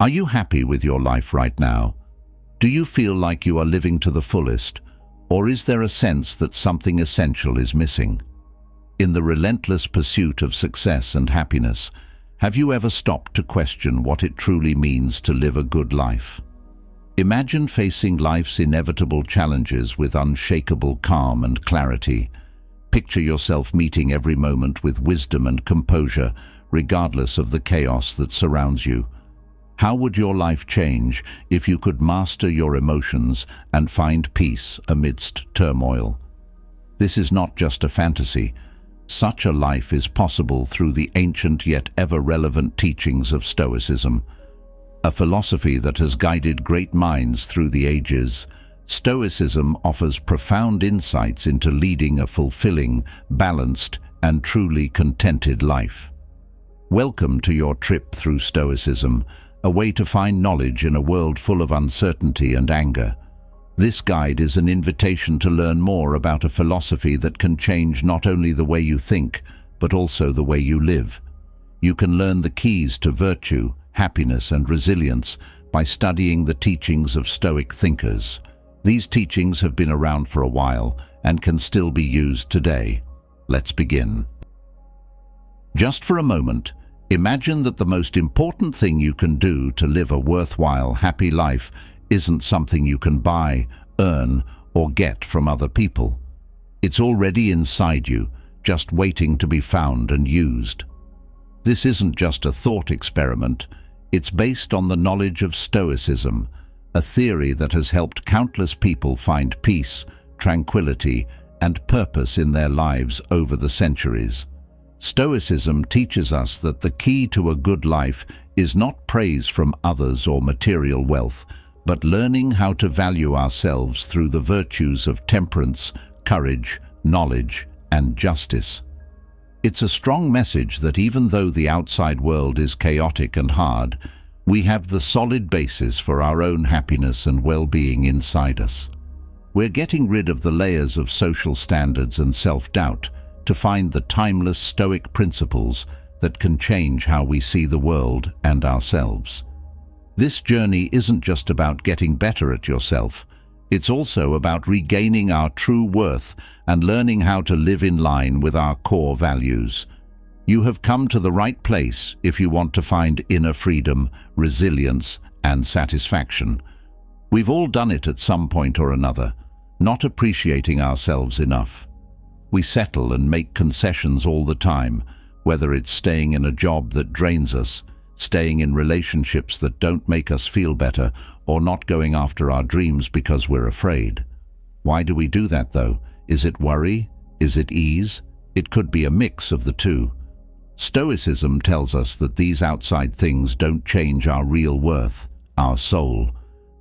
Are you happy with your life right now? Do you feel like you are living to the fullest, or is there a sense that something essential is missing? In the relentless pursuit of success and happiness, have you ever stopped to question what it truly means to live a good life? Imagine facing life's inevitable challenges with unshakable calm and clarity. Picture yourself meeting every moment with wisdom and composure, regardless of the chaos that surrounds you. How would your life change if you could master your emotions and find peace amidst turmoil? This is not just a fantasy. Such a life is possible through the ancient yet ever-relevant teachings of Stoicism. A philosophy that has guided great minds through the ages, Stoicism offers profound insights into leading a fulfilling, balanced, and truly contented life. Welcome to your trip through Stoicism, a way to find knowledge in a world full of uncertainty and anger. This guide is an invitation to learn more about a philosophy that can change not only the way you think, but also the way you live. You can learn the keys to virtue, happiness and resilience by studying the teachings of Stoic thinkers. These teachings have been around for a while and can still be used today. Let's begin. Just for a moment, imagine that the most important thing you can do to live a worthwhile, happy life isn't something you can buy, earn, or get from other people. It's already inside you, just waiting to be found and used. This isn't just a thought experiment, it's based on the knowledge of Stoicism, a theory that has helped countless people find peace, tranquility, and purpose in their lives over the centuries. Stoicism teaches us that the key to a good life is not praise from others or material wealth, but learning how to value ourselves through the virtues of temperance, courage, knowledge, and justice. It's a strong message that even though the outside world is chaotic and hard, we have the solid basis for our own happiness and well-being inside us. We're getting rid of the layers of social standards and self-doubt to find the timeless Stoic principles that can change how we see the world and ourselves. This journey isn't just about getting better at yourself. It's also about regaining our true worth and learning how to live in line with our core values. You have come to the right place if you want to find inner freedom, resilience, and satisfaction. We've all done it at some point or another, not appreciating ourselves enough. We settle and make concessions all the time, whether it's staying in a job that drains us, staying in relationships that don't make us feel better, or not going after our dreams because we're afraid. Why do we do that, though? Is it worry? Is it ease? It could be a mix of the two. Stoicism tells us that these outside things don't change our real worth, our soul.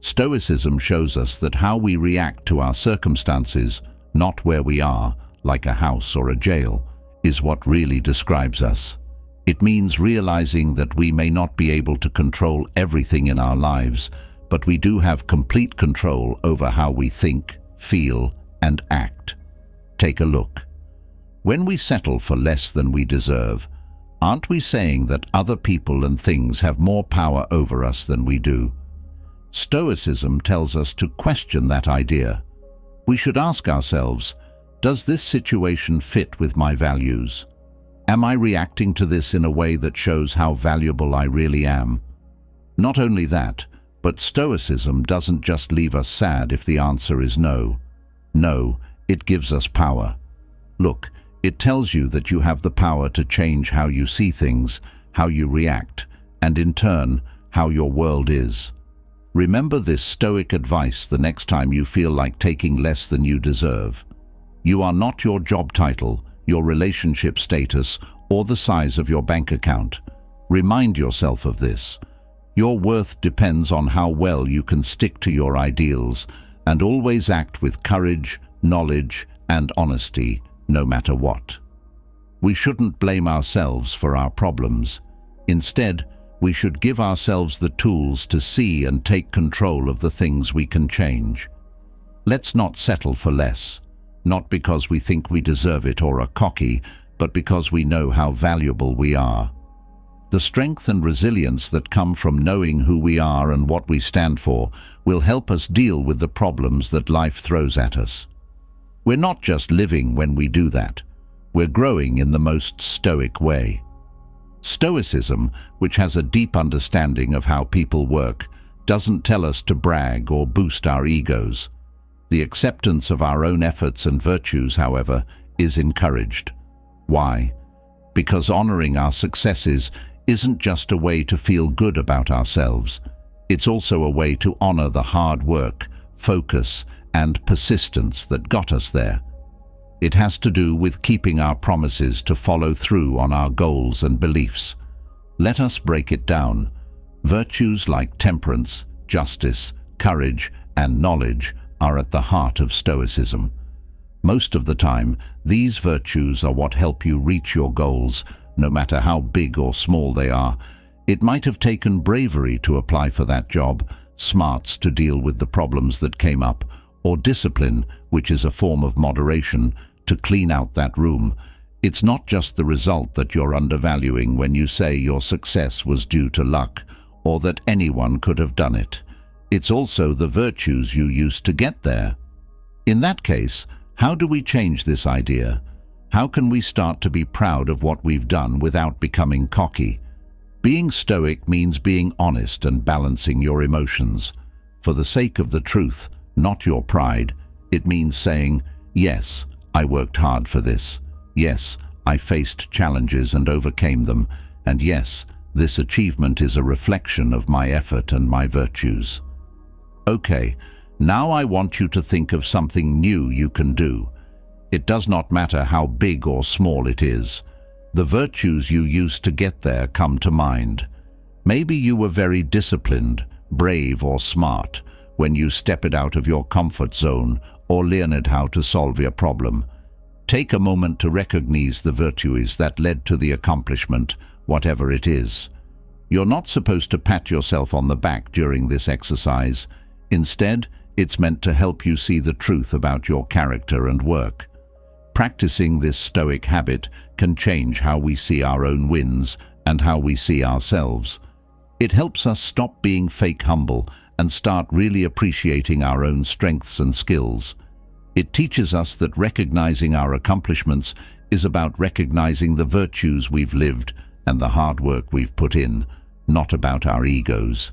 Stoicism shows us that how we react to our circumstances, not where we are, like a house or a jail, is what really describes us. It means realizing that we may not be able to control everything in our lives, but we do have complete control over how we think, feel, and act. Take a look. When we settle for less than we deserve, aren't we saying that other people and things have more power over us than we do? Stoicism tells us to question that idea. We should ask ourselves, does this situation fit with my values? Am I reacting to this in a way that shows how valuable I really am? Not only that, but Stoicism doesn't just leave us sad if the answer is no. No, it gives us power. Look, it tells you that you have the power to change how you see things, how you react, and in turn, how your world is. Remember this stoic advice the next time you feel like taking less than you deserve. You are not your job title, your relationship status, or the size of your bank account. Remind yourself of this. Your worth depends on how well you can stick to your ideals and always act with courage, knowledge, and honesty, no matter what. We shouldn't blame ourselves for our problems. Instead, we should give ourselves the tools to see and take control of the things we can change. Let's not settle for less not because we think we deserve it or are cocky, but because we know how valuable we are. The strength and resilience that come from knowing who we are and what we stand for will help us deal with the problems that life throws at us. We're not just living when we do that. We're growing in the most stoic way. Stoicism, which has a deep understanding of how people work, doesn't tell us to brag or boost our egos. The acceptance of our own efforts and virtues, however, is encouraged. Why? Because honoring our successes isn't just a way to feel good about ourselves. It's also a way to honor the hard work, focus, and persistence that got us there. It has to do with keeping our promises to follow through on our goals and beliefs. Let us break it down. Virtues like temperance, justice, courage, and knowledge are at the heart of Stoicism. Most of the time, these virtues are what help you reach your goals, no matter how big or small they are. It might have taken bravery to apply for that job, smarts to deal with the problems that came up, or discipline, which is a form of moderation, to clean out that room. It's not just the result that you're undervaluing when you say your success was due to luck, or that anyone could have done it. It's also the virtues you used to get there. In that case, how do we change this idea? How can we start to be proud of what we've done without becoming cocky? Being stoic means being honest and balancing your emotions. For the sake of the truth, not your pride, it means saying, yes, I worked hard for this. Yes, I faced challenges and overcame them. And yes, this achievement is a reflection of my effort and my virtues. Okay, now I want you to think of something new you can do. It does not matter how big or small it is. The virtues you used to get there come to mind. Maybe you were very disciplined, brave or smart when you stepped out of your comfort zone or learned how to solve your problem. Take a moment to recognize the virtues that led to the accomplishment, whatever it is. You're not supposed to pat yourself on the back during this exercise. Instead, it's meant to help you see the truth about your character and work. Practicing this stoic habit can change how we see our own wins and how we see ourselves. It helps us stop being fake humble and start really appreciating our own strengths and skills. It teaches us that recognizing our accomplishments is about recognizing the virtues we've lived and the hard work we've put in, not about our egos.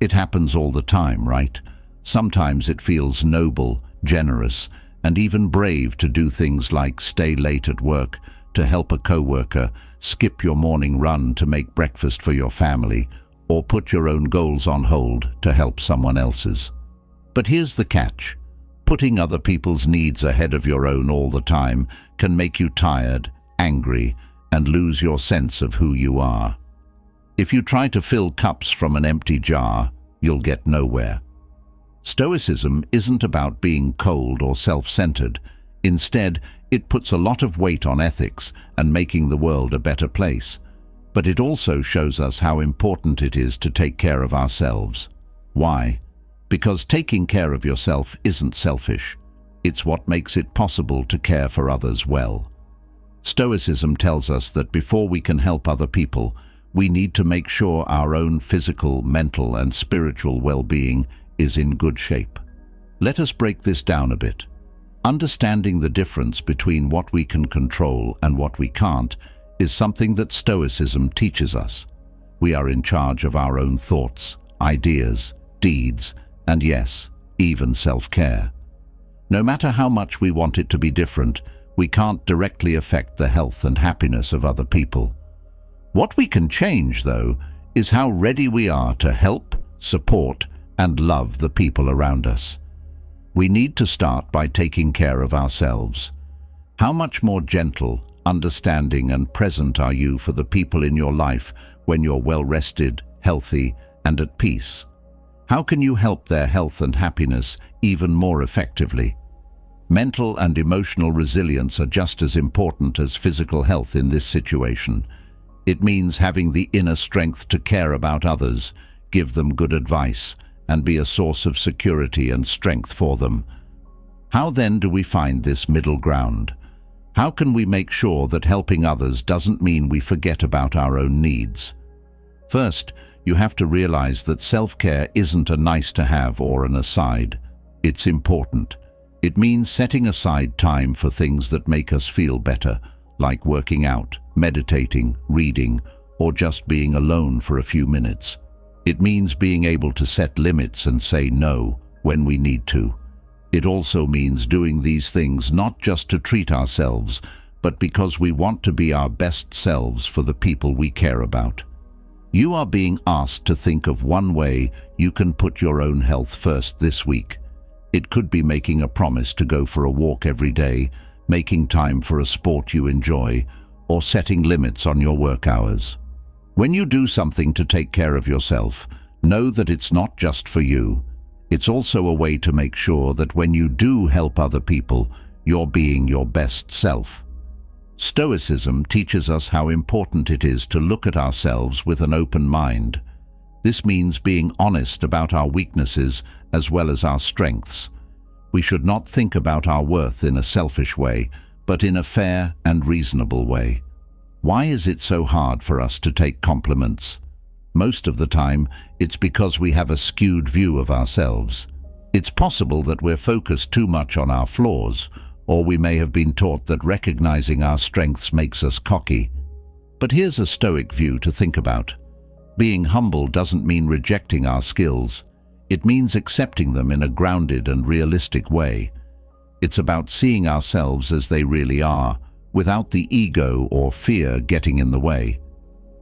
It happens all the time, right? Sometimes it feels noble, generous, and even brave to do things like stay late at work, to help a co-worker, skip your morning run to make breakfast for your family, or put your own goals on hold to help someone else's. But here's the catch. Putting other people's needs ahead of your own all the time can make you tired, angry, and lose your sense of who you are. If you try to fill cups from an empty jar, you'll get nowhere. Stoicism isn't about being cold or self-centered. Instead, it puts a lot of weight on ethics and making the world a better place but it also shows us how important it is to take care of ourselves. Why? Because taking care of yourself isn't selfish. It's what makes it possible to care for others well. Stoicism tells us that before we can help other people, we need to make sure our own physical, mental and spiritual well-being is in good shape. Let us break this down a bit. Understanding the difference between what we can control and what we can't is something that Stoicism teaches us. We are in charge of our own thoughts, ideas, deeds, and yes, even self-care. No matter how much we want it to be different, we can't directly affect the health and happiness of other people. What we can change, though, is how ready we are to help, support, and love the people around us. We need to start by taking care of ourselves. How much more gentle, understanding and present are you for the people in your life when you're well-rested, healthy, and at peace? How can you help their health and happiness even more effectively? Mental and emotional resilience are just as important as physical health in this situation. It means having the inner strength to care about others, give them good advice, and be a source of security and strength for them. How then do we find this middle ground? How can we make sure that helping others doesn't mean we forget about our own needs? First, you have to realize that self-care isn't a nice-to-have or an aside. It's important. It means setting aside time for things that make us feel better, like working out, meditating, reading, or just being alone for a few minutes. It means being able to set limits and say no when we need to. It also means doing these things not just to treat ourselves, but because we want to be our best selves for the people we care about. You are being asked to think of one way you can put your own health first this week. It could be making a promise to go for a walk every day, making time for a sport you enjoy, or setting limits on your work hours. When you do something to take care of yourself, know that it's not just for you. It's also a way to make sure that when you do help other people, you're being your best self. Stoicism teaches us how important it is to look at ourselves with an open mind. This means being honest about our weaknesses as well as our strengths. We should not think about our worth in a selfish way, but in a fair and reasonable way. Why is it so hard for us to take compliments? Most of the time, it's because we have a skewed view of ourselves. It's possible that we're focused too much on our flaws, or we may have been taught that recognizing our strengths makes us cocky. But here's a stoic view to think about. Being humble doesn't mean rejecting our skills. It means accepting them in a grounded and realistic way. It's about seeing ourselves as they really are, without the ego or fear getting in the way.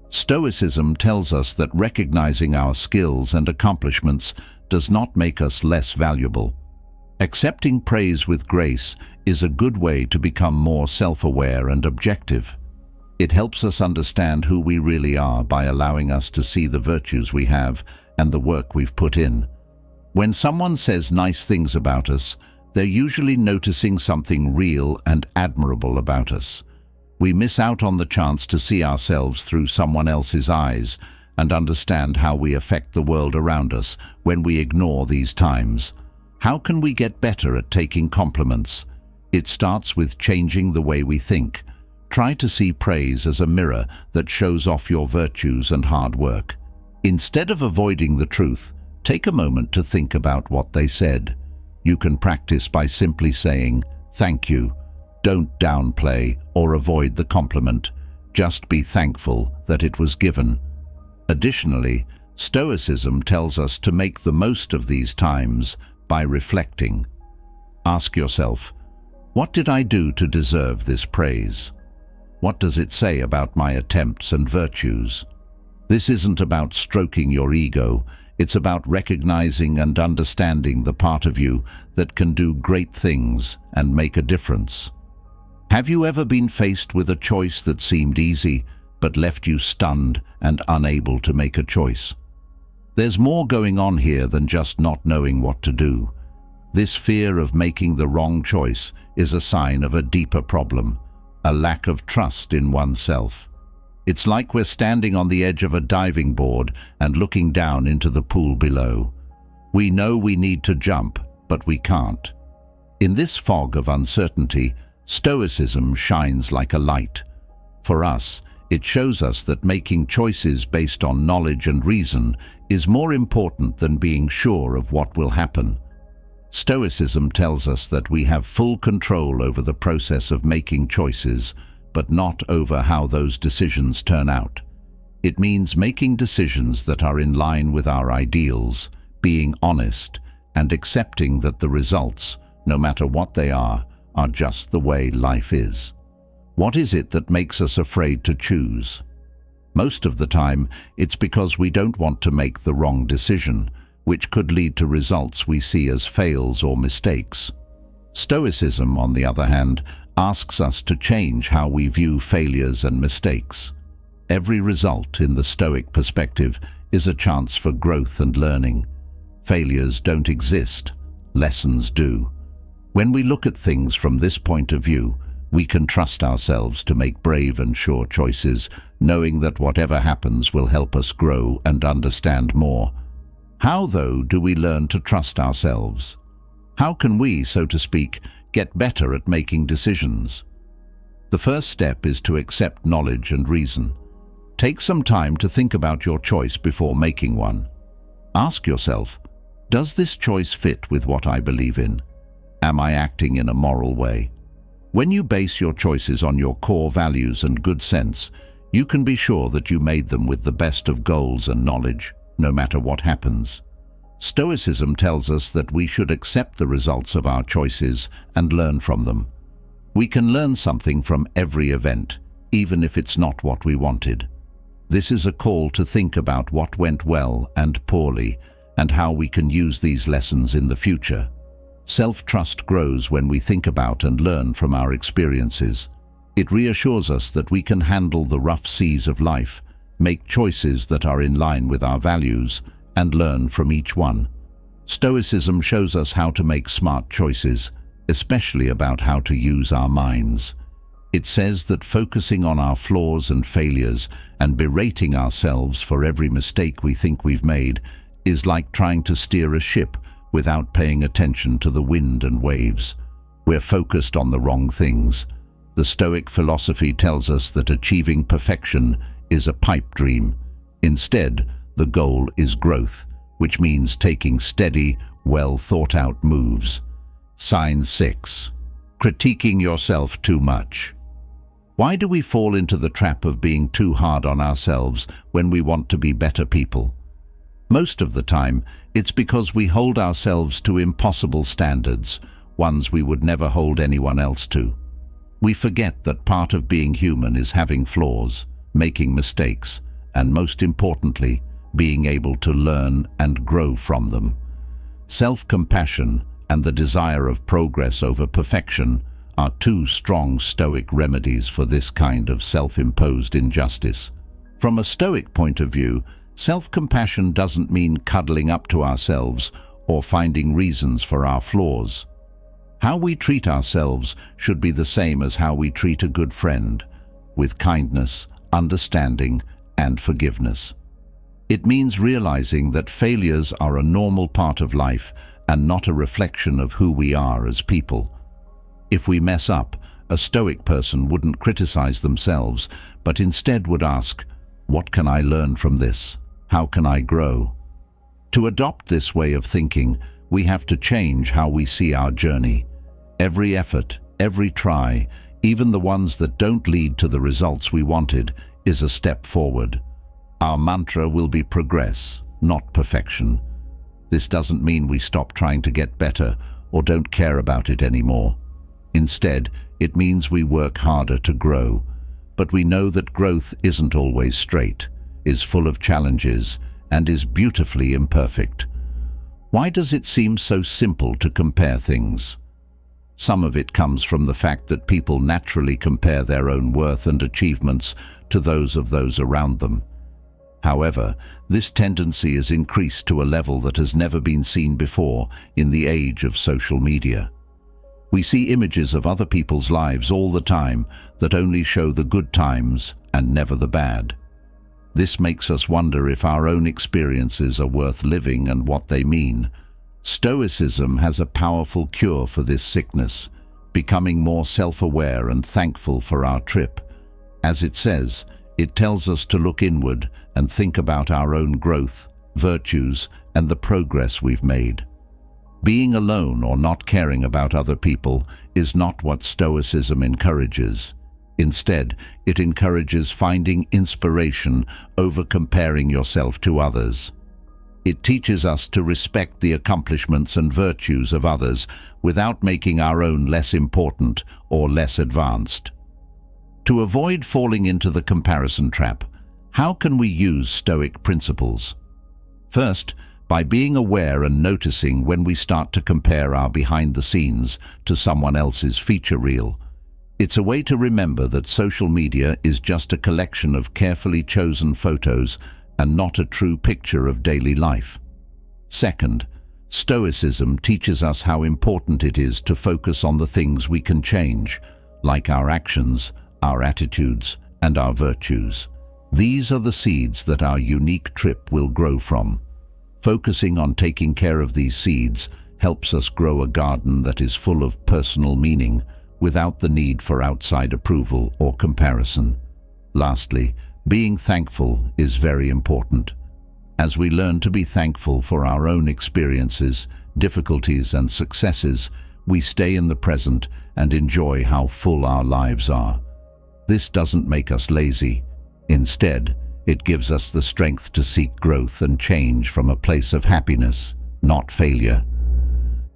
Stoicism tells us that recognizing our skills and accomplishments does not make us less valuable. Accepting praise with grace is a good way to become more self-aware and objective. It helps us understand who we really are by allowing us to see the virtues we have and the work we've put in. When someone says nice things about us, they're usually noticing something real and admirable about us. We miss out on the chance to see ourselves through someone else's eyes and understand how we affect the world around us when we ignore these times. How can we get better at taking compliments? It starts with changing the way we think. Try to see praise as a mirror that shows off your virtues and hard work. Instead of avoiding the truth, take a moment to think about what they said. You can practice by simply saying, thank you. Don't downplay or avoid the compliment. Just be thankful that it was given. Additionally, Stoicism tells us to make the most of these times by reflecting. Ask yourself, what did I do to deserve this praise? What does it say about my attempts and virtues? This isn't about stroking your ego, it's about recognizing and understanding the part of you that can do great things and make a difference. Have you ever been faced with a choice that seemed easy but left you stunned and unable to make a choice? There's more going on here than just not knowing what to do. This fear of making the wrong choice is a sign of a deeper problem, a lack of trust in oneself. It's like we're standing on the edge of a diving board and looking down into the pool below. We know we need to jump, but we can't. In this fog of uncertainty, Stoicism shines like a light. For us, it shows us that making choices based on knowledge and reason is more important than being sure of what will happen. Stoicism tells us that we have full control over the process of making choices, but not over how those decisions turn out. It means making decisions that are in line with our ideals, being honest, and accepting that the results, no matter what they are, are just the way life is. What is it that makes us afraid to choose? Most of the time, it's because we don't want to make the wrong decision, which could lead to results we see as fails or mistakes. Stoicism, on the other hand, asks us to change how we view failures and mistakes. Every result in the Stoic perspective is a chance for growth and learning. Failures don't exist, lessons do. When we look at things from this point of view, we can trust ourselves to make brave and sure choices, knowing that whatever happens will help us grow and understand more. How, though, do we learn to trust ourselves? How can we, so to speak, get better at making decisions? The first step is to accept knowledge and reason. Take some time to think about your choice before making one. Ask yourself, does this choice fit with what I believe in? Am I acting in a moral way? When you base your choices on your core values and good sense, you can be sure that you made them with the best of goals and knowledge, no matter what happens. Stoicism tells us that we should accept the results of our choices and learn from them. We can learn something from every event, even if it's not what we wanted. This is a call to think about what went well and poorly, and how we can use these lessons in the future. Self-trust grows when we think about and learn from our experiences. It reassures us that we can handle the rough seas of life, make choices that are in line with our values, and learn from each one. Stoicism shows us how to make smart choices, especially about how to use our minds. It says that focusing on our flaws and failures and berating ourselves for every mistake we think we've made is like trying to steer a ship without paying attention to the wind and waves. We're focused on the wrong things. The Stoic philosophy tells us that achieving perfection is a pipe dream. Instead, the goal is growth, which means taking steady, well-thought-out moves. Sign 6. Critiquing yourself too much. Why do we fall into the trap of being too hard on ourselves when we want to be better people? Most of the time, it's because we hold ourselves to impossible standards, ones we would never hold anyone else to. We forget that part of being human is having flaws, making mistakes, and most importantly, being able to learn and grow from them. Self-compassion and the desire of progress over perfection are two strong Stoic remedies for this kind of self-imposed injustice. From a Stoic point of view, Self-compassion doesn't mean cuddling up to ourselves or finding reasons for our flaws. How we treat ourselves should be the same as how we treat a good friend, with kindness, understanding, and forgiveness. It means realizing that failures are a normal part of life and not a reflection of who we are as people. If we mess up, a stoic person wouldn't criticize themselves, but instead would ask, what can I learn from this? How can I grow? To adopt this way of thinking, we have to change how we see our journey. Every effort, every try, even the ones that don't lead to the results we wanted, is a step forward. Our mantra will be progress, not perfection. This doesn't mean we stop trying to get better or don't care about it anymore. Instead, it means we work harder to grow. But we know that growth isn't always straight is full of challenges and is beautifully imperfect. Why does it seem so simple to compare things? Some of it comes from the fact that people naturally compare their own worth and achievements to those of those around them. However, this tendency is increased to a level that has never been seen before in the age of social media. We see images of other people's lives all the time that only show the good times and never the bad. This makes us wonder if our own experiences are worth living and what they mean. Stoicism has a powerful cure for this sickness, becoming more self-aware and thankful for our trip. As it says, it tells us to look inward and think about our own growth, virtues, and the progress we've made. Being alone or not caring about other people is not what Stoicism encourages. Instead, it encourages finding inspiration over comparing yourself to others. It teaches us to respect the accomplishments and virtues of others without making our own less important or less advanced. To avoid falling into the comparison trap, how can we use Stoic principles? First, by being aware and noticing when we start to compare our behind-the-scenes to someone else's feature reel, it's a way to remember that social media is just a collection of carefully chosen photos and not a true picture of daily life. Second, Stoicism teaches us how important it is to focus on the things we can change, like our actions, our attitudes, and our virtues. These are the seeds that our unique trip will grow from. Focusing on taking care of these seeds helps us grow a garden that is full of personal meaning, without the need for outside approval or comparison. Lastly, Being thankful is very important. As we learn to be thankful for our own experiences, difficulties and successes, we stay in the present and enjoy how full our lives are. This doesn't make us lazy. Instead, it gives us the strength to seek growth and change from a place of happiness, not failure.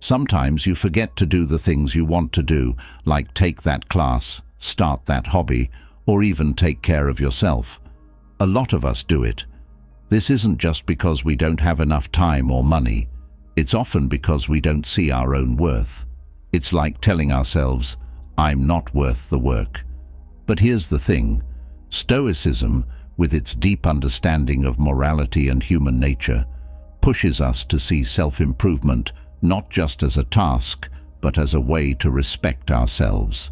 Sometimes you forget to do the things you want to do, like take that class, start that hobby, or even take care of yourself. A lot of us do it. This isn't just because we don't have enough time or money. It's often because we don't see our own worth. It's like telling ourselves, I'm not worth the work. But here's the thing. Stoicism, with its deep understanding of morality and human nature, pushes us to see self-improvement not just as a task, but as a way to respect ourselves.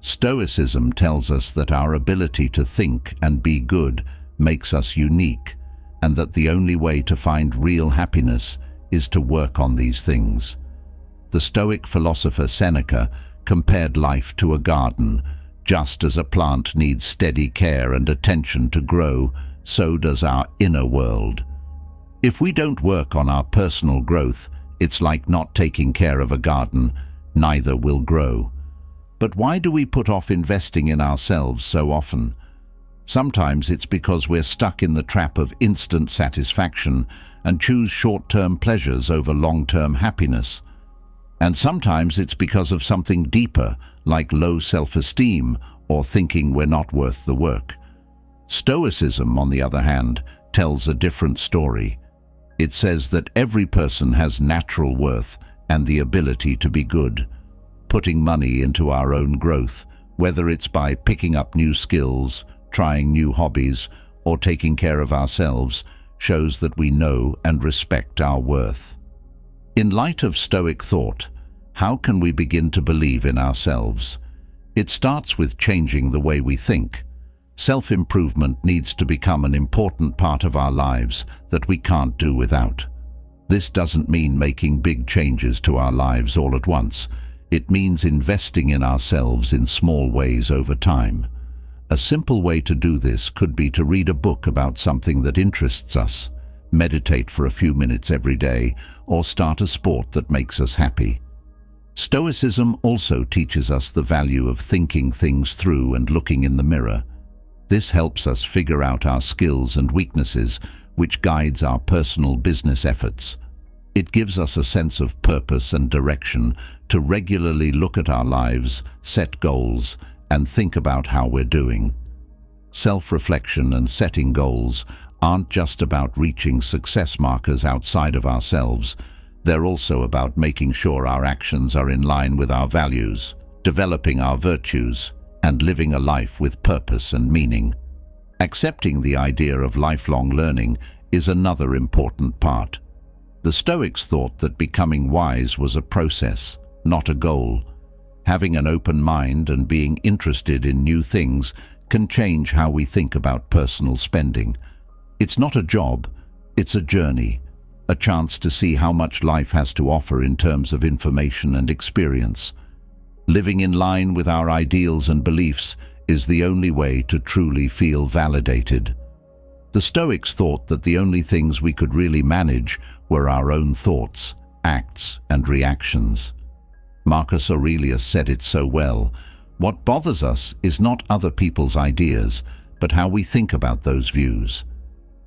Stoicism tells us that our ability to think and be good makes us unique, and that the only way to find real happiness is to work on these things. The Stoic philosopher Seneca compared life to a garden. Just as a plant needs steady care and attention to grow, so does our inner world. If we don't work on our personal growth, it's like not taking care of a garden, neither will grow. But why do we put off investing in ourselves so often? Sometimes it's because we're stuck in the trap of instant satisfaction and choose short-term pleasures over long-term happiness. And sometimes it's because of something deeper, like low self-esteem or thinking we're not worth the work. Stoicism, on the other hand, tells a different story. It says that every person has natural worth and the ability to be good putting money into our own growth, whether it's by picking up new skills, trying new hobbies, or taking care of ourselves, shows that we know and respect our worth. In light of Stoic thought, how can we begin to believe in ourselves? It starts with changing the way we think. Self-improvement needs to become an important part of our lives that we can't do without. This doesn't mean making big changes to our lives all at once, it means investing in ourselves in small ways over time. A simple way to do this could be to read a book about something that interests us, meditate for a few minutes every day, or start a sport that makes us happy. Stoicism also teaches us the value of thinking things through and looking in the mirror. This helps us figure out our skills and weaknesses, which guides our personal business efforts. It gives us a sense of purpose and direction to regularly look at our lives, set goals, and think about how we're doing. Self-reflection and setting goals aren't just about reaching success markers outside of ourselves, they're also about making sure our actions are in line with our values, developing our virtues, and living a life with purpose and meaning. Accepting the idea of lifelong learning is another important part. The Stoics thought that becoming wise was a process, not a goal. Having an open mind and being interested in new things can change how we think about personal spending. It's not a job, it's a journey, a chance to see how much life has to offer in terms of information and experience. Living in line with our ideals and beliefs is the only way to truly feel validated. The Stoics thought that the only things we could really manage were our own thoughts, acts and reactions. Marcus Aurelius said it so well, what bothers us is not other people's ideas, but how we think about those views.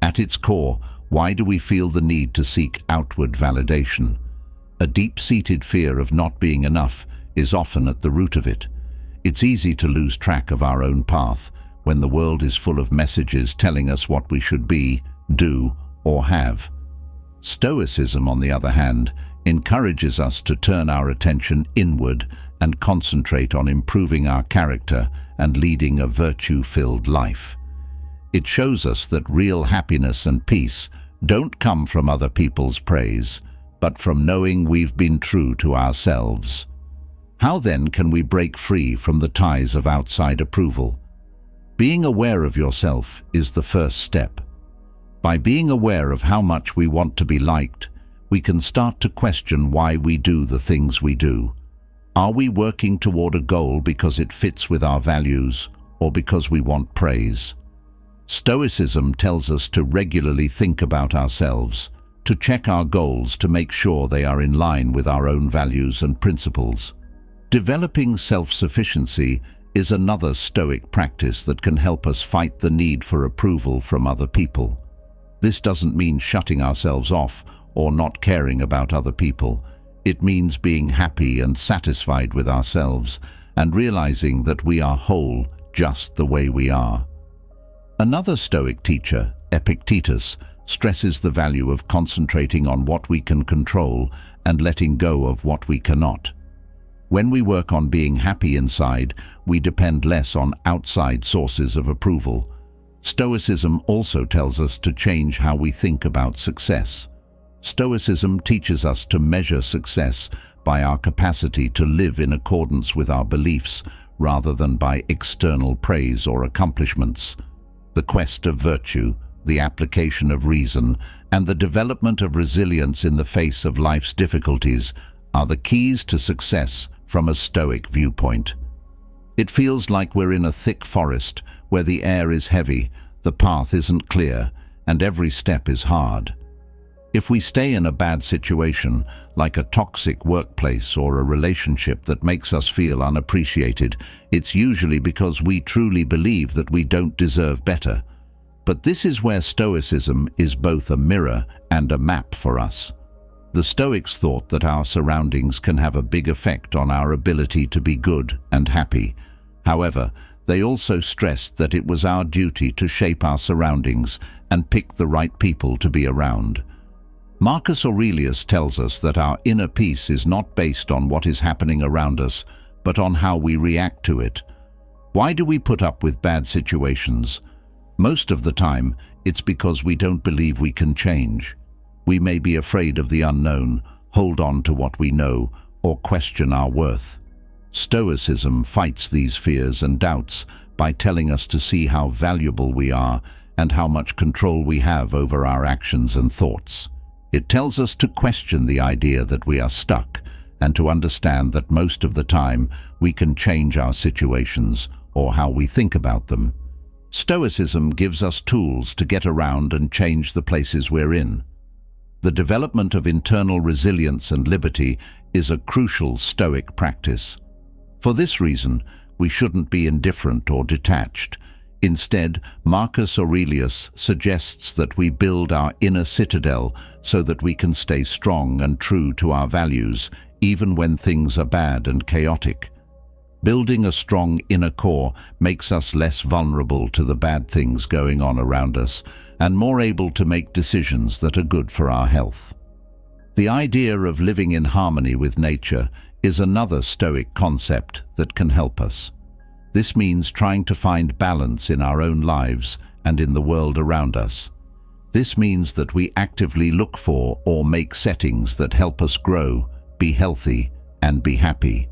At its core, why do we feel the need to seek outward validation? A deep-seated fear of not being enough is often at the root of it. It's easy to lose track of our own path when the world is full of messages telling us what we should be, do, or have. Stoicism, on the other hand, encourages us to turn our attention inward and concentrate on improving our character and leading a virtue-filled life. It shows us that real happiness and peace don't come from other people's praise, but from knowing we've been true to ourselves. How then can we break free from the ties of outside approval? Being aware of yourself is the first step. By being aware of how much we want to be liked, we can start to question why we do the things we do. Are we working toward a goal because it fits with our values or because we want praise? Stoicism tells us to regularly think about ourselves, to check our goals to make sure they are in line with our own values and principles. Developing self-sufficiency is another Stoic practice that can help us fight the need for approval from other people. This doesn't mean shutting ourselves off or not caring about other people. It means being happy and satisfied with ourselves and realizing that we are whole just the way we are. Another Stoic teacher, Epictetus, stresses the value of concentrating on what we can control and letting go of what we cannot. When we work on being happy inside, we depend less on outside sources of approval. Stoicism also tells us to change how we think about success. Stoicism teaches us to measure success by our capacity to live in accordance with our beliefs rather than by external praise or accomplishments. The quest of virtue, the application of reason, and the development of resilience in the face of life's difficulties are the keys to success from a Stoic viewpoint. It feels like we're in a thick forest where the air is heavy, the path isn't clear, and every step is hard. If we stay in a bad situation, like a toxic workplace or a relationship that makes us feel unappreciated, it's usually because we truly believe that we don't deserve better. But this is where Stoicism is both a mirror and a map for us. The Stoics thought that our surroundings can have a big effect on our ability to be good and happy. However, they also stressed that it was our duty to shape our surroundings and pick the right people to be around. Marcus Aurelius tells us that our inner peace is not based on what is happening around us, but on how we react to it. Why do we put up with bad situations? Most of the time, it's because we don't believe we can change. We may be afraid of the unknown, hold on to what we know, or question our worth. Stoicism fights these fears and doubts by telling us to see how valuable we are and how much control we have over our actions and thoughts. It tells us to question the idea that we are stuck and to understand that most of the time we can change our situations or how we think about them. Stoicism gives us tools to get around and change the places we're in. The development of internal resilience and liberty is a crucial Stoic practice. For this reason, we shouldn't be indifferent or detached, Instead, Marcus Aurelius suggests that we build our inner citadel so that we can stay strong and true to our values, even when things are bad and chaotic. Building a strong inner core makes us less vulnerable to the bad things going on around us and more able to make decisions that are good for our health. The idea of living in harmony with nature is another Stoic concept that can help us. This means trying to find balance in our own lives and in the world around us. This means that we actively look for or make settings that help us grow, be healthy, and be happy.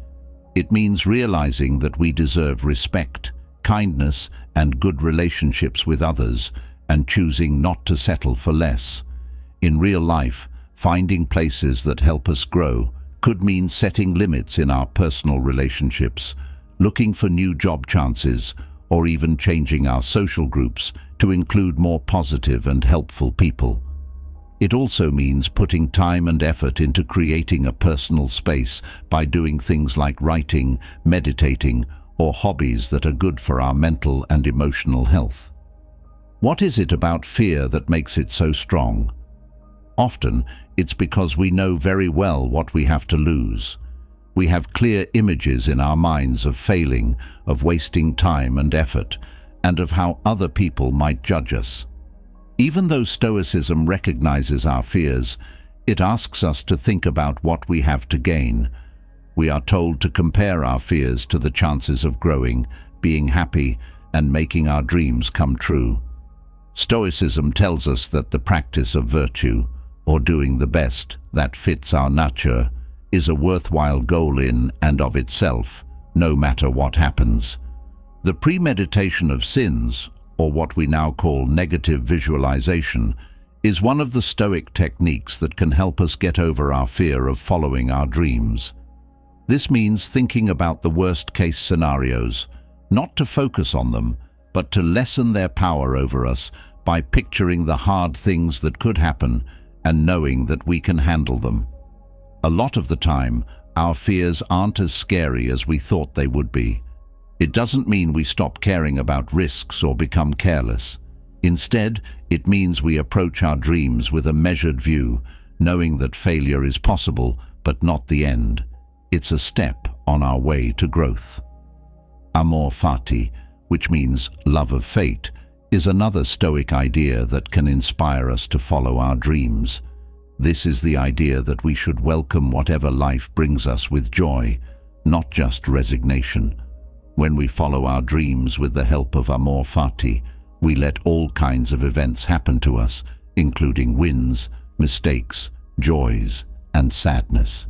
It means realizing that we deserve respect, kindness, and good relationships with others, and choosing not to settle for less. In real life, finding places that help us grow could mean setting limits in our personal relationships, looking for new job chances, or even changing our social groups to include more positive and helpful people. It also means putting time and effort into creating a personal space by doing things like writing, meditating, or hobbies that are good for our mental and emotional health. What is it about fear that makes it so strong? Often, it's because we know very well what we have to lose. We have clear images in our minds of failing, of wasting time and effort, and of how other people might judge us. Even though Stoicism recognizes our fears, it asks us to think about what we have to gain. We are told to compare our fears to the chances of growing, being happy, and making our dreams come true. Stoicism tells us that the practice of virtue, or doing the best that fits our nature, is a worthwhile goal in and of itself, no matter what happens. The premeditation of sins, or what we now call negative visualization, is one of the Stoic techniques that can help us get over our fear of following our dreams. This means thinking about the worst-case scenarios, not to focus on them, but to lessen their power over us by picturing the hard things that could happen and knowing that we can handle them. A lot of the time, our fears aren't as scary as we thought they would be. It doesn't mean we stop caring about risks or become careless. Instead, it means we approach our dreams with a measured view, knowing that failure is possible, but not the end. It's a step on our way to growth. Amor fati, which means love of fate, is another Stoic idea that can inspire us to follow our dreams. This is the idea that we should welcome whatever life brings us with joy, not just resignation. When we follow our dreams with the help of Amor Fati, we let all kinds of events happen to us, including wins, mistakes, joys, and sadness.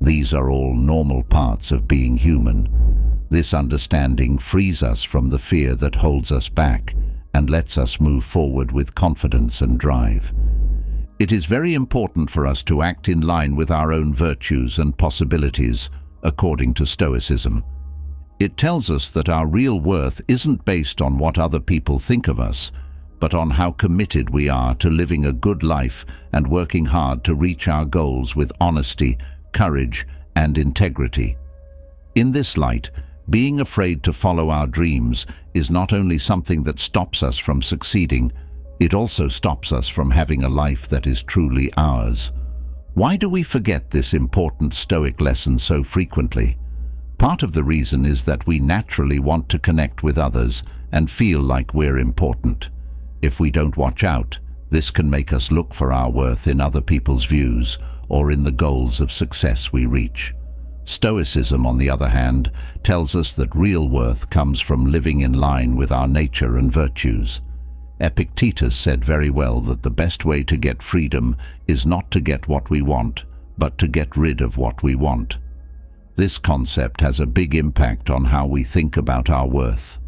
These are all normal parts of being human. This understanding frees us from the fear that holds us back and lets us move forward with confidence and drive. It is very important for us to act in line with our own virtues and possibilities, according to Stoicism. It tells us that our real worth isn't based on what other people think of us, but on how committed we are to living a good life and working hard to reach our goals with honesty, courage, and integrity. In this light, being afraid to follow our dreams is not only something that stops us from succeeding, it also stops us from having a life that is truly ours. Why do we forget this important Stoic lesson so frequently? Part of the reason is that we naturally want to connect with others and feel like we're important. If we don't watch out, this can make us look for our worth in other people's views or in the goals of success we reach. Stoicism, on the other hand, tells us that real worth comes from living in line with our nature and virtues. Epictetus said very well that the best way to get freedom is not to get what we want, but to get rid of what we want. This concept has a big impact on how we think about our worth.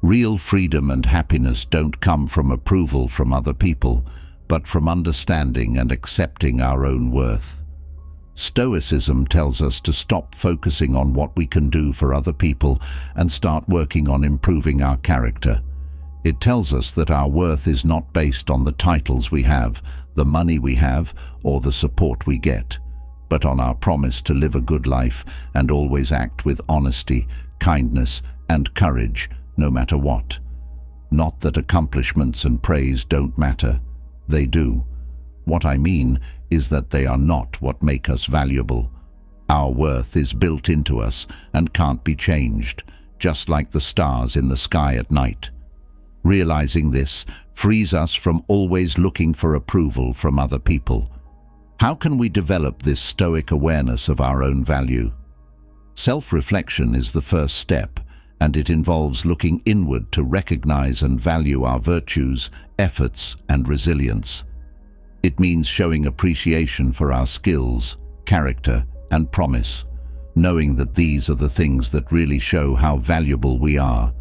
Real freedom and happiness don't come from approval from other people, but from understanding and accepting our own worth. Stoicism tells us to stop focusing on what we can do for other people and start working on improving our character. It tells us that our worth is not based on the titles we have, the money we have, or the support we get, but on our promise to live a good life and always act with honesty, kindness, and courage, no matter what. Not that accomplishments and praise don't matter. They do. What I mean is that they are not what make us valuable. Our worth is built into us and can't be changed, just like the stars in the sky at night. Realizing this frees us from always looking for approval from other people. How can we develop this stoic awareness of our own value? Self-reflection is the first step, and it involves looking inward to recognize and value our virtues, efforts, and resilience. It means showing appreciation for our skills, character and promise, knowing that these are the things that really show how valuable we are.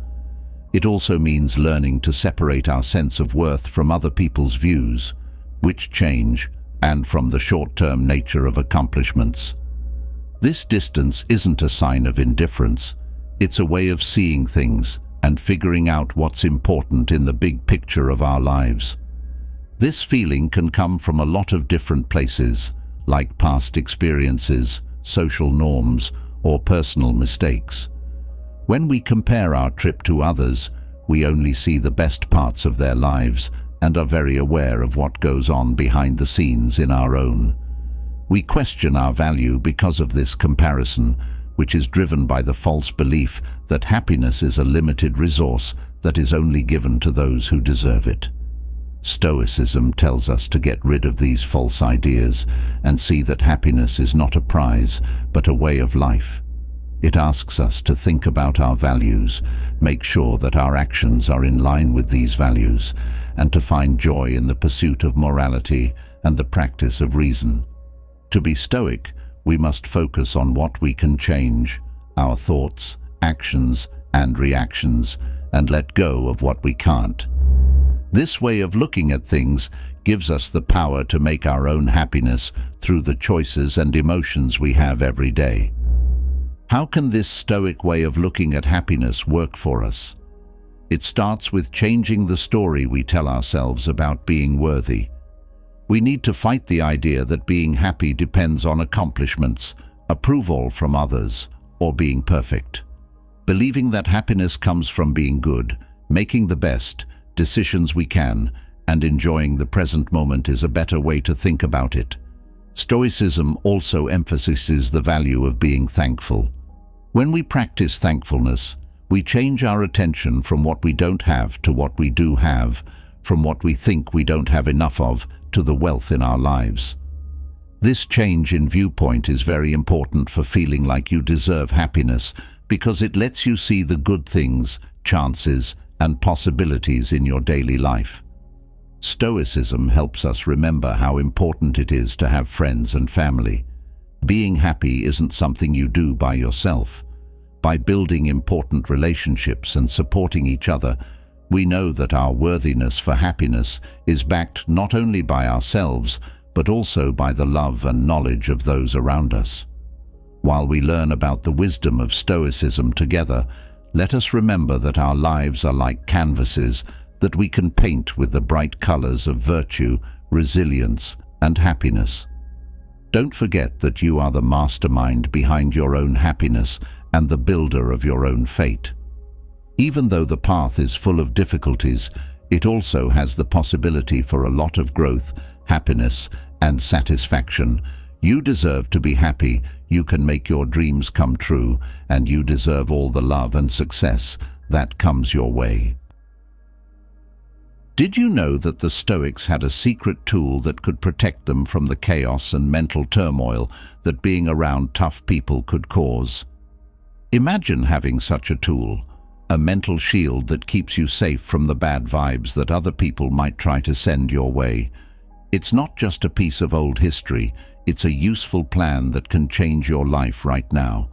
It also means learning to separate our sense of worth from other people's views, which change, and from the short-term nature of accomplishments. This distance isn't a sign of indifference. It's a way of seeing things and figuring out what's important in the big picture of our lives. This feeling can come from a lot of different places, like past experiences, social norms, or personal mistakes. When we compare our trip to others, we only see the best parts of their lives and are very aware of what goes on behind the scenes in our own. We question our value because of this comparison, which is driven by the false belief that happiness is a limited resource that is only given to those who deserve it. Stoicism tells us to get rid of these false ideas and see that happiness is not a prize, but a way of life. It asks us to think about our values, make sure that our actions are in line with these values, and to find joy in the pursuit of morality and the practice of reason. To be stoic, we must focus on what we can change, our thoughts, actions, and reactions, and let go of what we can't. This way of looking at things gives us the power to make our own happiness through the choices and emotions we have every day. How can this stoic way of looking at happiness work for us? It starts with changing the story we tell ourselves about being worthy. We need to fight the idea that being happy depends on accomplishments, approval from others, or being perfect. Believing that happiness comes from being good, making the best, decisions we can, and enjoying the present moment is a better way to think about it. Stoicism also emphasizes the value of being thankful. When we practice thankfulness, we change our attention from what we don't have to what we do have, from what we think we don't have enough of to the wealth in our lives. This change in viewpoint is very important for feeling like you deserve happiness because it lets you see the good things, chances, and possibilities in your daily life. Stoicism helps us remember how important it is to have friends and family. Being happy isn't something you do by yourself. By building important relationships and supporting each other, we know that our worthiness for happiness is backed not only by ourselves, but also by the love and knowledge of those around us. While we learn about the wisdom of Stoicism together, let us remember that our lives are like canvases that we can paint with the bright colors of virtue, resilience, and happiness. Don't forget that you are the mastermind behind your own happiness and the builder of your own fate. Even though the path is full of difficulties, it also has the possibility for a lot of growth, happiness, and satisfaction. You deserve to be happy, you can make your dreams come true, and you deserve all the love and success that comes your way. Did you know that the Stoics had a secret tool that could protect them from the chaos and mental turmoil that being around tough people could cause? Imagine having such a tool, a mental shield that keeps you safe from the bad vibes that other people might try to send your way. It's not just a piece of old history, it's a useful plan that can change your life right now.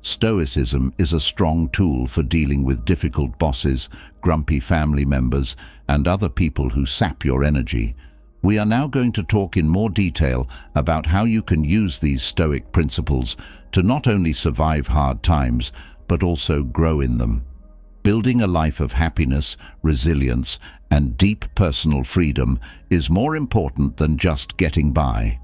Stoicism is a strong tool for dealing with difficult bosses, grumpy family members, and other people who sap your energy. We are now going to talk in more detail about how you can use these Stoic principles to not only survive hard times, but also grow in them. Building a life of happiness, resilience, and deep personal freedom is more important than just getting by.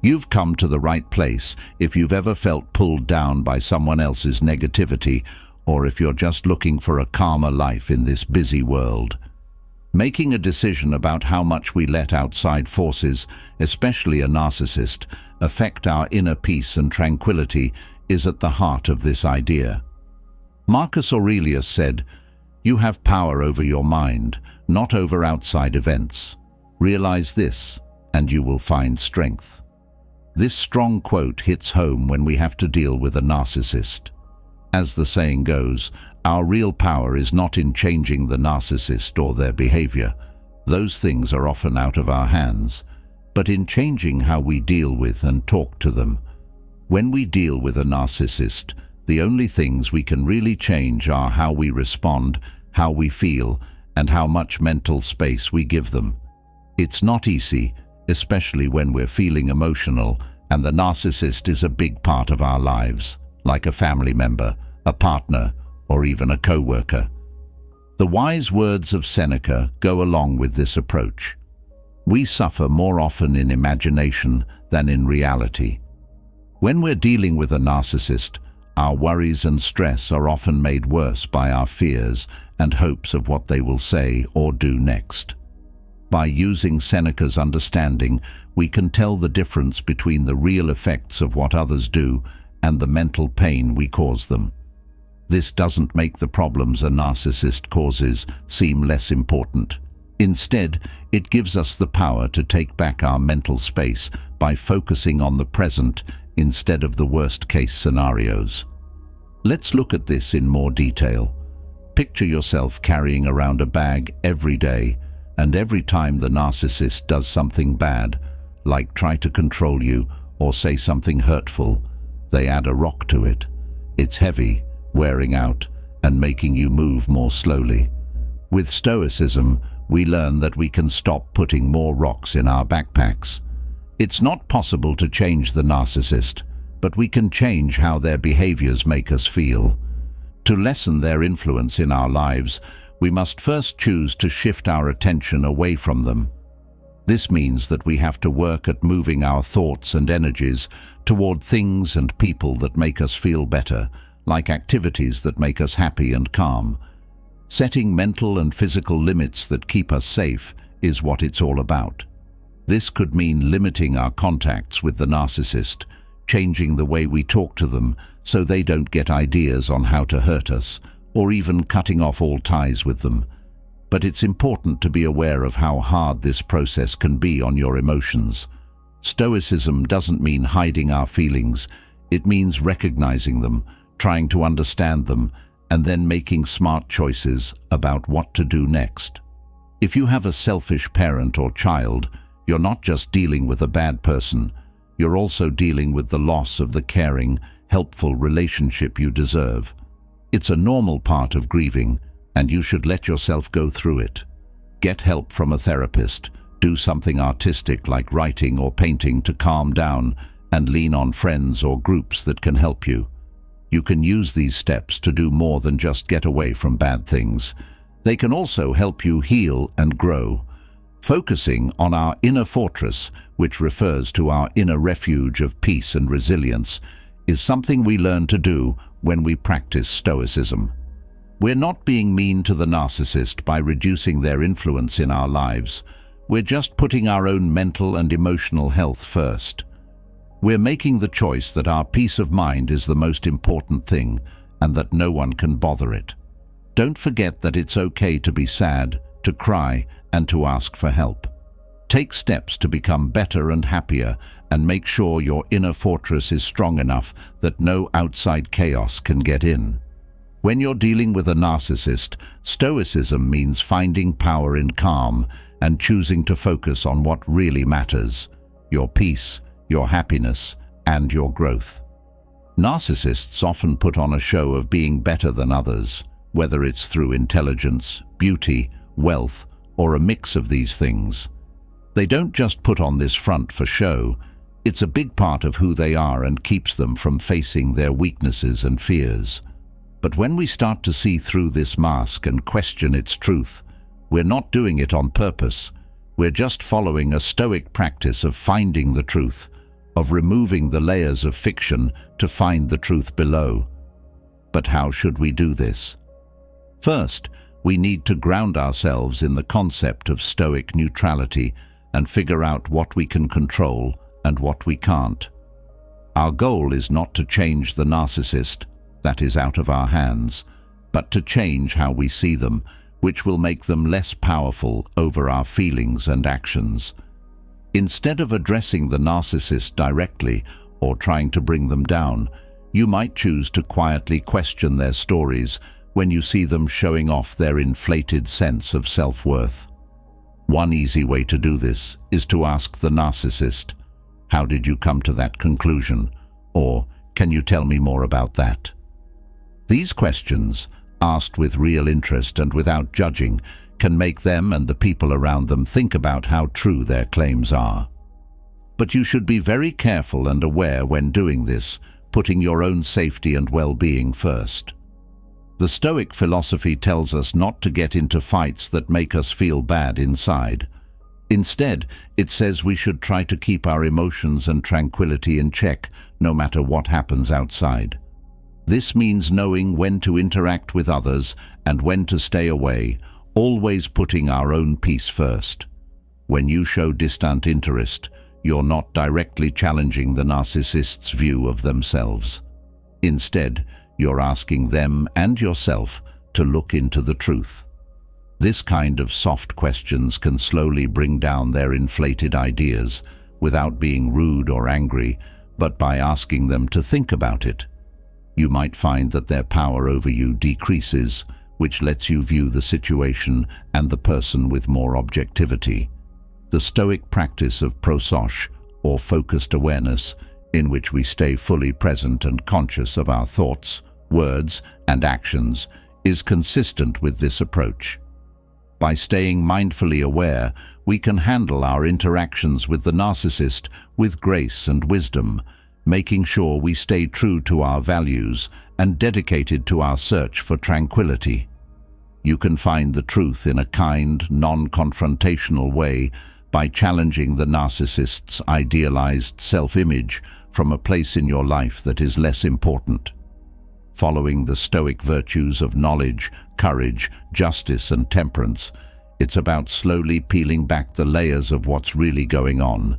You've come to the right place if you've ever felt pulled down by someone else's negativity or if you're just looking for a calmer life in this busy world. Making a decision about how much we let outside forces, especially a narcissist, affect our inner peace and tranquility is at the heart of this idea. Marcus Aurelius said, You have power over your mind, not over outside events. Realize this, and you will find strength. This strong quote hits home when we have to deal with a narcissist. As the saying goes, our real power is not in changing the narcissist or their behavior. Those things are often out of our hands but in changing how we deal with and talk to them. When we deal with a narcissist, the only things we can really change are how we respond, how we feel, and how much mental space we give them. It's not easy, especially when we're feeling emotional and the narcissist is a big part of our lives, like a family member, a partner, or even a co-worker. The wise words of Seneca go along with this approach. We suffer more often in imagination than in reality. When we're dealing with a narcissist, our worries and stress are often made worse by our fears and hopes of what they will say or do next. By using Seneca's understanding, we can tell the difference between the real effects of what others do and the mental pain we cause them. This doesn't make the problems a narcissist causes seem less important. Instead, it gives us the power to take back our mental space by focusing on the present instead of the worst-case scenarios. Let's look at this in more detail. Picture yourself carrying around a bag every day, and every time the narcissist does something bad, like try to control you or say something hurtful, they add a rock to it. It's heavy, wearing out, and making you move more slowly. With Stoicism, we learn that we can stop putting more rocks in our backpacks. It's not possible to change the narcissist, but we can change how their behaviors make us feel. To lessen their influence in our lives, we must first choose to shift our attention away from them. This means that we have to work at moving our thoughts and energies toward things and people that make us feel better, like activities that make us happy and calm. Setting mental and physical limits that keep us safe is what it's all about. This could mean limiting our contacts with the narcissist, changing the way we talk to them so they don't get ideas on how to hurt us, or even cutting off all ties with them. But it's important to be aware of how hard this process can be on your emotions. Stoicism doesn't mean hiding our feelings, it means recognizing them, trying to understand them, and then making smart choices about what to do next. If you have a selfish parent or child, you're not just dealing with a bad person, you're also dealing with the loss of the caring, helpful relationship you deserve. It's a normal part of grieving, and you should let yourself go through it. Get help from a therapist, do something artistic like writing or painting to calm down, and lean on friends or groups that can help you. You can use these steps to do more than just get away from bad things. They can also help you heal and grow. Focusing on our inner fortress, which refers to our inner refuge of peace and resilience, is something we learn to do when we practice Stoicism. We're not being mean to the narcissist by reducing their influence in our lives. We're just putting our own mental and emotional health first. We're making the choice that our peace of mind is the most important thing and that no one can bother it. Don't forget that it's okay to be sad, to cry, and to ask for help. Take steps to become better and happier and make sure your inner fortress is strong enough that no outside chaos can get in. When you're dealing with a narcissist, stoicism means finding power in calm and choosing to focus on what really matters, your peace, your happiness, and your growth. Narcissists often put on a show of being better than others, whether it's through intelligence, beauty, wealth, or a mix of these things. They don't just put on this front for show, it's a big part of who they are and keeps them from facing their weaknesses and fears. But when we start to see through this mask and question its truth, we're not doing it on purpose. We're just following a stoic practice of finding the truth, of removing the layers of fiction to find the truth below. But how should we do this? First, we need to ground ourselves in the concept of stoic neutrality and figure out what we can control and what we can't. Our goal is not to change the narcissist, that is out of our hands, but to change how we see them, which will make them less powerful over our feelings and actions. Instead of addressing the narcissist directly or trying to bring them down, you might choose to quietly question their stories when you see them showing off their inflated sense of self-worth. One easy way to do this is to ask the narcissist, how did you come to that conclusion? Or, can you tell me more about that? These questions, asked with real interest and without judging, can make them and the people around them think about how true their claims are. But you should be very careful and aware when doing this, putting your own safety and well-being first. The Stoic philosophy tells us not to get into fights that make us feel bad inside. Instead, it says we should try to keep our emotions and tranquility in check no matter what happens outside. This means knowing when to interact with others and when to stay away, always putting our own peace first. When you show distant interest, you're not directly challenging the narcissist's view of themselves. Instead, you're asking them and yourself to look into the truth. This kind of soft questions can slowly bring down their inflated ideas without being rude or angry, but by asking them to think about it. You might find that their power over you decreases, which lets you view the situation and the person with more objectivity. The Stoic practice of prosoche, or focused awareness, in which we stay fully present and conscious of our thoughts, words, and actions, is consistent with this approach. By staying mindfully aware, we can handle our interactions with the narcissist with grace and wisdom, making sure we stay true to our values and dedicated to our search for tranquility. You can find the truth in a kind, non-confrontational way by challenging the narcissist's idealized self-image from a place in your life that is less important. Following the stoic virtues of knowledge, courage, justice and temperance, it's about slowly peeling back the layers of what's really going on.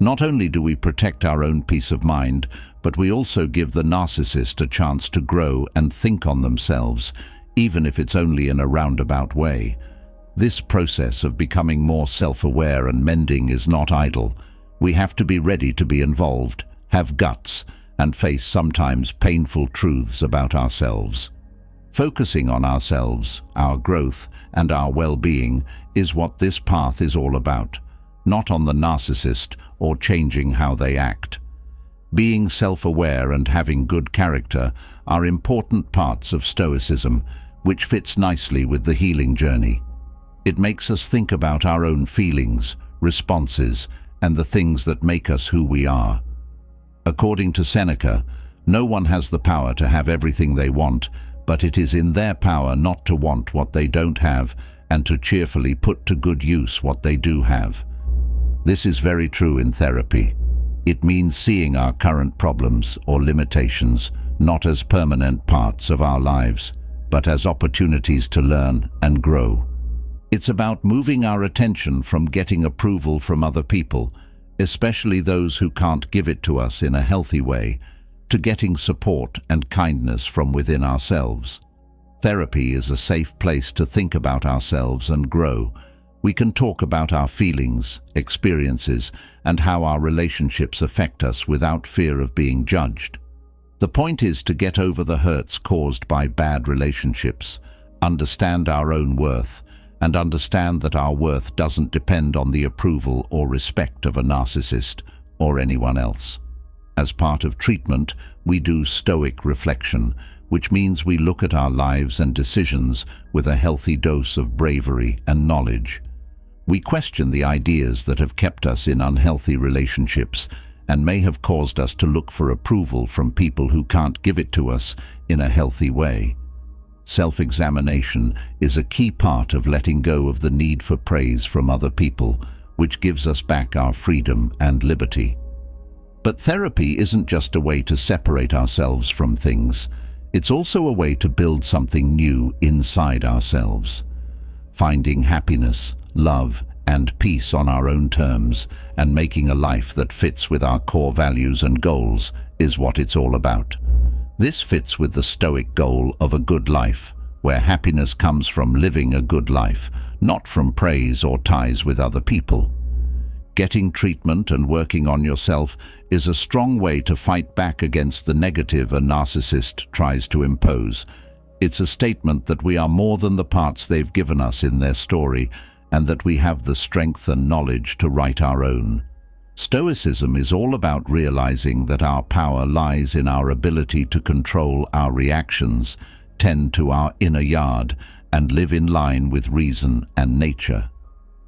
Not only do we protect our own peace of mind, but we also give the narcissist a chance to grow and think on themselves, even if it's only in a roundabout way. This process of becoming more self-aware and mending is not idle. We have to be ready to be involved, have guts, and face sometimes painful truths about ourselves. Focusing on ourselves, our growth, and our well-being is what this path is all about, not on the narcissist or changing how they act. Being self-aware and having good character are important parts of Stoicism, which fits nicely with the healing journey. It makes us think about our own feelings, responses, and the things that make us who we are. According to Seneca, no one has the power to have everything they want, but it is in their power not to want what they don't have and to cheerfully put to good use what they do have. This is very true in therapy. It means seeing our current problems or limitations not as permanent parts of our lives, but as opportunities to learn and grow. It's about moving our attention from getting approval from other people especially those who can't give it to us in a healthy way, to getting support and kindness from within ourselves. Therapy is a safe place to think about ourselves and grow. We can talk about our feelings, experiences, and how our relationships affect us without fear of being judged. The point is to get over the hurts caused by bad relationships, understand our own worth, and understand that our worth doesn't depend on the approval or respect of a narcissist or anyone else. As part of treatment, we do stoic reflection, which means we look at our lives and decisions with a healthy dose of bravery and knowledge. We question the ideas that have kept us in unhealthy relationships and may have caused us to look for approval from people who can't give it to us in a healthy way. Self-examination is a key part of letting go of the need for praise from other people, which gives us back our freedom and liberty. But therapy isn't just a way to separate ourselves from things. It's also a way to build something new inside ourselves. Finding happiness, love, and peace on our own terms and making a life that fits with our core values and goals is what it's all about. This fits with the Stoic goal of a good life, where happiness comes from living a good life, not from praise or ties with other people. Getting treatment and working on yourself is a strong way to fight back against the negative a narcissist tries to impose. It's a statement that we are more than the parts they've given us in their story and that we have the strength and knowledge to write our own. Stoicism is all about realizing that our power lies in our ability to control our reactions, tend to our inner yard, and live in line with reason and nature.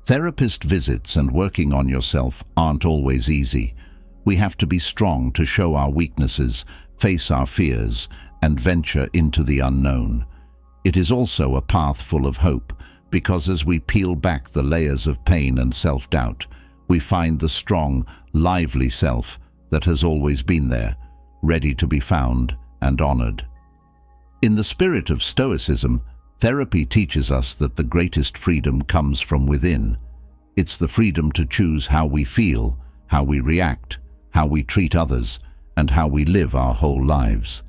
Therapist visits and working on yourself aren't always easy. We have to be strong to show our weaknesses, face our fears, and venture into the unknown. It is also a path full of hope, because as we peel back the layers of pain and self-doubt, we find the strong, lively self that has always been there, ready to be found and honored. In the spirit of Stoicism, therapy teaches us that the greatest freedom comes from within. It's the freedom to choose how we feel, how we react, how we treat others, and how we live our whole lives.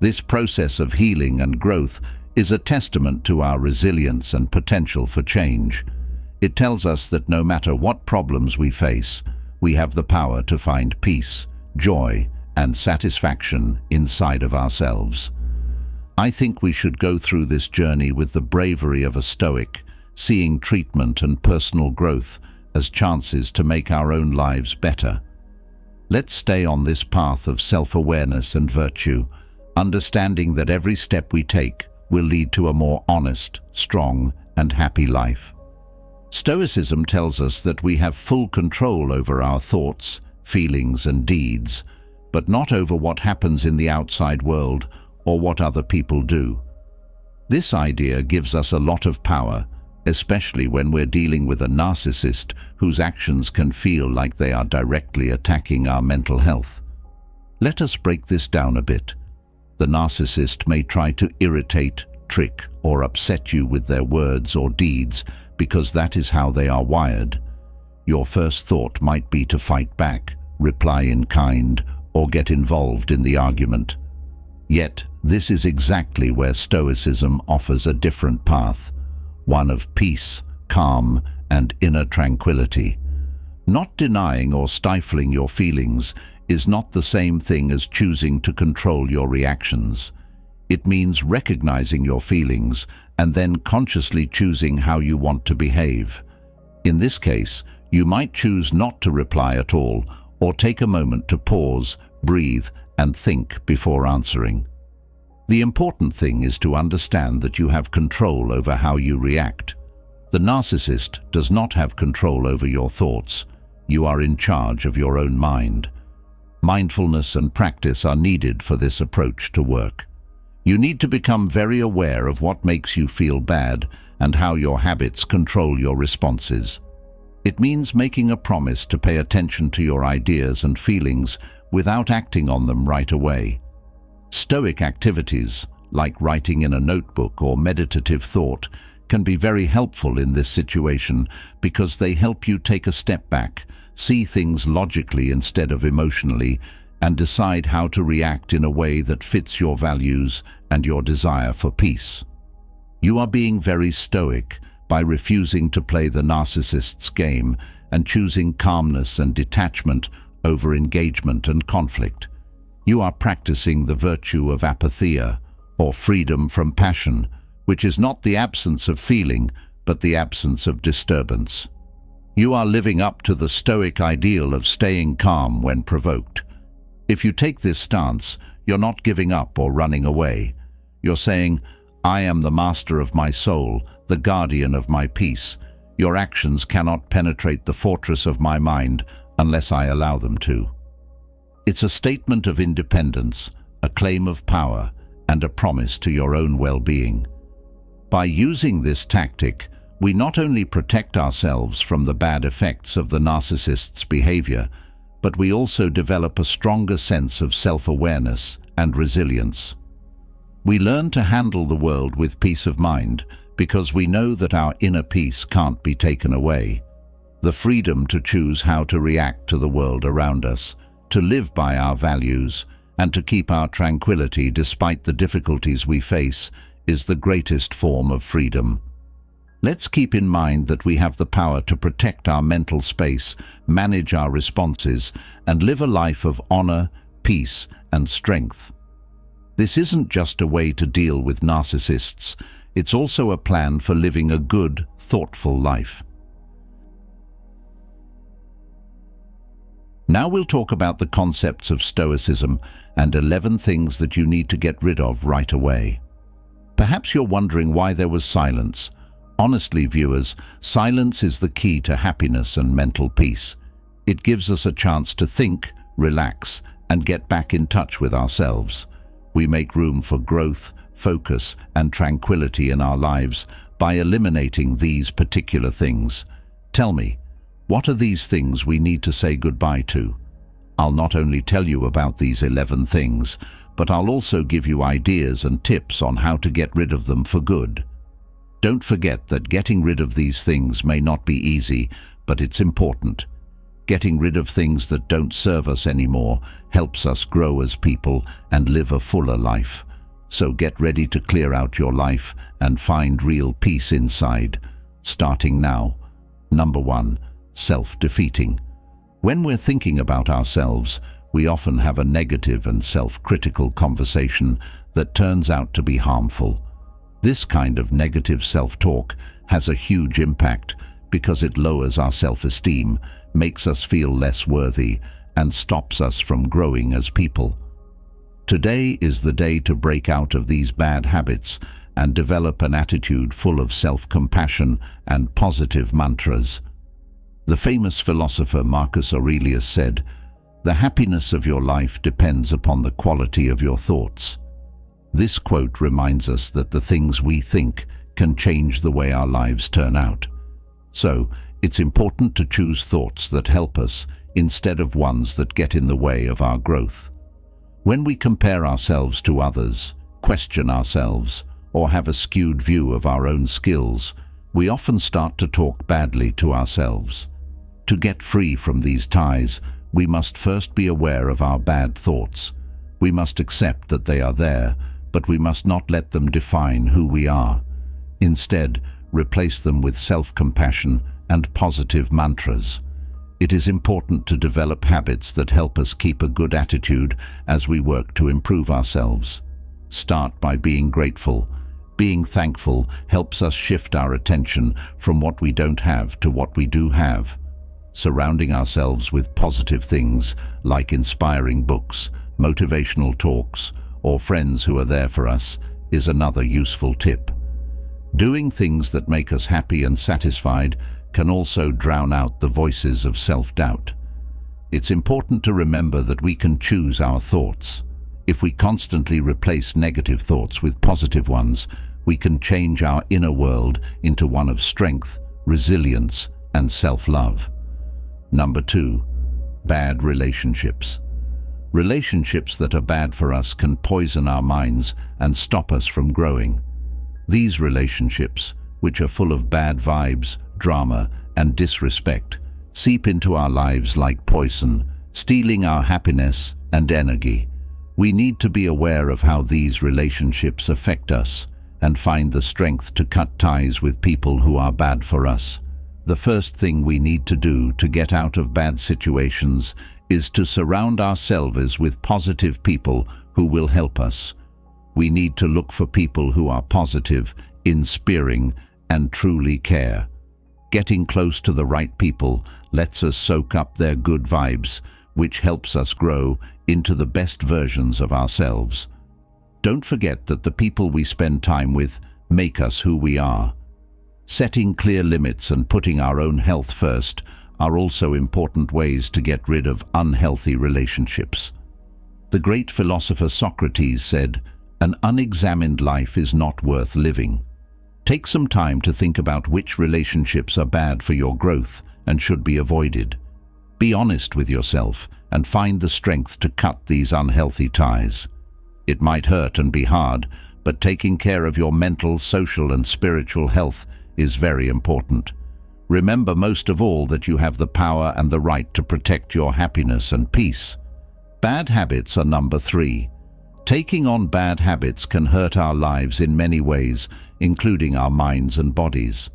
This process of healing and growth is a testament to our resilience and potential for change. It tells us that no matter what problems we face, we have the power to find peace, joy, and satisfaction inside of ourselves. I think we should go through this journey with the bravery of a Stoic, seeing treatment and personal growth as chances to make our own lives better. Let's stay on this path of self-awareness and virtue, understanding that every step we take will lead to a more honest, strong, and happy life. Stoicism tells us that we have full control over our thoughts, feelings and deeds, but not over what happens in the outside world or what other people do. This idea gives us a lot of power, especially when we're dealing with a narcissist whose actions can feel like they are directly attacking our mental health. Let us break this down a bit. The narcissist may try to irritate, trick, or upset you with their words or deeds because that is how they are wired. Your first thought might be to fight back, reply in kind, or get involved in the argument. Yet, this is exactly where Stoicism offers a different path, one of peace, calm, and inner tranquility. Not denying or stifling your feelings is not the same thing as choosing to control your reactions. It means recognizing your feelings and then consciously choosing how you want to behave. In this case, you might choose not to reply at all or take a moment to pause, breathe, and think before answering. The important thing is to understand that you have control over how you react. The narcissist does not have control over your thoughts. You are in charge of your own mind. Mindfulness and practice are needed for this approach to work. You need to become very aware of what makes you feel bad and how your habits control your responses. It means making a promise to pay attention to your ideas and feelings without acting on them right away. Stoic activities, like writing in a notebook or meditative thought, can be very helpful in this situation because they help you take a step back, see things logically instead of emotionally, and decide how to react in a way that fits your values and your desire for peace. You are being very stoic by refusing to play the narcissist's game and choosing calmness and detachment over engagement and conflict you are practicing the virtue of apatheia, or freedom from passion, which is not the absence of feeling, but the absence of disturbance. You are living up to the Stoic ideal of staying calm when provoked. If you take this stance, you're not giving up or running away. You're saying, I am the master of my soul, the guardian of my peace. Your actions cannot penetrate the fortress of my mind unless I allow them to. It's a statement of independence, a claim of power, and a promise to your own well-being. By using this tactic, we not only protect ourselves from the bad effects of the narcissist's behavior, but we also develop a stronger sense of self-awareness and resilience. We learn to handle the world with peace of mind because we know that our inner peace can't be taken away. The freedom to choose how to react to the world around us to live by our values, and to keep our tranquility despite the difficulties we face is the greatest form of freedom. Let's keep in mind that we have the power to protect our mental space, manage our responses, and live a life of honor, peace, and strength. This isn't just a way to deal with narcissists, it's also a plan for living a good, thoughtful life. Now we'll talk about the concepts of Stoicism and 11 things that you need to get rid of right away. Perhaps you're wondering why there was silence. Honestly, viewers, silence is the key to happiness and mental peace. It gives us a chance to think, relax, and get back in touch with ourselves. We make room for growth, focus, and tranquility in our lives by eliminating these particular things. Tell me, what are these things we need to say goodbye to? I'll not only tell you about these 11 things, but I'll also give you ideas and tips on how to get rid of them for good. Don't forget that getting rid of these things may not be easy, but it's important. Getting rid of things that don't serve us anymore helps us grow as people and live a fuller life. So get ready to clear out your life and find real peace inside, starting now. Number one, self-defeating. When we're thinking about ourselves, we often have a negative and self-critical conversation that turns out to be harmful. This kind of negative self-talk has a huge impact because it lowers our self-esteem, makes us feel less worthy, and stops us from growing as people. Today is the day to break out of these bad habits and develop an attitude full of self-compassion and positive mantras. The famous philosopher Marcus Aurelius said, The happiness of your life depends upon the quality of your thoughts. This quote reminds us that the things we think can change the way our lives turn out. So, it's important to choose thoughts that help us instead of ones that get in the way of our growth. When we compare ourselves to others, question ourselves, or have a skewed view of our own skills, we often start to talk badly to ourselves. To get free from these ties, we must first be aware of our bad thoughts. We must accept that they are there, but we must not let them define who we are. Instead, replace them with self-compassion and positive mantras. It is important to develop habits that help us keep a good attitude as we work to improve ourselves. Start by being grateful. Being thankful helps us shift our attention from what we don't have to what we do have. Surrounding ourselves with positive things like inspiring books, motivational talks, or friends who are there for us is another useful tip. Doing things that make us happy and satisfied can also drown out the voices of self-doubt. It's important to remember that we can choose our thoughts. If we constantly replace negative thoughts with positive ones, we can change our inner world into one of strength, resilience, and self-love. Number two, bad relationships. Relationships that are bad for us can poison our minds and stop us from growing. These relationships, which are full of bad vibes, drama, and disrespect, seep into our lives like poison, stealing our happiness and energy. We need to be aware of how these relationships affect us and find the strength to cut ties with people who are bad for us. The first thing we need to do to get out of bad situations is to surround ourselves with positive people who will help us. We need to look for people who are positive, inspiring, and truly care. Getting close to the right people lets us soak up their good vibes, which helps us grow into the best versions of ourselves. Don't forget that the people we spend time with make us who we are. Setting clear limits and putting our own health first are also important ways to get rid of unhealthy relationships. The great philosopher Socrates said, an unexamined life is not worth living. Take some time to think about which relationships are bad for your growth and should be avoided. Be honest with yourself and find the strength to cut these unhealthy ties. It might hurt and be hard, but taking care of your mental, social and spiritual health is very important. Remember most of all that you have the power and the right to protect your happiness and peace. Bad habits are number three. Taking on bad habits can hurt our lives in many ways, including our minds and bodies.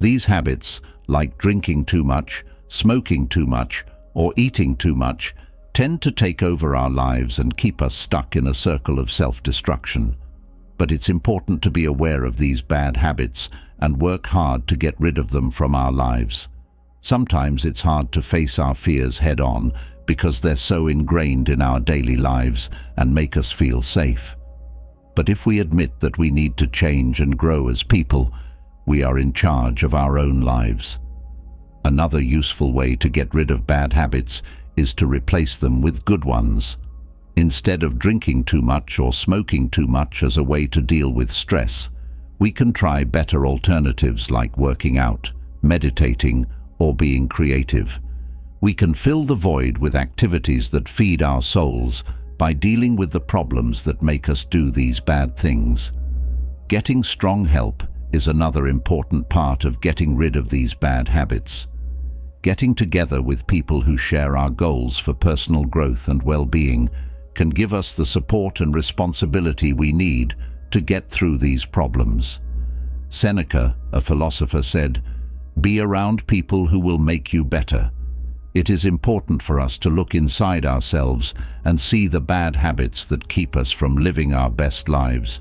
These habits, like drinking too much, smoking too much, or eating too much, tend to take over our lives and keep us stuck in a circle of self-destruction. But it's important to be aware of these bad habits and work hard to get rid of them from our lives. Sometimes it's hard to face our fears head-on because they're so ingrained in our daily lives and make us feel safe. But if we admit that we need to change and grow as people, we are in charge of our own lives. Another useful way to get rid of bad habits is to replace them with good ones. Instead of drinking too much or smoking too much as a way to deal with stress, we can try better alternatives like working out, meditating, or being creative. We can fill the void with activities that feed our souls by dealing with the problems that make us do these bad things. Getting strong help is another important part of getting rid of these bad habits. Getting together with people who share our goals for personal growth and well-being can give us the support and responsibility we need to get through these problems. Seneca, a philosopher, said, Be around people who will make you better, it is important for us to look inside ourselves and see the bad habits that keep us from living our best lives.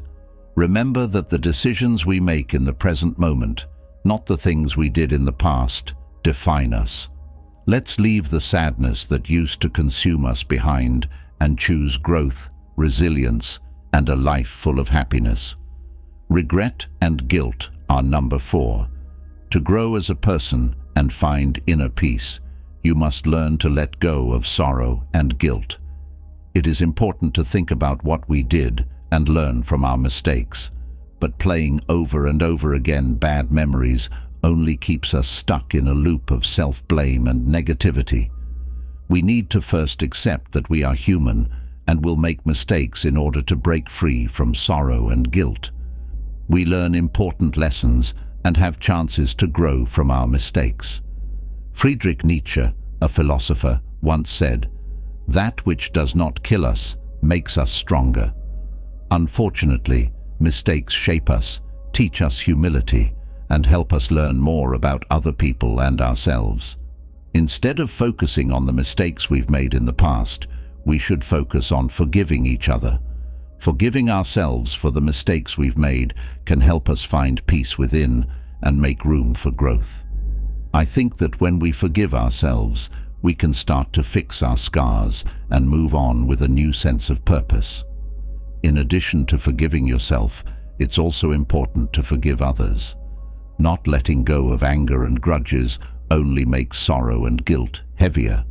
Remember that the decisions we make in the present moment, not the things we did in the past, define us. Let's leave the sadness that used to consume us behind and choose growth, resilience, and a life full of happiness. Regret and guilt are number four. To grow as a person and find inner peace, you must learn to let go of sorrow and guilt. It is important to think about what we did and learn from our mistakes. But playing over and over again bad memories only keeps us stuck in a loop of self-blame and negativity. We need to first accept that we are human and will make mistakes in order to break free from sorrow and guilt. We learn important lessons and have chances to grow from our mistakes. Friedrich Nietzsche, a philosopher, once said, That which does not kill us makes us stronger. Unfortunately, mistakes shape us, teach us humility, and help us learn more about other people and ourselves. Instead of focusing on the mistakes we've made in the past, we should focus on forgiving each other. Forgiving ourselves for the mistakes we've made can help us find peace within and make room for growth. I think that when we forgive ourselves, we can start to fix our scars and move on with a new sense of purpose. In addition to forgiving yourself, it's also important to forgive others. Not letting go of anger and grudges only makes sorrow and guilt heavier.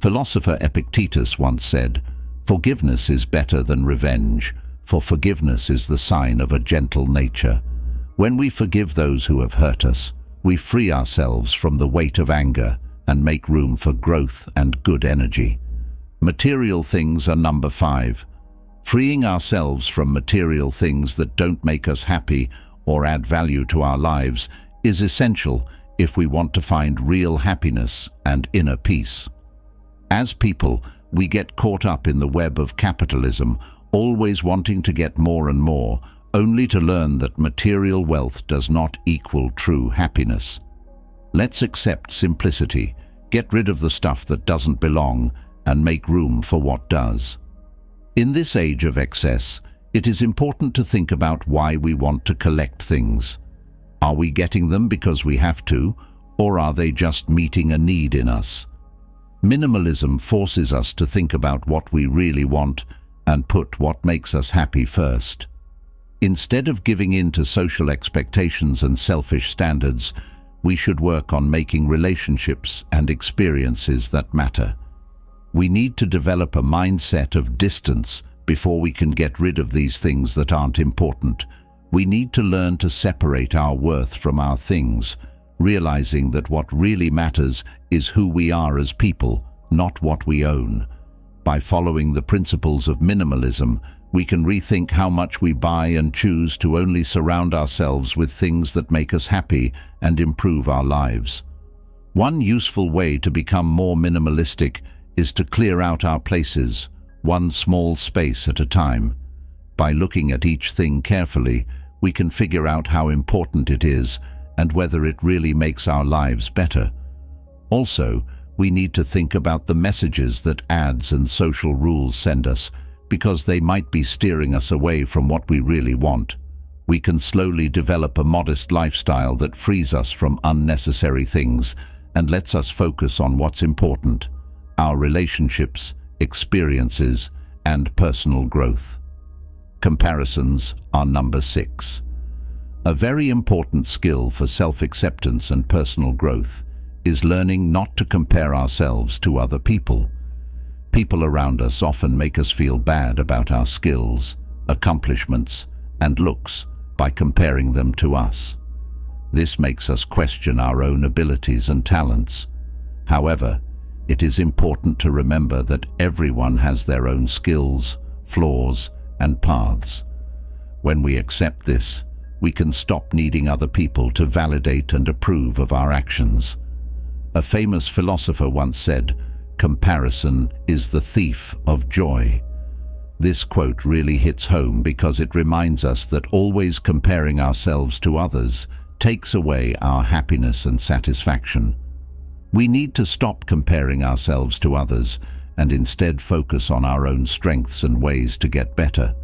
Philosopher Epictetus once said, Forgiveness is better than revenge, for forgiveness is the sign of a gentle nature. When we forgive those who have hurt us, we free ourselves from the weight of anger and make room for growth and good energy. Material things are number five. Freeing ourselves from material things that don't make us happy or add value to our lives is essential if we want to find real happiness and inner peace. As people, we get caught up in the web of capitalism, always wanting to get more and more, only to learn that material wealth does not equal true happiness. Let's accept simplicity, get rid of the stuff that doesn't belong, and make room for what does. In this age of excess, it is important to think about why we want to collect things. Are we getting them because we have to, or are they just meeting a need in us? Minimalism forces us to think about what we really want and put what makes us happy first. Instead of giving in to social expectations and selfish standards, we should work on making relationships and experiences that matter. We need to develop a mindset of distance before we can get rid of these things that aren't important. We need to learn to separate our worth from our things, realizing that what really matters is who we are as people, not what we own. By following the principles of minimalism, we can rethink how much we buy and choose to only surround ourselves with things that make us happy and improve our lives. One useful way to become more minimalistic is to clear out our places, one small space at a time. By looking at each thing carefully, we can figure out how important it is and whether it really makes our lives better. Also, we need to think about the messages that ads and social rules send us because they might be steering us away from what we really want. We can slowly develop a modest lifestyle that frees us from unnecessary things and lets us focus on what's important, our relationships, experiences, and personal growth. Comparisons are number six. A very important skill for self-acceptance and personal growth is learning not to compare ourselves to other people. People around us often make us feel bad about our skills, accomplishments, and looks by comparing them to us. This makes us question our own abilities and talents. However, it is important to remember that everyone has their own skills, flaws, and paths. When we accept this, we can stop needing other people to validate and approve of our actions. A famous philosopher once said, comparison is the thief of joy. This quote really hits home because it reminds us that always comparing ourselves to others takes away our happiness and satisfaction. We need to stop comparing ourselves to others and instead focus on our own strengths and ways to get better.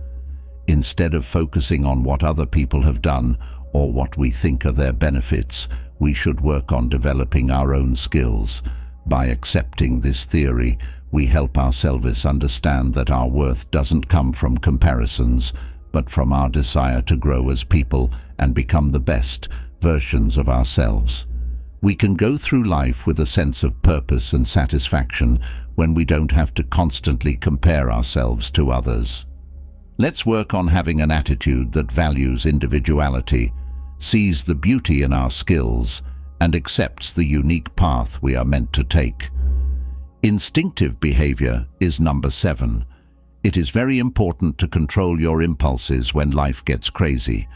Instead of focusing on what other people have done or what we think are their benefits, we should work on developing our own skills, by accepting this theory, we help ourselves understand that our worth doesn't come from comparisons, but from our desire to grow as people and become the best versions of ourselves. We can go through life with a sense of purpose and satisfaction when we don't have to constantly compare ourselves to others. Let's work on having an attitude that values individuality, sees the beauty in our skills, and accepts the unique path we are meant to take. Instinctive behavior is number seven. It is very important to control your impulses when life gets crazy.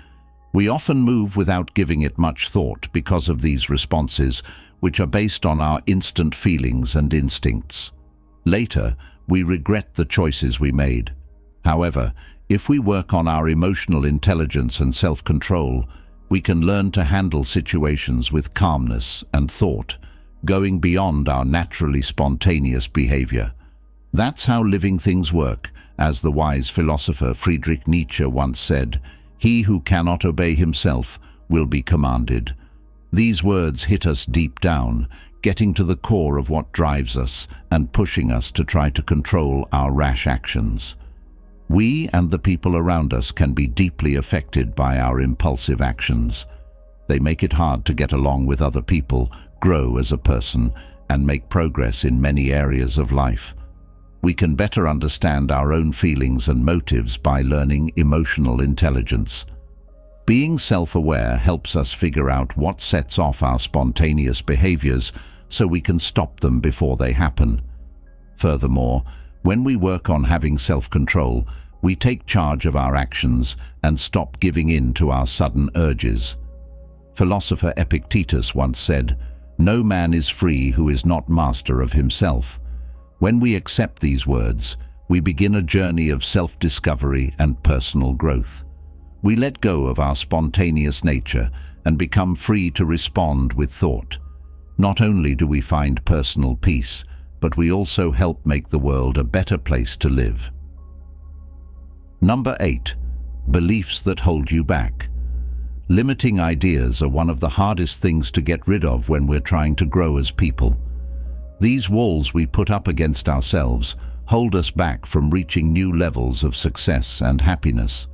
We often move without giving it much thought because of these responses, which are based on our instant feelings and instincts. Later, we regret the choices we made. However, if we work on our emotional intelligence and self-control, we can learn to handle situations with calmness and thought, going beyond our naturally spontaneous behavior. That's how living things work, as the wise philosopher Friedrich Nietzsche once said, he who cannot obey himself will be commanded. These words hit us deep down, getting to the core of what drives us and pushing us to try to control our rash actions. We and the people around us can be deeply affected by our impulsive actions. They make it hard to get along with other people, grow as a person, and make progress in many areas of life. We can better understand our own feelings and motives by learning emotional intelligence. Being self-aware helps us figure out what sets off our spontaneous behaviors so we can stop them before they happen. Furthermore, when we work on having self-control, we take charge of our actions and stop giving in to our sudden urges. Philosopher Epictetus once said, No man is free who is not master of himself. When we accept these words, we begin a journey of self-discovery and personal growth. We let go of our spontaneous nature and become free to respond with thought. Not only do we find personal peace, but we also help make the world a better place to live. Number 8. Beliefs that hold you back. Limiting ideas are one of the hardest things to get rid of when we're trying to grow as people. These walls we put up against ourselves hold us back from reaching new levels of success and happiness.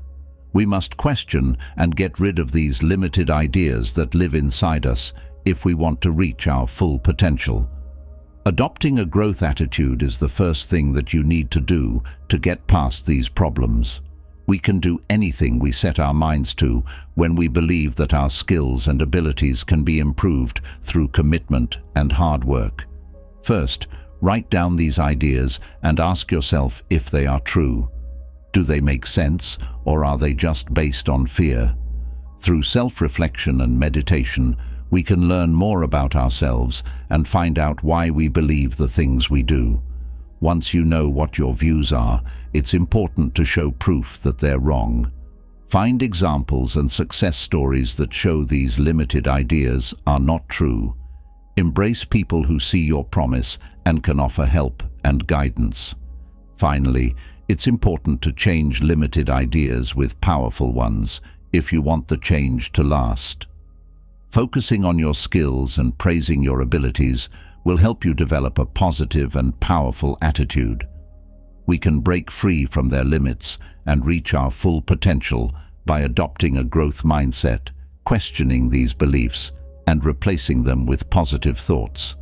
We must question and get rid of these limited ideas that live inside us if we want to reach our full potential. Adopting a growth attitude is the first thing that you need to do to get past these problems. We can do anything we set our minds to when we believe that our skills and abilities can be improved through commitment and hard work. First, write down these ideas and ask yourself if they are true. Do they make sense, or are they just based on fear? Through self-reflection and meditation, we can learn more about ourselves and find out why we believe the things we do. Once you know what your views are, it's important to show proof that they're wrong. Find examples and success stories that show these limited ideas are not true. Embrace people who see your promise and can offer help and guidance. Finally, it's important to change limited ideas with powerful ones if you want the change to last. Focusing on your skills and praising your abilities will help you develop a positive and powerful attitude. We can break free from their limits and reach our full potential by adopting a growth mindset, questioning these beliefs, and replacing them with positive thoughts.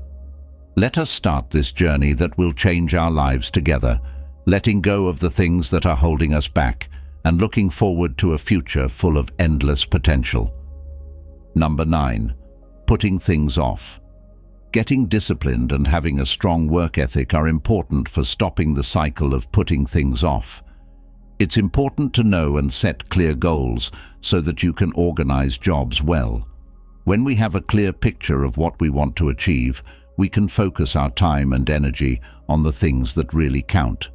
Let us start this journey that will change our lives together letting go of the things that are holding us back and looking forward to a future full of endless potential. Number 9. Putting things off. Getting disciplined and having a strong work ethic are important for stopping the cycle of putting things off. It's important to know and set clear goals so that you can organize jobs well. When we have a clear picture of what we want to achieve, we can focus our time and energy on the things that really count.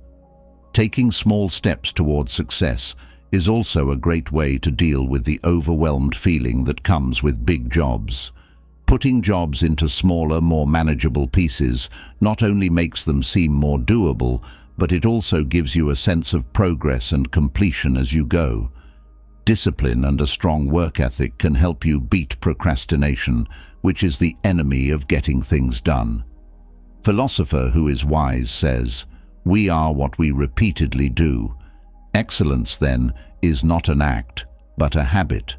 Taking small steps towards success is also a great way to deal with the overwhelmed feeling that comes with big jobs. Putting jobs into smaller, more manageable pieces not only makes them seem more doable, but it also gives you a sense of progress and completion as you go. Discipline and a strong work ethic can help you beat procrastination, which is the enemy of getting things done. Philosopher who is wise says, we are what we repeatedly do. Excellence, then, is not an act, but a habit.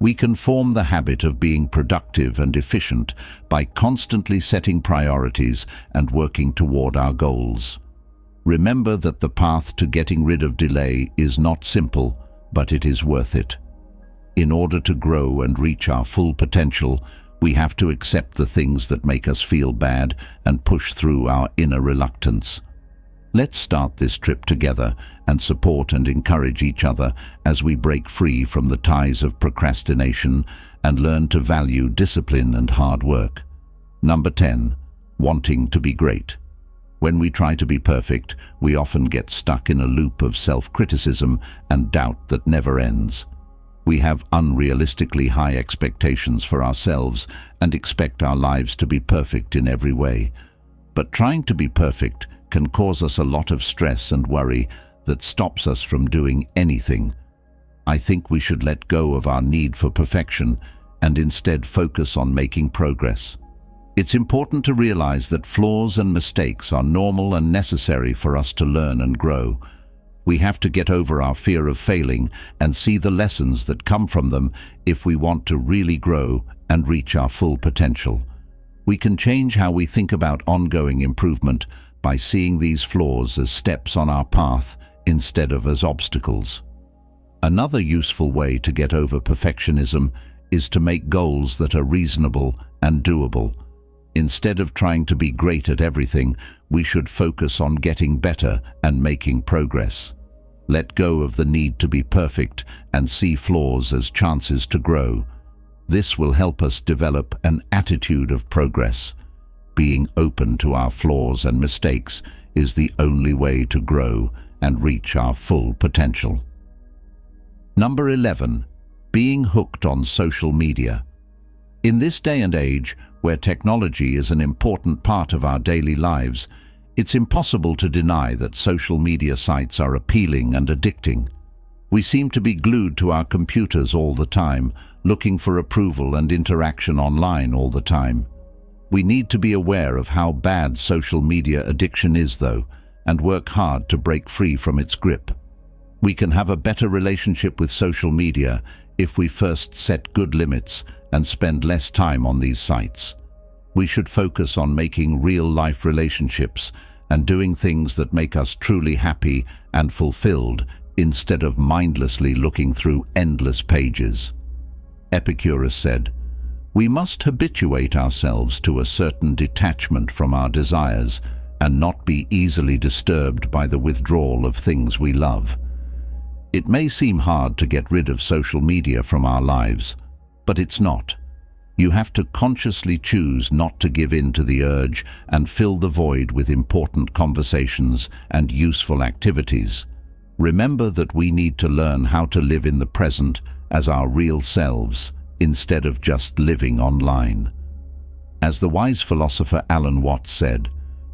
We can form the habit of being productive and efficient by constantly setting priorities and working toward our goals. Remember that the path to getting rid of delay is not simple, but it is worth it. In order to grow and reach our full potential, we have to accept the things that make us feel bad and push through our inner reluctance. Let's start this trip together and support and encourage each other as we break free from the ties of procrastination and learn to value discipline and hard work. Number 10. Wanting to be great. When we try to be perfect, we often get stuck in a loop of self-criticism and doubt that never ends. We have unrealistically high expectations for ourselves and expect our lives to be perfect in every way. But trying to be perfect can cause us a lot of stress and worry that stops us from doing anything. I think we should let go of our need for perfection and instead focus on making progress. It's important to realize that flaws and mistakes are normal and necessary for us to learn and grow. We have to get over our fear of failing and see the lessons that come from them if we want to really grow and reach our full potential. We can change how we think about ongoing improvement by seeing these flaws as steps on our path instead of as obstacles. Another useful way to get over perfectionism is to make goals that are reasonable and doable. Instead of trying to be great at everything, we should focus on getting better and making progress. Let go of the need to be perfect and see flaws as chances to grow. This will help us develop an attitude of progress. Being open to our flaws and mistakes is the only way to grow and reach our full potential. Number 11. Being hooked on social media. In this day and age, where technology is an important part of our daily lives, it's impossible to deny that social media sites are appealing and addicting. We seem to be glued to our computers all the time, looking for approval and interaction online all the time. We need to be aware of how bad social media addiction is, though, and work hard to break free from its grip. We can have a better relationship with social media if we first set good limits and spend less time on these sites. We should focus on making real-life relationships and doing things that make us truly happy and fulfilled instead of mindlessly looking through endless pages. Epicurus said, We must habituate ourselves to a certain detachment from our desires and not be easily disturbed by the withdrawal of things we love. It may seem hard to get rid of social media from our lives, but it's not. You have to consciously choose not to give in to the urge and fill the void with important conversations and useful activities. Remember that we need to learn how to live in the present as our real selves instead of just living online. As the wise philosopher Alan Watts said,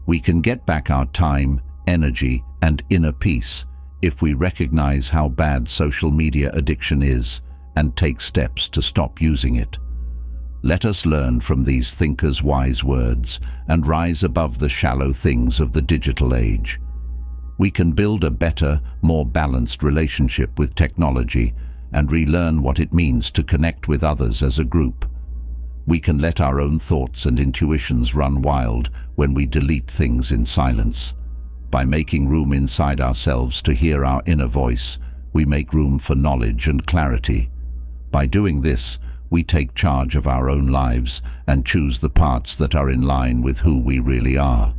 we can get back our time, energy and inner peace if we recognize how bad social media addiction is and take steps to stop using it. Let us learn from these thinkers' wise words and rise above the shallow things of the digital age. We can build a better, more balanced relationship with technology and relearn what it means to connect with others as a group. We can let our own thoughts and intuitions run wild when we delete things in silence. By making room inside ourselves to hear our inner voice, we make room for knowledge and clarity. By doing this, we take charge of our own lives and choose the parts that are in line with who we really are.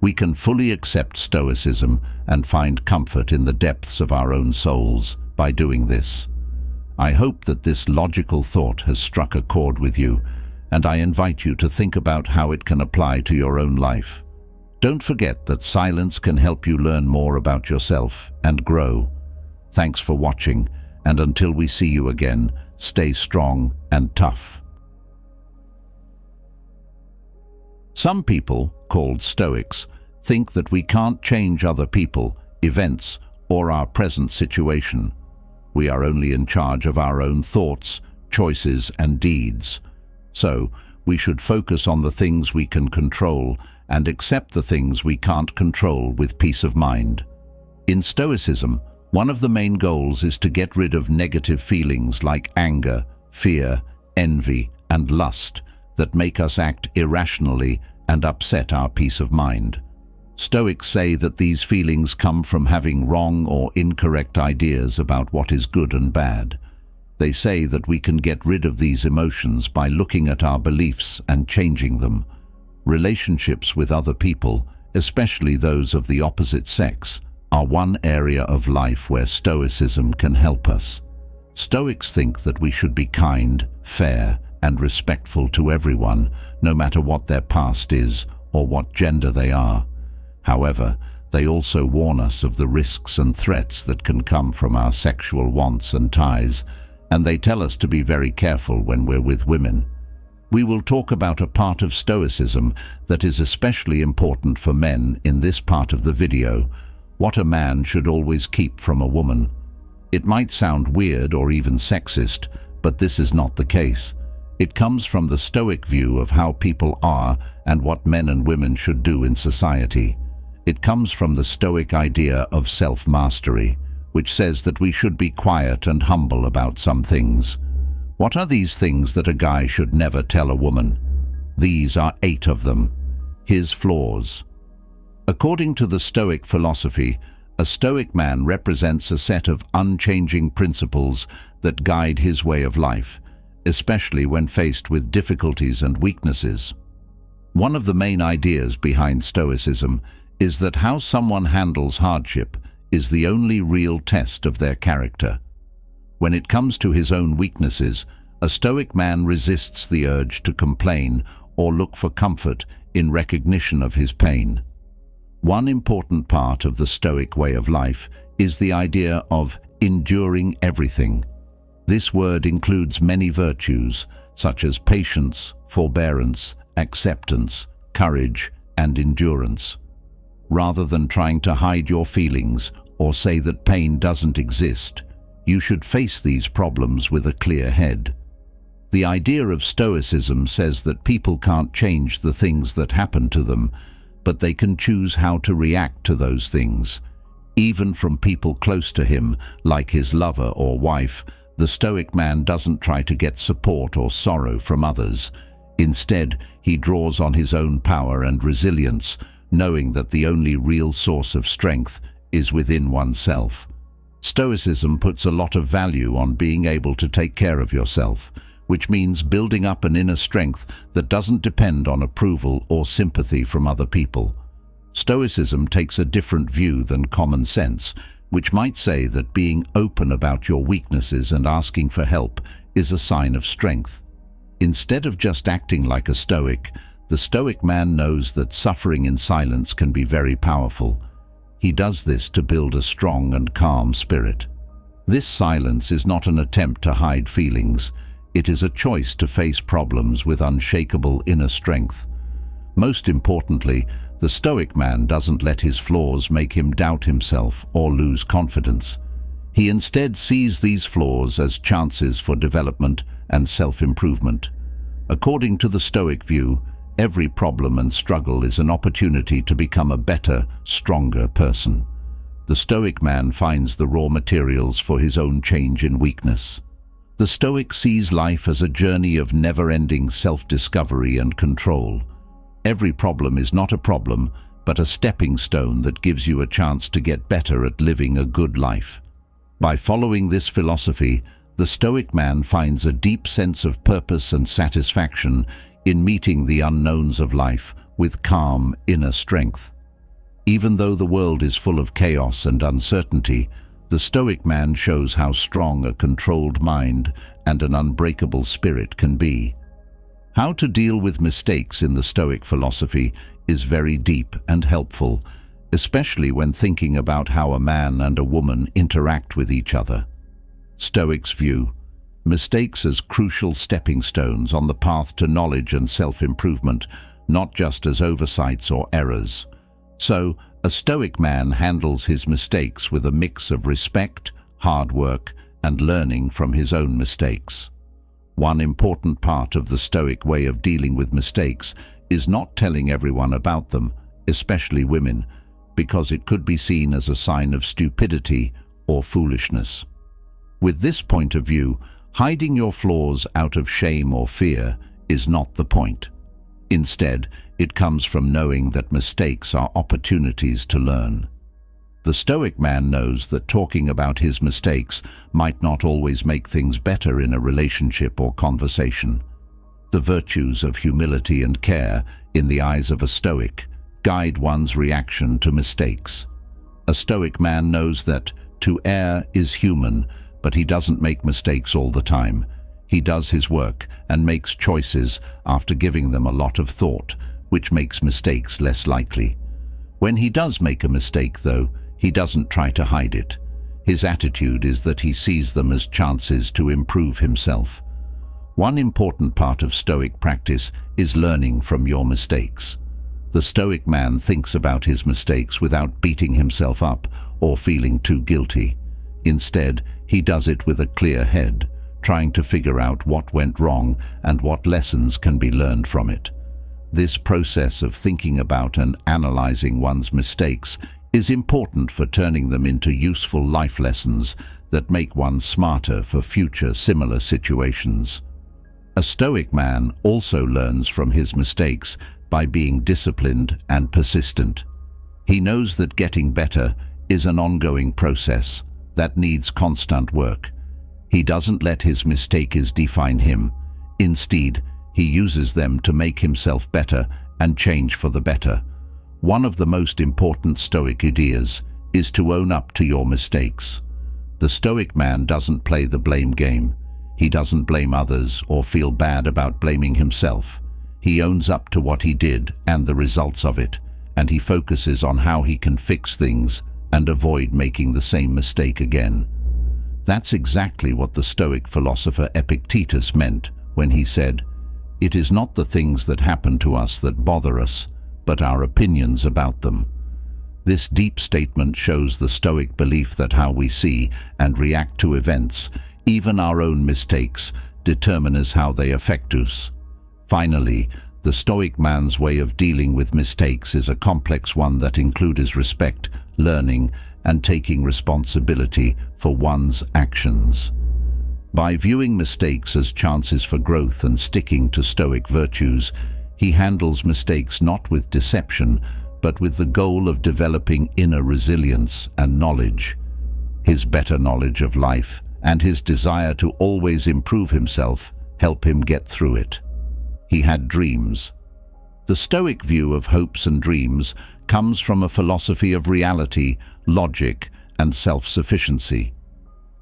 We can fully accept Stoicism and find comfort in the depths of our own souls by doing this. I hope that this logical thought has struck a chord with you, and I invite you to think about how it can apply to your own life. Don't forget that silence can help you learn more about yourself and grow. Thanks for watching, and until we see you again, stay strong and tough. Some people, called Stoics, think that we can't change other people, events, or our present situation. We are only in charge of our own thoughts, choices and deeds. So, we should focus on the things we can control and accept the things we can't control with peace of mind. In Stoicism, one of the main goals is to get rid of negative feelings like anger, fear, envy, and lust that make us act irrationally and upset our peace of mind. Stoics say that these feelings come from having wrong or incorrect ideas about what is good and bad. They say that we can get rid of these emotions by looking at our beliefs and changing them. Relationships with other people, especially those of the opposite sex, are one area of life where Stoicism can help us. Stoics think that we should be kind, fair, and respectful to everyone, no matter what their past is or what gender they are. However, they also warn us of the risks and threats that can come from our sexual wants and ties, and they tell us to be very careful when we're with women. We will talk about a part of Stoicism that is especially important for men in this part of the video, what a man should always keep from a woman. It might sound weird or even sexist, but this is not the case. It comes from the Stoic view of how people are and what men and women should do in society. It comes from the Stoic idea of self-mastery, which says that we should be quiet and humble about some things. What are these things that a guy should never tell a woman? These are eight of them. His flaws. According to the Stoic philosophy, a Stoic man represents a set of unchanging principles that guide his way of life, especially when faced with difficulties and weaknesses. One of the main ideas behind Stoicism is that how someone handles hardship is the only real test of their character. When it comes to his own weaknesses, a Stoic man resists the urge to complain or look for comfort in recognition of his pain. One important part of the Stoic way of life is the idea of enduring everything. This word includes many virtues, such as patience, forbearance, acceptance, courage, and endurance. Rather than trying to hide your feelings or say that pain doesn't exist, you should face these problems with a clear head. The idea of Stoicism says that people can't change the things that happen to them, but they can choose how to react to those things. Even from people close to him, like his lover or wife, the Stoic man doesn't try to get support or sorrow from others. Instead, he draws on his own power and resilience, knowing that the only real source of strength is within oneself. Stoicism puts a lot of value on being able to take care of yourself, which means building up an inner strength that doesn't depend on approval or sympathy from other people. Stoicism takes a different view than common sense, which might say that being open about your weaknesses and asking for help is a sign of strength. Instead of just acting like a Stoic, the Stoic man knows that suffering in silence can be very powerful. He does this to build a strong and calm spirit. This silence is not an attempt to hide feelings, it is a choice to face problems with unshakable inner strength. Most importantly, the Stoic man doesn't let his flaws make him doubt himself or lose confidence. He instead sees these flaws as chances for development and self-improvement. According to the Stoic view, every problem and struggle is an opportunity to become a better, stronger person. The Stoic man finds the raw materials for his own change in weakness. The Stoic sees life as a journey of never-ending self-discovery and control. Every problem is not a problem, but a stepping stone that gives you a chance to get better at living a good life. By following this philosophy, the Stoic man finds a deep sense of purpose and satisfaction in meeting the unknowns of life with calm inner strength. Even though the world is full of chaos and uncertainty, the Stoic man shows how strong a controlled mind and an unbreakable spirit can be. How to deal with mistakes in the Stoic philosophy is very deep and helpful, especially when thinking about how a man and a woman interact with each other. Stoics view mistakes as crucial stepping stones on the path to knowledge and self-improvement, not just as oversights or errors. So, a Stoic man handles his mistakes with a mix of respect, hard work, and learning from his own mistakes. One important part of the Stoic way of dealing with mistakes is not telling everyone about them, especially women, because it could be seen as a sign of stupidity or foolishness. With this point of view, hiding your flaws out of shame or fear is not the point. Instead, it comes from knowing that mistakes are opportunities to learn. The Stoic man knows that talking about his mistakes might not always make things better in a relationship or conversation. The virtues of humility and care, in the eyes of a Stoic, guide one's reaction to mistakes. A Stoic man knows that to err is human, but he doesn't make mistakes all the time. He does his work and makes choices after giving them a lot of thought, which makes mistakes less likely. When he does make a mistake, though, he doesn't try to hide it. His attitude is that he sees them as chances to improve himself. One important part of Stoic practice is learning from your mistakes. The Stoic man thinks about his mistakes without beating himself up or feeling too guilty. Instead, he does it with a clear head, trying to figure out what went wrong and what lessons can be learned from it. This process of thinking about and analyzing one's mistakes is important for turning them into useful life lessons that make one smarter for future similar situations. A Stoic man also learns from his mistakes by being disciplined and persistent. He knows that getting better is an ongoing process that needs constant work. He doesn't let his mistakes define him. Instead, he uses them to make himself better and change for the better. One of the most important Stoic ideas is to own up to your mistakes. The Stoic man doesn't play the blame game. He doesn't blame others or feel bad about blaming himself. He owns up to what he did and the results of it, and he focuses on how he can fix things and avoid making the same mistake again. That's exactly what the Stoic philosopher Epictetus meant when he said, It is not the things that happen to us that bother us, but our opinions about them. This deep statement shows the Stoic belief that how we see and react to events, even our own mistakes, determine as how they affect us. Finally, the Stoic man's way of dealing with mistakes is a complex one that includes respect, learning, and taking responsibility for one's actions. By viewing mistakes as chances for growth and sticking to Stoic virtues, he handles mistakes not with deception, but with the goal of developing inner resilience and knowledge. His better knowledge of life and his desire to always improve himself help him get through it. He had dreams. The Stoic view of hopes and dreams comes from a philosophy of reality, logic, and self-sufficiency.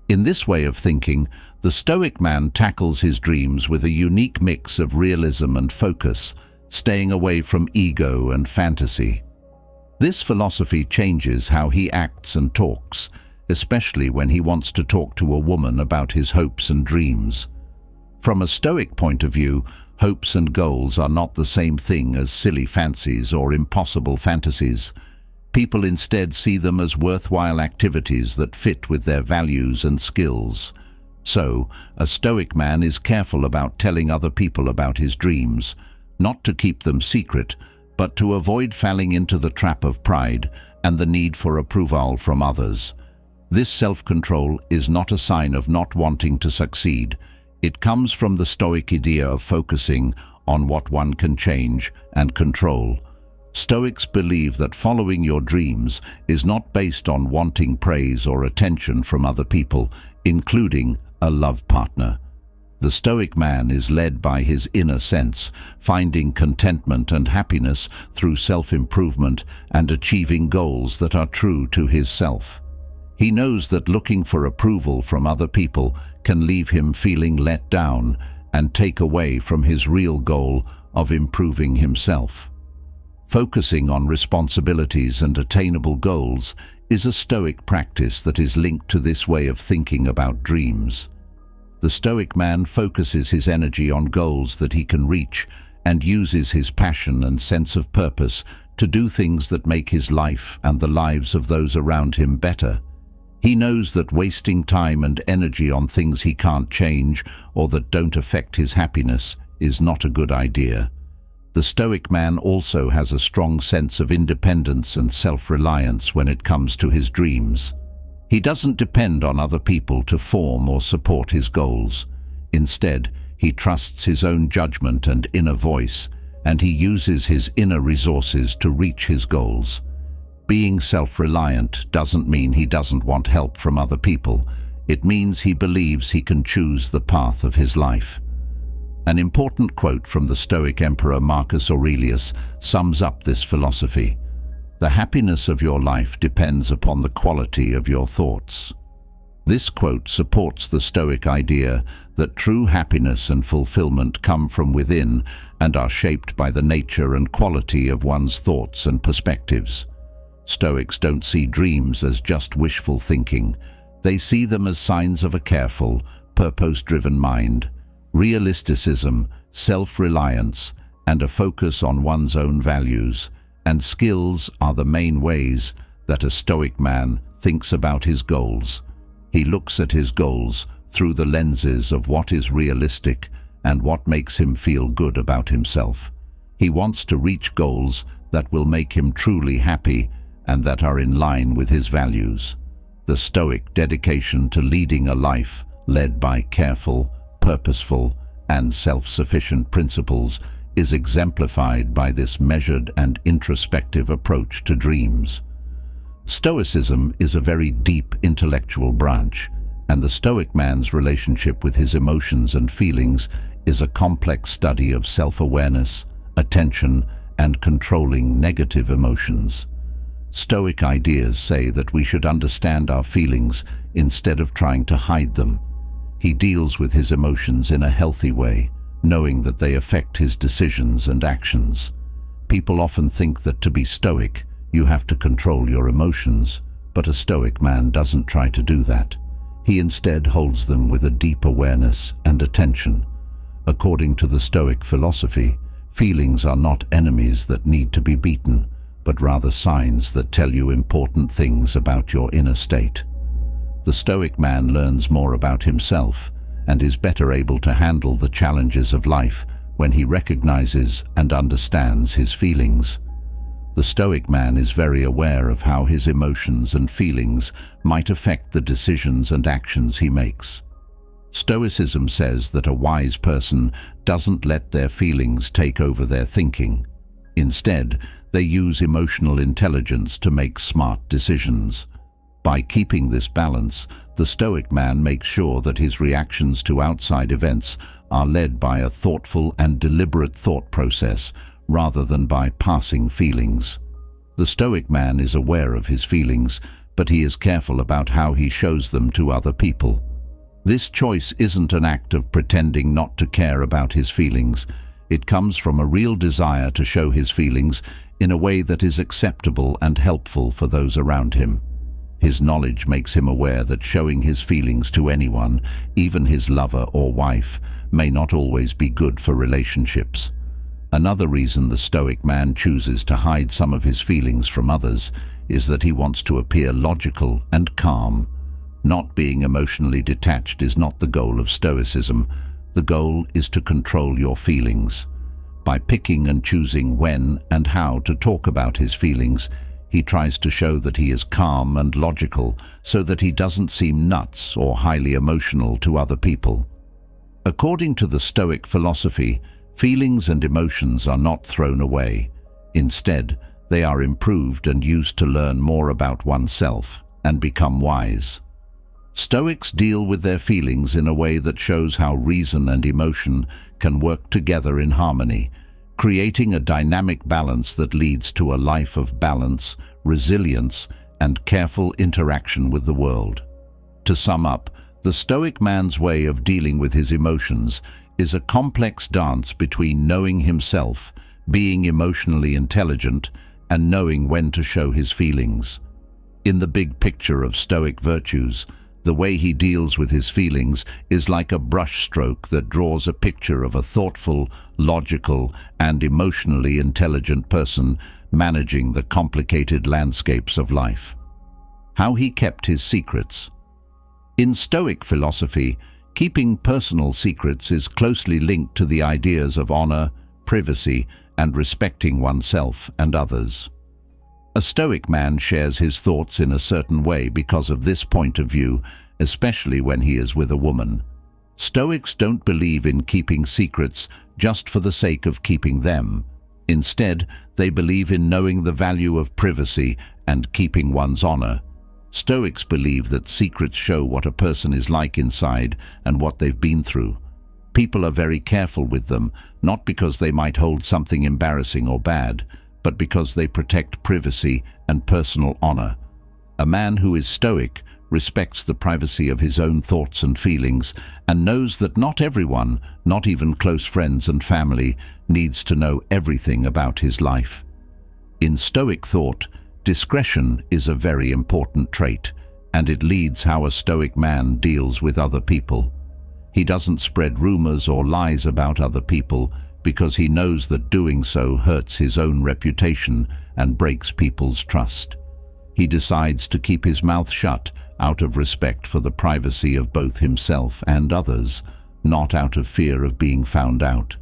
In this way of thinking, the Stoic man tackles his dreams with a unique mix of realism and focus, staying away from ego and fantasy. This philosophy changes how he acts and talks, especially when he wants to talk to a woman about his hopes and dreams. From a Stoic point of view, hopes and goals are not the same thing as silly fancies or impossible fantasies. People instead see them as worthwhile activities that fit with their values and skills. So, a Stoic man is careful about telling other people about his dreams, not to keep them secret, but to avoid falling into the trap of pride and the need for approval from others. This self-control is not a sign of not wanting to succeed. It comes from the Stoic idea of focusing on what one can change and control. Stoics believe that following your dreams is not based on wanting praise or attention from other people, including a love partner. The Stoic man is led by his inner sense, finding contentment and happiness through self-improvement and achieving goals that are true to his self. He knows that looking for approval from other people can leave him feeling let down and take away from his real goal of improving himself. Focusing on responsibilities and attainable goals is a Stoic practice that is linked to this way of thinking about dreams. The Stoic man focuses his energy on goals that he can reach and uses his passion and sense of purpose to do things that make his life and the lives of those around him better. He knows that wasting time and energy on things he can't change or that don't affect his happiness is not a good idea. The Stoic man also has a strong sense of independence and self-reliance when it comes to his dreams. He doesn't depend on other people to form or support his goals. Instead, he trusts his own judgment and inner voice, and he uses his inner resources to reach his goals. Being self-reliant doesn't mean he doesn't want help from other people. It means he believes he can choose the path of his life. An important quote from the Stoic Emperor Marcus Aurelius sums up this philosophy. The happiness of your life depends upon the quality of your thoughts. This quote supports the Stoic idea that true happiness and fulfillment come from within and are shaped by the nature and quality of one's thoughts and perspectives. Stoics don't see dreams as just wishful thinking. They see them as signs of a careful, purpose-driven mind, realisticism, self-reliance, and a focus on one's own values. And skills are the main ways that a Stoic man thinks about his goals. He looks at his goals through the lenses of what is realistic and what makes him feel good about himself. He wants to reach goals that will make him truly happy and that are in line with his values. The Stoic dedication to leading a life led by careful, purposeful, and self-sufficient principles is exemplified by this measured and introspective approach to dreams. Stoicism is a very deep intellectual branch, and the Stoic man's relationship with his emotions and feelings is a complex study of self-awareness, attention, and controlling negative emotions. Stoic ideas say that we should understand our feelings instead of trying to hide them. He deals with his emotions in a healthy way, knowing that they affect his decisions and actions. People often think that to be Stoic you have to control your emotions, but a Stoic man doesn't try to do that. He instead holds them with a deep awareness and attention. According to the Stoic philosophy, feelings are not enemies that need to be beaten, but rather signs that tell you important things about your inner state. The Stoic man learns more about himself and is better able to handle the challenges of life when he recognizes and understands his feelings. The Stoic man is very aware of how his emotions and feelings might affect the decisions and actions he makes. Stoicism says that a wise person doesn't let their feelings take over their thinking. Instead, they use emotional intelligence to make smart decisions. By keeping this balance, the Stoic man makes sure that his reactions to outside events are led by a thoughtful and deliberate thought process rather than by passing feelings. The Stoic man is aware of his feelings, but he is careful about how he shows them to other people. This choice isn't an act of pretending not to care about his feelings. It comes from a real desire to show his feelings in a way that is acceptable and helpful for those around him. His knowledge makes him aware that showing his feelings to anyone, even his lover or wife, may not always be good for relationships. Another reason the Stoic man chooses to hide some of his feelings from others is that he wants to appear logical and calm. Not being emotionally detached is not the goal of Stoicism. The goal is to control your feelings. By picking and choosing when and how to talk about his feelings, he tries to show that he is calm and logical so that he doesn't seem nuts or highly emotional to other people. According to the Stoic philosophy, Feelings and emotions are not thrown away. Instead, they are improved and used to learn more about oneself and become wise. Stoics deal with their feelings in a way that shows how reason and emotion can work together in harmony, creating a dynamic balance that leads to a life of balance, resilience, and careful interaction with the world. To sum up, the Stoic man's way of dealing with his emotions is a complex dance between knowing himself, being emotionally intelligent, and knowing when to show his feelings. In the big picture of Stoic virtues, the way he deals with his feelings is like a brushstroke that draws a picture of a thoughtful, logical, and emotionally intelligent person managing the complicated landscapes of life. How he kept his secrets. In Stoic philosophy, Keeping personal secrets is closely linked to the ideas of honor, privacy, and respecting oneself and others. A Stoic man shares his thoughts in a certain way because of this point of view, especially when he is with a woman. Stoics don't believe in keeping secrets just for the sake of keeping them. Instead, they believe in knowing the value of privacy and keeping one's honor. Stoics believe that secrets show what a person is like inside and what they've been through. People are very careful with them, not because they might hold something embarrassing or bad, but because they protect privacy and personal honor. A man who is stoic respects the privacy of his own thoughts and feelings and knows that not everyone, not even close friends and family, needs to know everything about his life. In Stoic thought, discretion is a very important trait, and it leads how a Stoic man deals with other people. He doesn't spread rumors or lies about other people because he knows that doing so hurts his own reputation and breaks people's trust. He decides to keep his mouth shut out of respect for the privacy of both himself and others, not out of fear of being found out.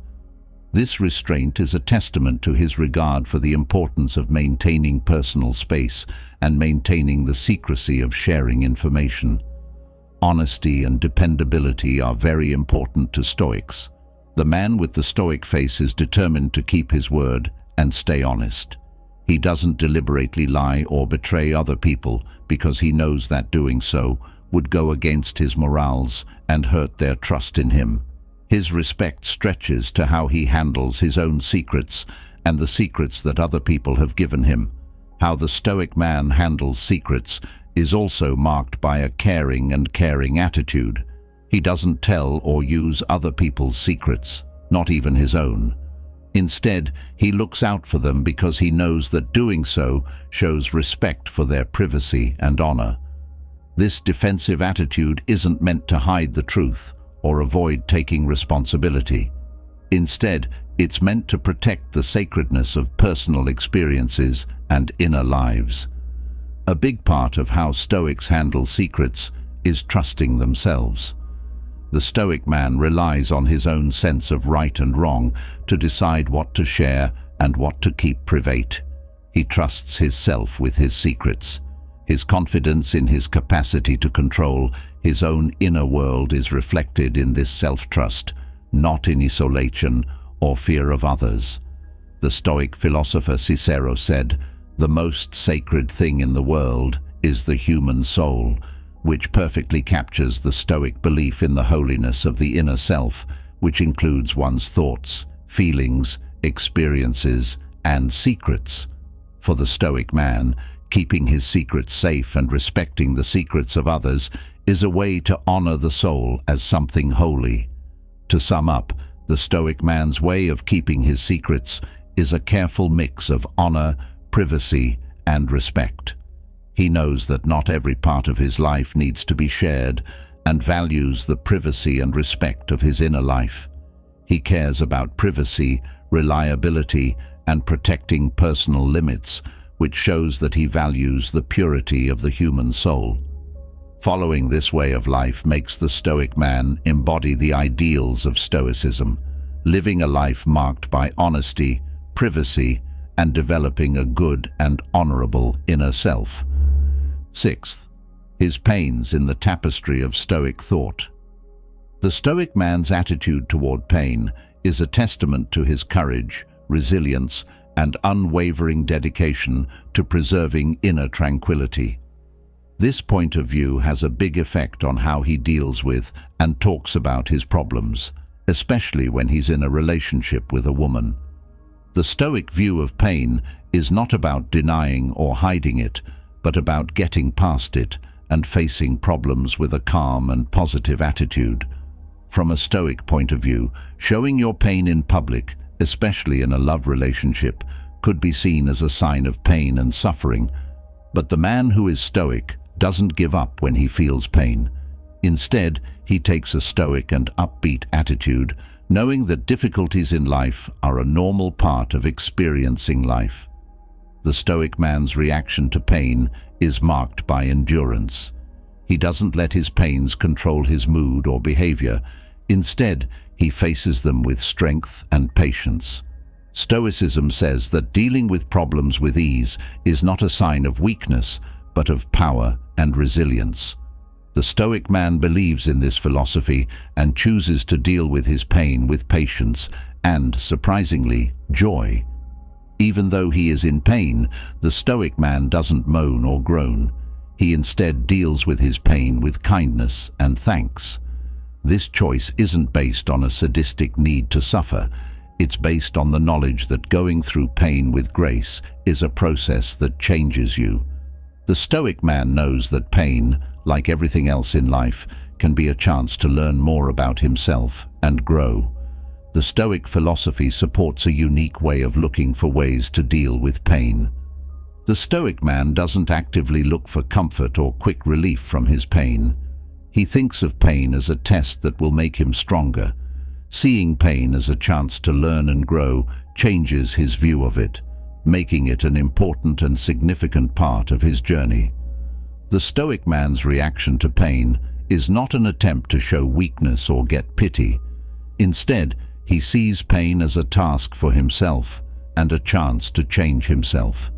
This restraint is a testament to his regard for the importance of maintaining personal space and maintaining the secrecy of sharing information. Honesty and dependability are very important to Stoics. The man with the Stoic face is determined to keep his word and stay honest. He doesn't deliberately lie or betray other people because he knows that doing so would go against his morals and hurt their trust in him. His respect stretches to how he handles his own secrets and the secrets that other people have given him. How the Stoic man handles secrets is also marked by a caring and caring attitude. He doesn't tell or use other people's secrets, not even his own. Instead, he looks out for them because he knows that doing so shows respect for their privacy and honor. This defensive attitude isn't meant to hide the truth or avoid taking responsibility. Instead, it's meant to protect the sacredness of personal experiences and inner lives. A big part of how Stoics handle secrets is trusting themselves. The Stoic man relies on his own sense of right and wrong to decide what to share and what to keep private. He trusts his self with his secrets. His confidence in his capacity to control his own inner world is reflected in this self-trust, not in isolation or fear of others. The Stoic philosopher Cicero said, the most sacred thing in the world is the human soul, which perfectly captures the Stoic belief in the holiness of the inner self, which includes one's thoughts, feelings, experiences, and secrets. For the Stoic man, keeping his secrets safe and respecting the secrets of others is a way to honor the soul as something holy. To sum up, the Stoic man's way of keeping his secrets is a careful mix of honor, privacy, and respect. He knows that not every part of his life needs to be shared and values the privacy and respect of his inner life. He cares about privacy, reliability, and protecting personal limits, which shows that he values the purity of the human soul. Following this way of life makes the Stoic man embody the ideals of Stoicism, living a life marked by honesty, privacy, and developing a good and honorable inner self. Sixth, his pains in the tapestry of Stoic thought. The Stoic man's attitude toward pain is a testament to his courage, resilience, and unwavering dedication to preserving inner tranquility. This point of view has a big effect on how he deals with and talks about his problems, especially when he's in a relationship with a woman. The Stoic view of pain is not about denying or hiding it, but about getting past it and facing problems with a calm and positive attitude. From a Stoic point of view, showing your pain in public, especially in a love relationship, could be seen as a sign of pain and suffering. But the man who is Stoic doesn't give up when he feels pain. Instead, he takes a stoic and upbeat attitude, knowing that difficulties in life are a normal part of experiencing life. The Stoic man's reaction to pain is marked by endurance. He doesn't let his pains control his mood or behavior. Instead, he faces them with strength and patience. Stoicism says that dealing with problems with ease is not a sign of weakness, but of power and resilience. The Stoic man believes in this philosophy and chooses to deal with his pain with patience and, surprisingly, joy. Even though he is in pain, the Stoic man doesn't moan or groan. He instead deals with his pain with kindness and thanks. This choice isn't based on a sadistic need to suffer. It's based on the knowledge that going through pain with grace is a process that changes you. The Stoic man knows that pain, like everything else in life, can be a chance to learn more about himself and grow. The Stoic philosophy supports a unique way of looking for ways to deal with pain. The Stoic man doesn't actively look for comfort or quick relief from his pain. He thinks of pain as a test that will make him stronger. Seeing pain as a chance to learn and grow changes his view of it, making it an important and significant part of his journey. The Stoic man's reaction to pain is not an attempt to show weakness or get pity. Instead, he sees pain as a task for himself and a chance to change himself.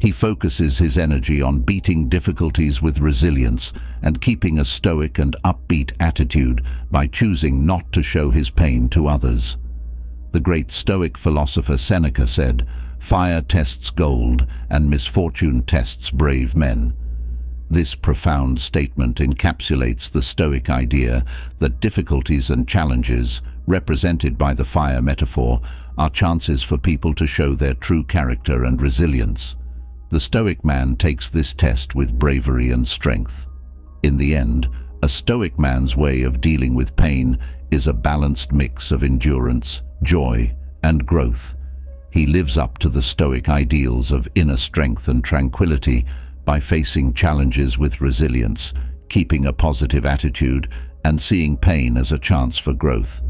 He focuses his energy on beating difficulties with resilience and keeping a stoic and upbeat attitude by choosing not to show his pain to others. The great Stoic philosopher Seneca said, Fire tests gold and misfortune tests brave men. This profound statement encapsulates the Stoic idea that difficulties and challenges, represented by the fire metaphor, are chances for people to show their true character and resilience. The Stoic man takes this test with bravery and strength. In the end, a Stoic man's way of dealing with pain is a balanced mix of endurance, joy, and growth. He lives up to the Stoic ideals of inner strength and tranquility by facing challenges with resilience, keeping a positive attitude, and seeing pain as a chance for growth.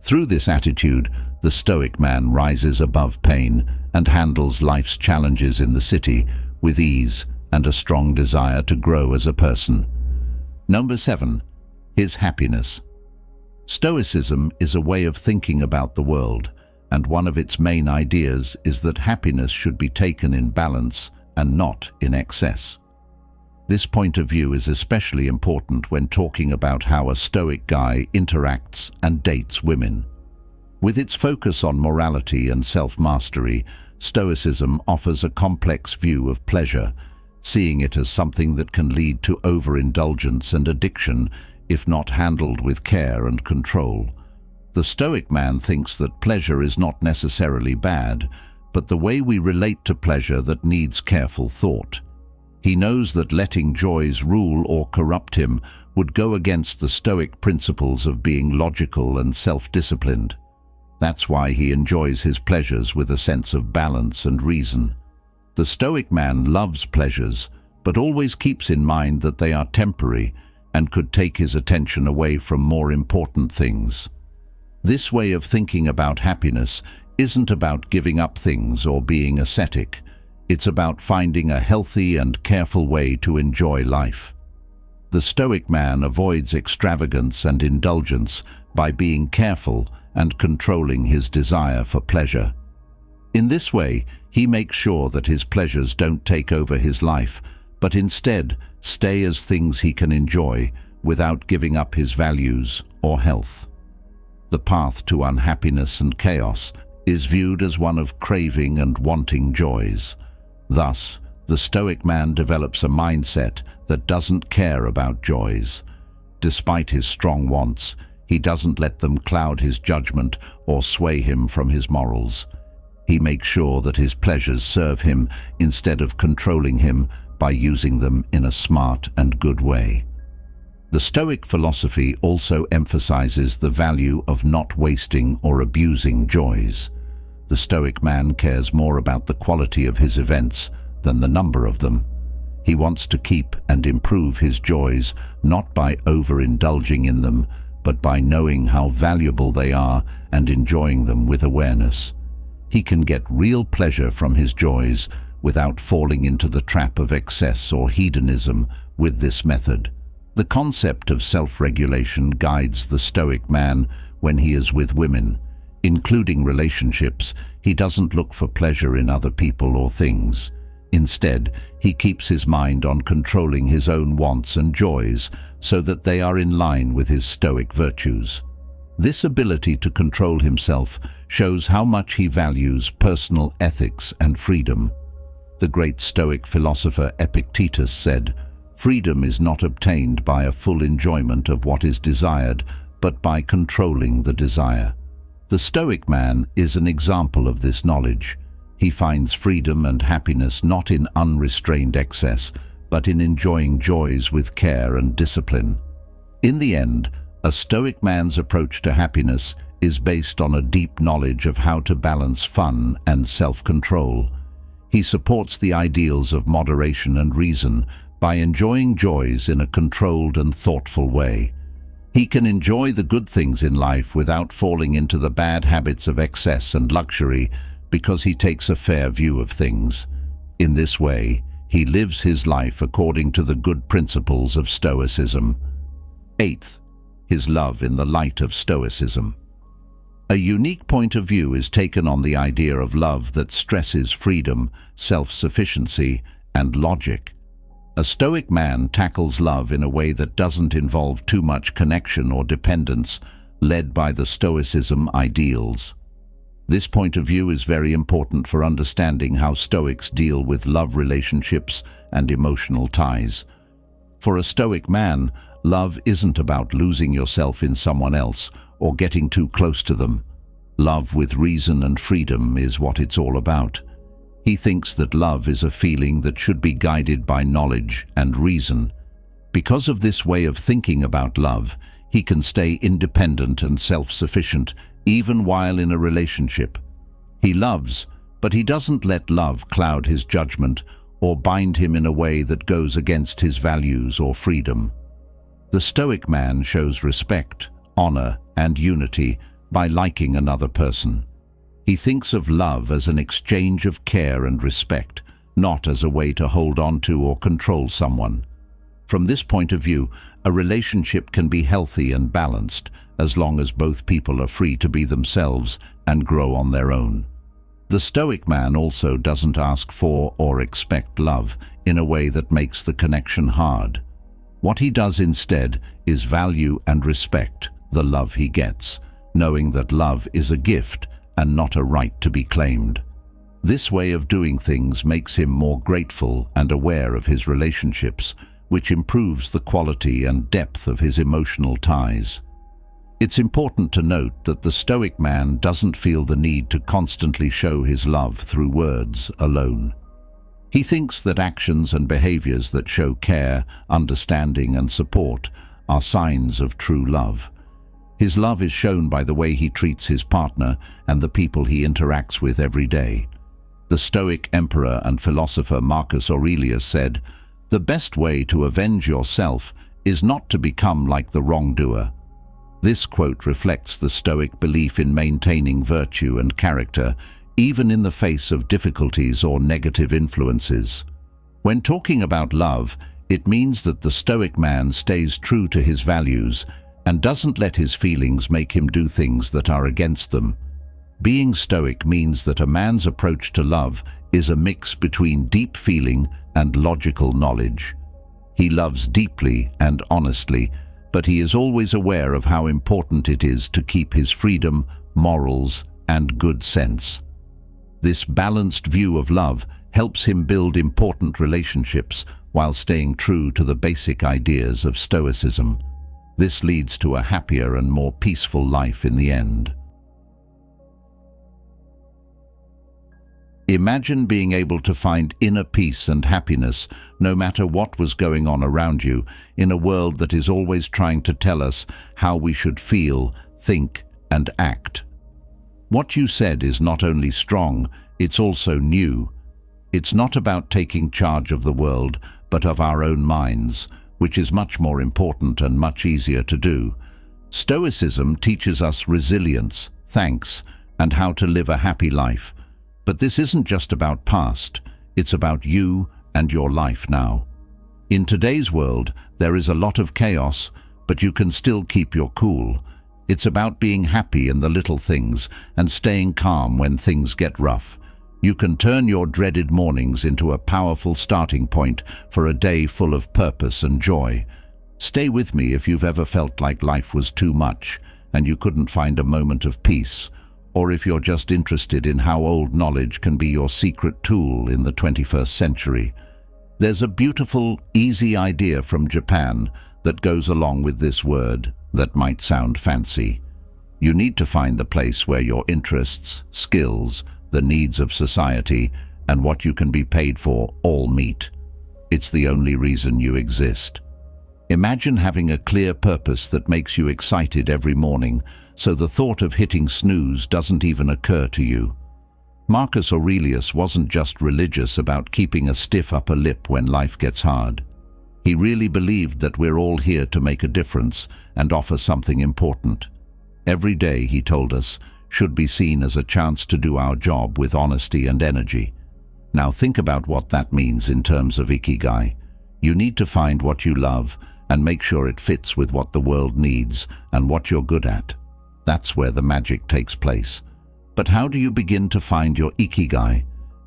Through this attitude, the Stoic man rises above pain and handles life's challenges in the city with ease and a strong desire to grow as a person. Number seven, his happiness. Stoicism is a way of thinking about the world, and one of its main ideas is that happiness should be taken in balance and not in excess. This point of view is especially important when talking about how a Stoic guy interacts and dates women. With its focus on morality and self-mastery, Stoicism offers a complex view of pleasure, seeing it as something that can lead to overindulgence and addiction if not handled with care and control. The Stoic man thinks that pleasure is not necessarily bad, but the way we relate to pleasure that needs careful thought. He knows that letting joys rule or corrupt him would go against the Stoic principles of being logical and self-disciplined. That's why he enjoys his pleasures with a sense of balance and reason. The Stoic man loves pleasures, but always keeps in mind that they are temporary and could take his attention away from more important things. This way of thinking about happiness isn't about giving up things or being ascetic. It's about finding a healthy and careful way to enjoy life. The Stoic man avoids extravagance and indulgence by being careful and controlling his desire for pleasure. In this way, he makes sure that his pleasures don't take over his life, but instead stay as things he can enjoy without giving up his values or health. The path to unhappiness and chaos is viewed as one of craving and wanting joys. Thus, the Stoic man develops a mindset that doesn't care about joys. Despite his strong wants, he doesn't let them cloud his judgment or sway him from his morals. He makes sure that his pleasures serve him instead of controlling him by using them in a smart and good way. The Stoic philosophy also emphasizes the value of not wasting or abusing joys. The Stoic man cares more about the quality of his events than the number of them. He wants to keep and improve his joys not by overindulging in them, but by knowing how valuable they are and enjoying them with awareness. He can get real pleasure from his joys without falling into the trap of excess or hedonism with this method. The concept of self-regulation guides the Stoic man when he is with women. Including relationships, he doesn't look for pleasure in other people or things. Instead, he keeps his mind on controlling his own wants and joys so that they are in line with his stoic virtues. This ability to control himself shows how much he values personal ethics and freedom. The great Stoic philosopher Epictetus said, Freedom is not obtained by a full enjoyment of what is desired, but by controlling the desire. The Stoic man is an example of this knowledge. He finds freedom and happiness not in unrestrained excess, but in enjoying joys with care and discipline. In the end, a Stoic man's approach to happiness is based on a deep knowledge of how to balance fun and self-control. He supports the ideals of moderation and reason by enjoying joys in a controlled and thoughtful way. He can enjoy the good things in life without falling into the bad habits of excess and luxury because he takes a fair view of things. In this way, he lives his life according to the good principles of Stoicism. Eighth, his love in the light of Stoicism. A unique point of view is taken on the idea of love that stresses freedom, self-sufficiency, and logic. A Stoic man tackles love in a way that doesn't involve too much connection or dependence, led by the Stoicism ideals. This point of view is very important for understanding how Stoics deal with love relationships and emotional ties. For a Stoic man, love isn't about losing yourself in someone else or getting too close to them. Love with reason and freedom is what it's all about. He thinks that love is a feeling that should be guided by knowledge and reason. Because of this way of thinking about love, he can stay independent and self-sufficient even while in a relationship. He loves, but he doesn't let love cloud his judgment or bind him in a way that goes against his values or freedom. The Stoic man shows respect, honor, and unity by liking another person. He thinks of love as an exchange of care and respect, not as a way to hold on to or control someone. From this point of view, a relationship can be healthy and balanced as long as both people are free to be themselves and grow on their own. The Stoic man also doesn't ask for or expect love in a way that makes the connection hard. What he does instead is value and respect the love he gets, knowing that love is a gift and not a right to be claimed. This way of doing things makes him more grateful and aware of his relationships, which improves the quality and depth of his emotional ties. It's important to note that the Stoic man doesn't feel the need to constantly show his love through words alone. He thinks that actions and behaviors that show care, understanding and support are signs of true love. His love is shown by the way he treats his partner and the people he interacts with every day. The Stoic emperor and philosopher Marcus Aurelius said, The best way to avenge yourself is not to become like the wrongdoer, this quote reflects the Stoic belief in maintaining virtue and character, even in the face of difficulties or negative influences. When talking about love, it means that the Stoic man stays true to his values and doesn't let his feelings make him do things that are against them. Being Stoic means that a man's approach to love is a mix between deep feeling and logical knowledge. He loves deeply and honestly, but he is always aware of how important it is to keep his freedom, morals, and good sense. This balanced view of love helps him build important relationships while staying true to the basic ideas of Stoicism. This leads to a happier and more peaceful life in the end. Imagine being able to find inner peace and happiness no matter what was going on around you in a world that is always trying to tell us how we should feel, think and act. What you said is not only strong, it's also new. It's not about taking charge of the world, but of our own minds, which is much more important and much easier to do. Stoicism teaches us resilience, thanks, and how to live a happy life, but this isn't just about past, it's about you and your life now. In today's world, there is a lot of chaos, but you can still keep your cool. It's about being happy in the little things and staying calm when things get rough. You can turn your dreaded mornings into a powerful starting point for a day full of purpose and joy. Stay with me if you've ever felt like life was too much and you couldn't find a moment of peace or if you're just interested in how old knowledge can be your secret tool in the 21st century, there's a beautiful, easy idea from Japan that goes along with this word that might sound fancy. You need to find the place where your interests, skills, the needs of society, and what you can be paid for all meet. It's the only reason you exist. Imagine having a clear purpose that makes you excited every morning, so the thought of hitting snooze doesn't even occur to you. Marcus Aurelius wasn't just religious about keeping a stiff upper lip when life gets hard. He really believed that we're all here to make a difference and offer something important. Every day, he told us, should be seen as a chance to do our job with honesty and energy. Now think about what that means in terms of Ikigai. You need to find what you love and make sure it fits with what the world needs and what you're good at. That's where the magic takes place. But how do you begin to find your Ikigai?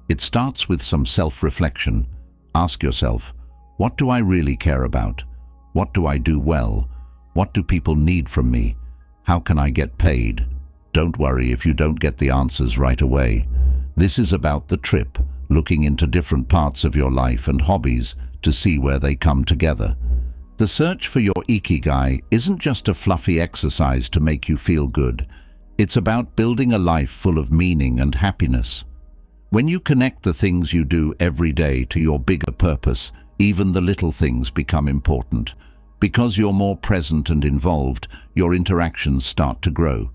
It starts with some self-reflection. Ask yourself, what do I really care about? What do I do well? What do people need from me? How can I get paid? Don't worry if you don't get the answers right away. This is about the trip, looking into different parts of your life and hobbies to see where they come together. The search for your Ikigai isn't just a fluffy exercise to make you feel good. It's about building a life full of meaning and happiness. When you connect the things you do every day to your bigger purpose, even the little things become important. Because you're more present and involved, your interactions start to grow.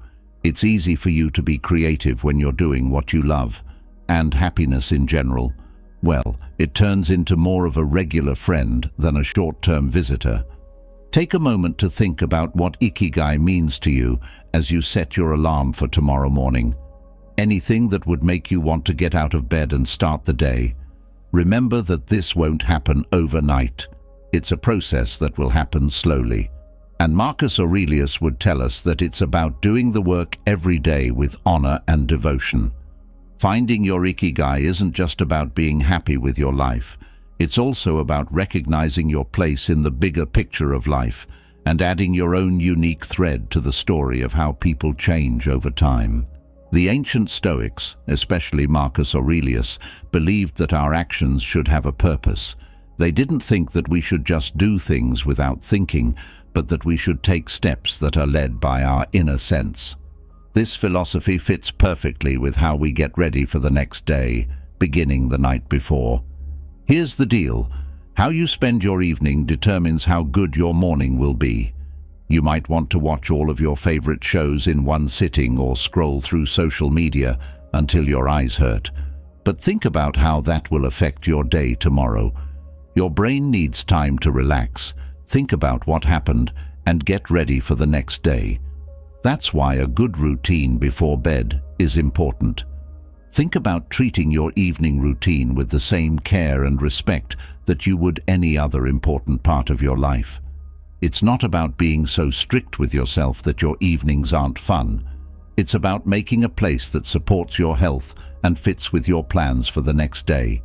It's easy for you to be creative when you're doing what you love, and happiness in general well, it turns into more of a regular friend than a short-term visitor. Take a moment to think about what Ikigai means to you as you set your alarm for tomorrow morning. Anything that would make you want to get out of bed and start the day. Remember that this won't happen overnight. It's a process that will happen slowly. And Marcus Aurelius would tell us that it's about doing the work every day with honor and devotion. Finding your Ikigai isn't just about being happy with your life. It's also about recognizing your place in the bigger picture of life and adding your own unique thread to the story of how people change over time. The ancient Stoics, especially Marcus Aurelius, believed that our actions should have a purpose. They didn't think that we should just do things without thinking, but that we should take steps that are led by our inner sense. This philosophy fits perfectly with how we get ready for the next day, beginning the night before. Here's the deal. How you spend your evening determines how good your morning will be. You might want to watch all of your favorite shows in one sitting or scroll through social media until your eyes hurt. But think about how that will affect your day tomorrow. Your brain needs time to relax, think about what happened, and get ready for the next day. That's why a good routine before bed is important. Think about treating your evening routine with the same care and respect that you would any other important part of your life. It's not about being so strict with yourself that your evenings aren't fun. It's about making a place that supports your health and fits with your plans for the next day.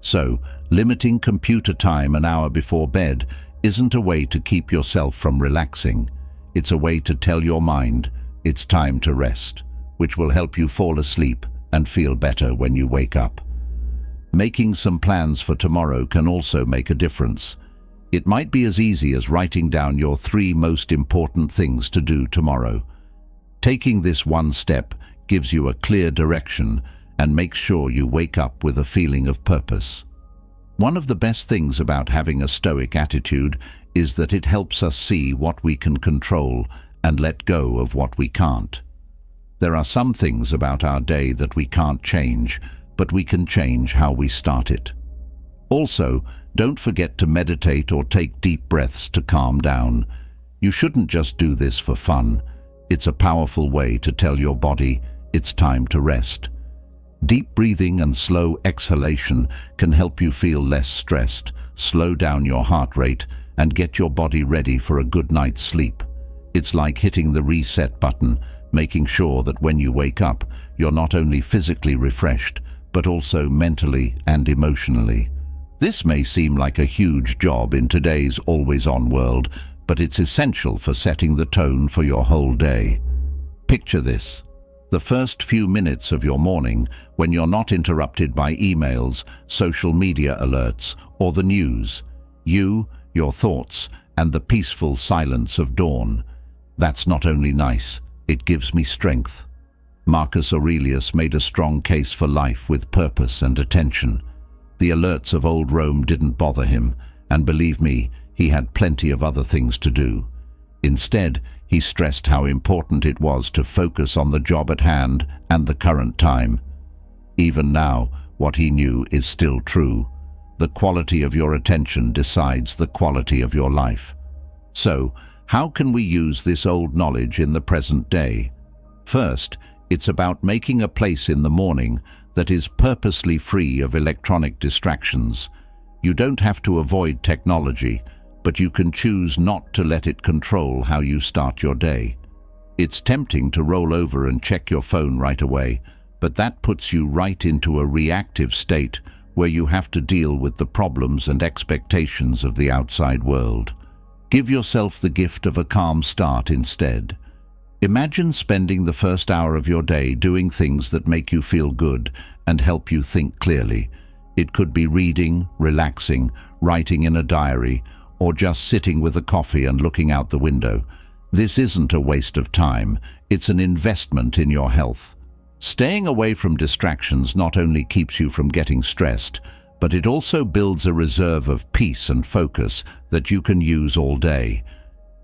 So, limiting computer time an hour before bed isn't a way to keep yourself from relaxing. It's a way to tell your mind it's time to rest, which will help you fall asleep and feel better when you wake up. Making some plans for tomorrow can also make a difference. It might be as easy as writing down your three most important things to do tomorrow. Taking this one step gives you a clear direction and makes sure you wake up with a feeling of purpose. One of the best things about having a stoic attitude is that it helps us see what we can control and let go of what we can't. There are some things about our day that we can't change, but we can change how we start it. Also, don't forget to meditate or take deep breaths to calm down. You shouldn't just do this for fun. It's a powerful way to tell your body it's time to rest. Deep breathing and slow exhalation can help you feel less stressed, slow down your heart rate, and get your body ready for a good night's sleep. It's like hitting the reset button, making sure that when you wake up, you're not only physically refreshed, but also mentally and emotionally. This may seem like a huge job in today's always-on world, but it's essential for setting the tone for your whole day. Picture this. The first few minutes of your morning, when you're not interrupted by emails, social media alerts, or the news. You, your thoughts, and the peaceful silence of dawn. That's not only nice, it gives me strength. Marcus Aurelius made a strong case for life with purpose and attention. The alerts of old Rome didn't bother him, and believe me, he had plenty of other things to do. Instead, he stressed how important it was to focus on the job at hand and the current time. Even now, what he knew is still true. The quality of your attention decides the quality of your life. So, how can we use this old knowledge in the present day? First, it's about making a place in the morning that is purposely free of electronic distractions. You don't have to avoid technology, but you can choose not to let it control how you start your day. It's tempting to roll over and check your phone right away, but that puts you right into a reactive state where you have to deal with the problems and expectations of the outside world. Give yourself the gift of a calm start instead. Imagine spending the first hour of your day doing things that make you feel good and help you think clearly. It could be reading, relaxing, writing in a diary, or just sitting with a coffee and looking out the window. This isn't a waste of time, it's an investment in your health. Staying away from distractions not only keeps you from getting stressed, but it also builds a reserve of peace and focus that you can use all day.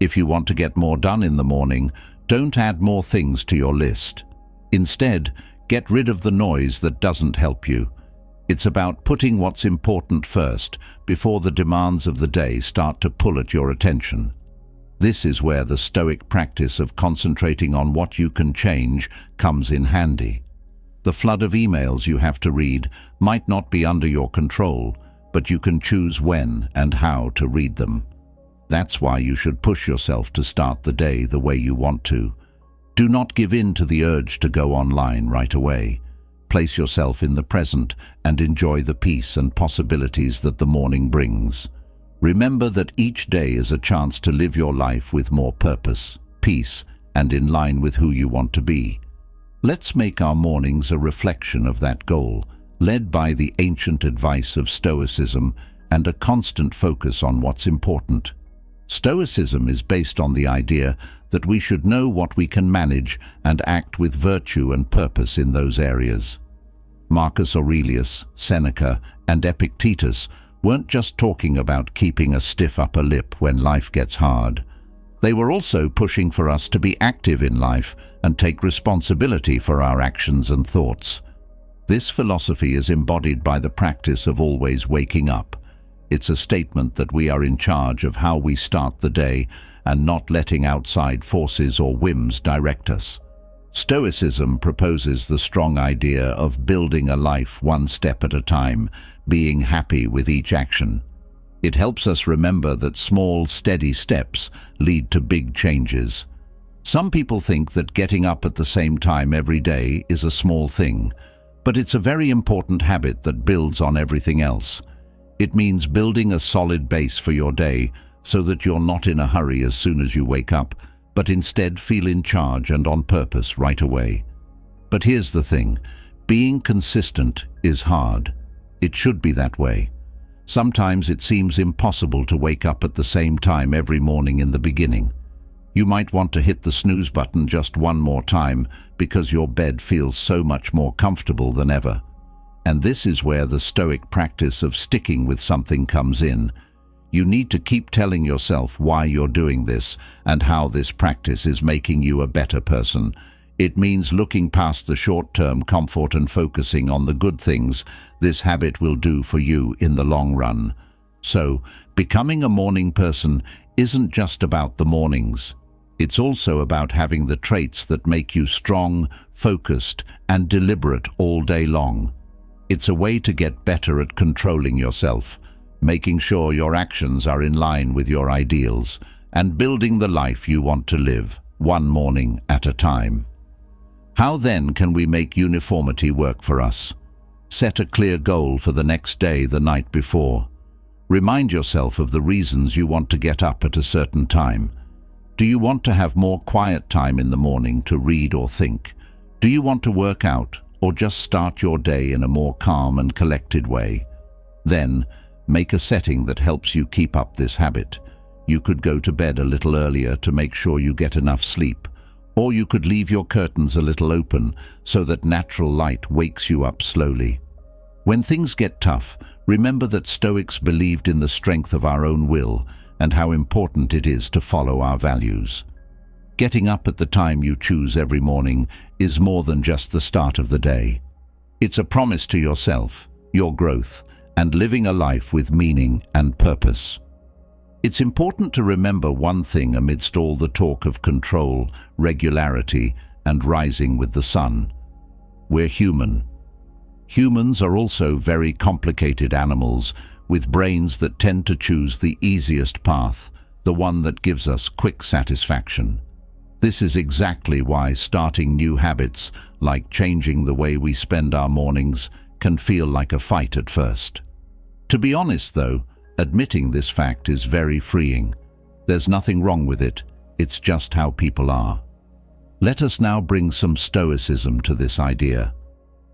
If you want to get more done in the morning, don't add more things to your list. Instead, get rid of the noise that doesn't help you. It's about putting what's important first before the demands of the day start to pull at your attention. This is where the Stoic practice of concentrating on what you can change comes in handy. The flood of emails you have to read might not be under your control, but you can choose when and how to read them. That's why you should push yourself to start the day the way you want to. Do not give in to the urge to go online right away. Place yourself in the present and enjoy the peace and possibilities that the morning brings. Remember that each day is a chance to live your life with more purpose, peace, and in line with who you want to be. Let's make our mornings a reflection of that goal, led by the ancient advice of Stoicism and a constant focus on what's important. Stoicism is based on the idea that we should know what we can manage and act with virtue and purpose in those areas. Marcus Aurelius, Seneca, and Epictetus weren't just talking about keeping a stiff upper lip when life gets hard. They were also pushing for us to be active in life and take responsibility for our actions and thoughts. This philosophy is embodied by the practice of always waking up, it's a statement that we are in charge of how we start the day and not letting outside forces or whims direct us. Stoicism proposes the strong idea of building a life one step at a time, being happy with each action. It helps us remember that small, steady steps lead to big changes. Some people think that getting up at the same time every day is a small thing, but it's a very important habit that builds on everything else. It means building a solid base for your day so that you're not in a hurry as soon as you wake up, but instead feel in charge and on purpose right away. But here's the thing, being consistent is hard. It should be that way. Sometimes it seems impossible to wake up at the same time every morning in the beginning. You might want to hit the snooze button just one more time because your bed feels so much more comfortable than ever. And this is where the Stoic practice of sticking with something comes in. You need to keep telling yourself why you're doing this and how this practice is making you a better person. It means looking past the short-term comfort and focusing on the good things this habit will do for you in the long run. So, becoming a morning person isn't just about the mornings. It's also about having the traits that make you strong, focused, and deliberate all day long. It's a way to get better at controlling yourself, making sure your actions are in line with your ideals, and building the life you want to live, one morning at a time. How then can we make uniformity work for us? Set a clear goal for the next day the night before. Remind yourself of the reasons you want to get up at a certain time. Do you want to have more quiet time in the morning to read or think? Do you want to work out or just start your day in a more calm and collected way? Then, make a setting that helps you keep up this habit. You could go to bed a little earlier to make sure you get enough sleep, or you could leave your curtains a little open so that natural light wakes you up slowly. When things get tough, remember that Stoics believed in the strength of our own will and how important it is to follow our values. Getting up at the time you choose every morning is more than just the start of the day. It's a promise to yourself, your growth, and living a life with meaning and purpose. It's important to remember one thing amidst all the talk of control, regularity, and rising with the sun. We're human. Humans are also very complicated animals with brains that tend to choose the easiest path, the one that gives us quick satisfaction. This is exactly why starting new habits, like changing the way we spend our mornings, can feel like a fight at first. To be honest, though, Admitting this fact is very freeing. There's nothing wrong with it, it's just how people are. Let us now bring some stoicism to this idea.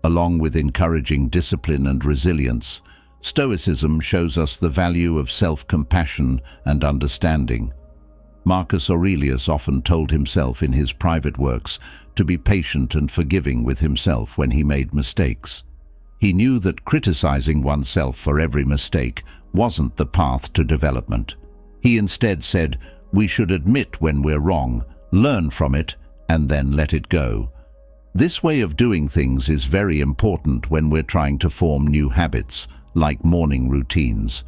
Along with encouraging discipline and resilience, Stoicism shows us the value of self-compassion and understanding. Marcus Aurelius often told himself in his private works to be patient and forgiving with himself when he made mistakes. He knew that criticizing oneself for every mistake wasn't the path to development. He instead said, we should admit when we're wrong, learn from it, and then let it go. This way of doing things is very important when we're trying to form new habits, like morning routines.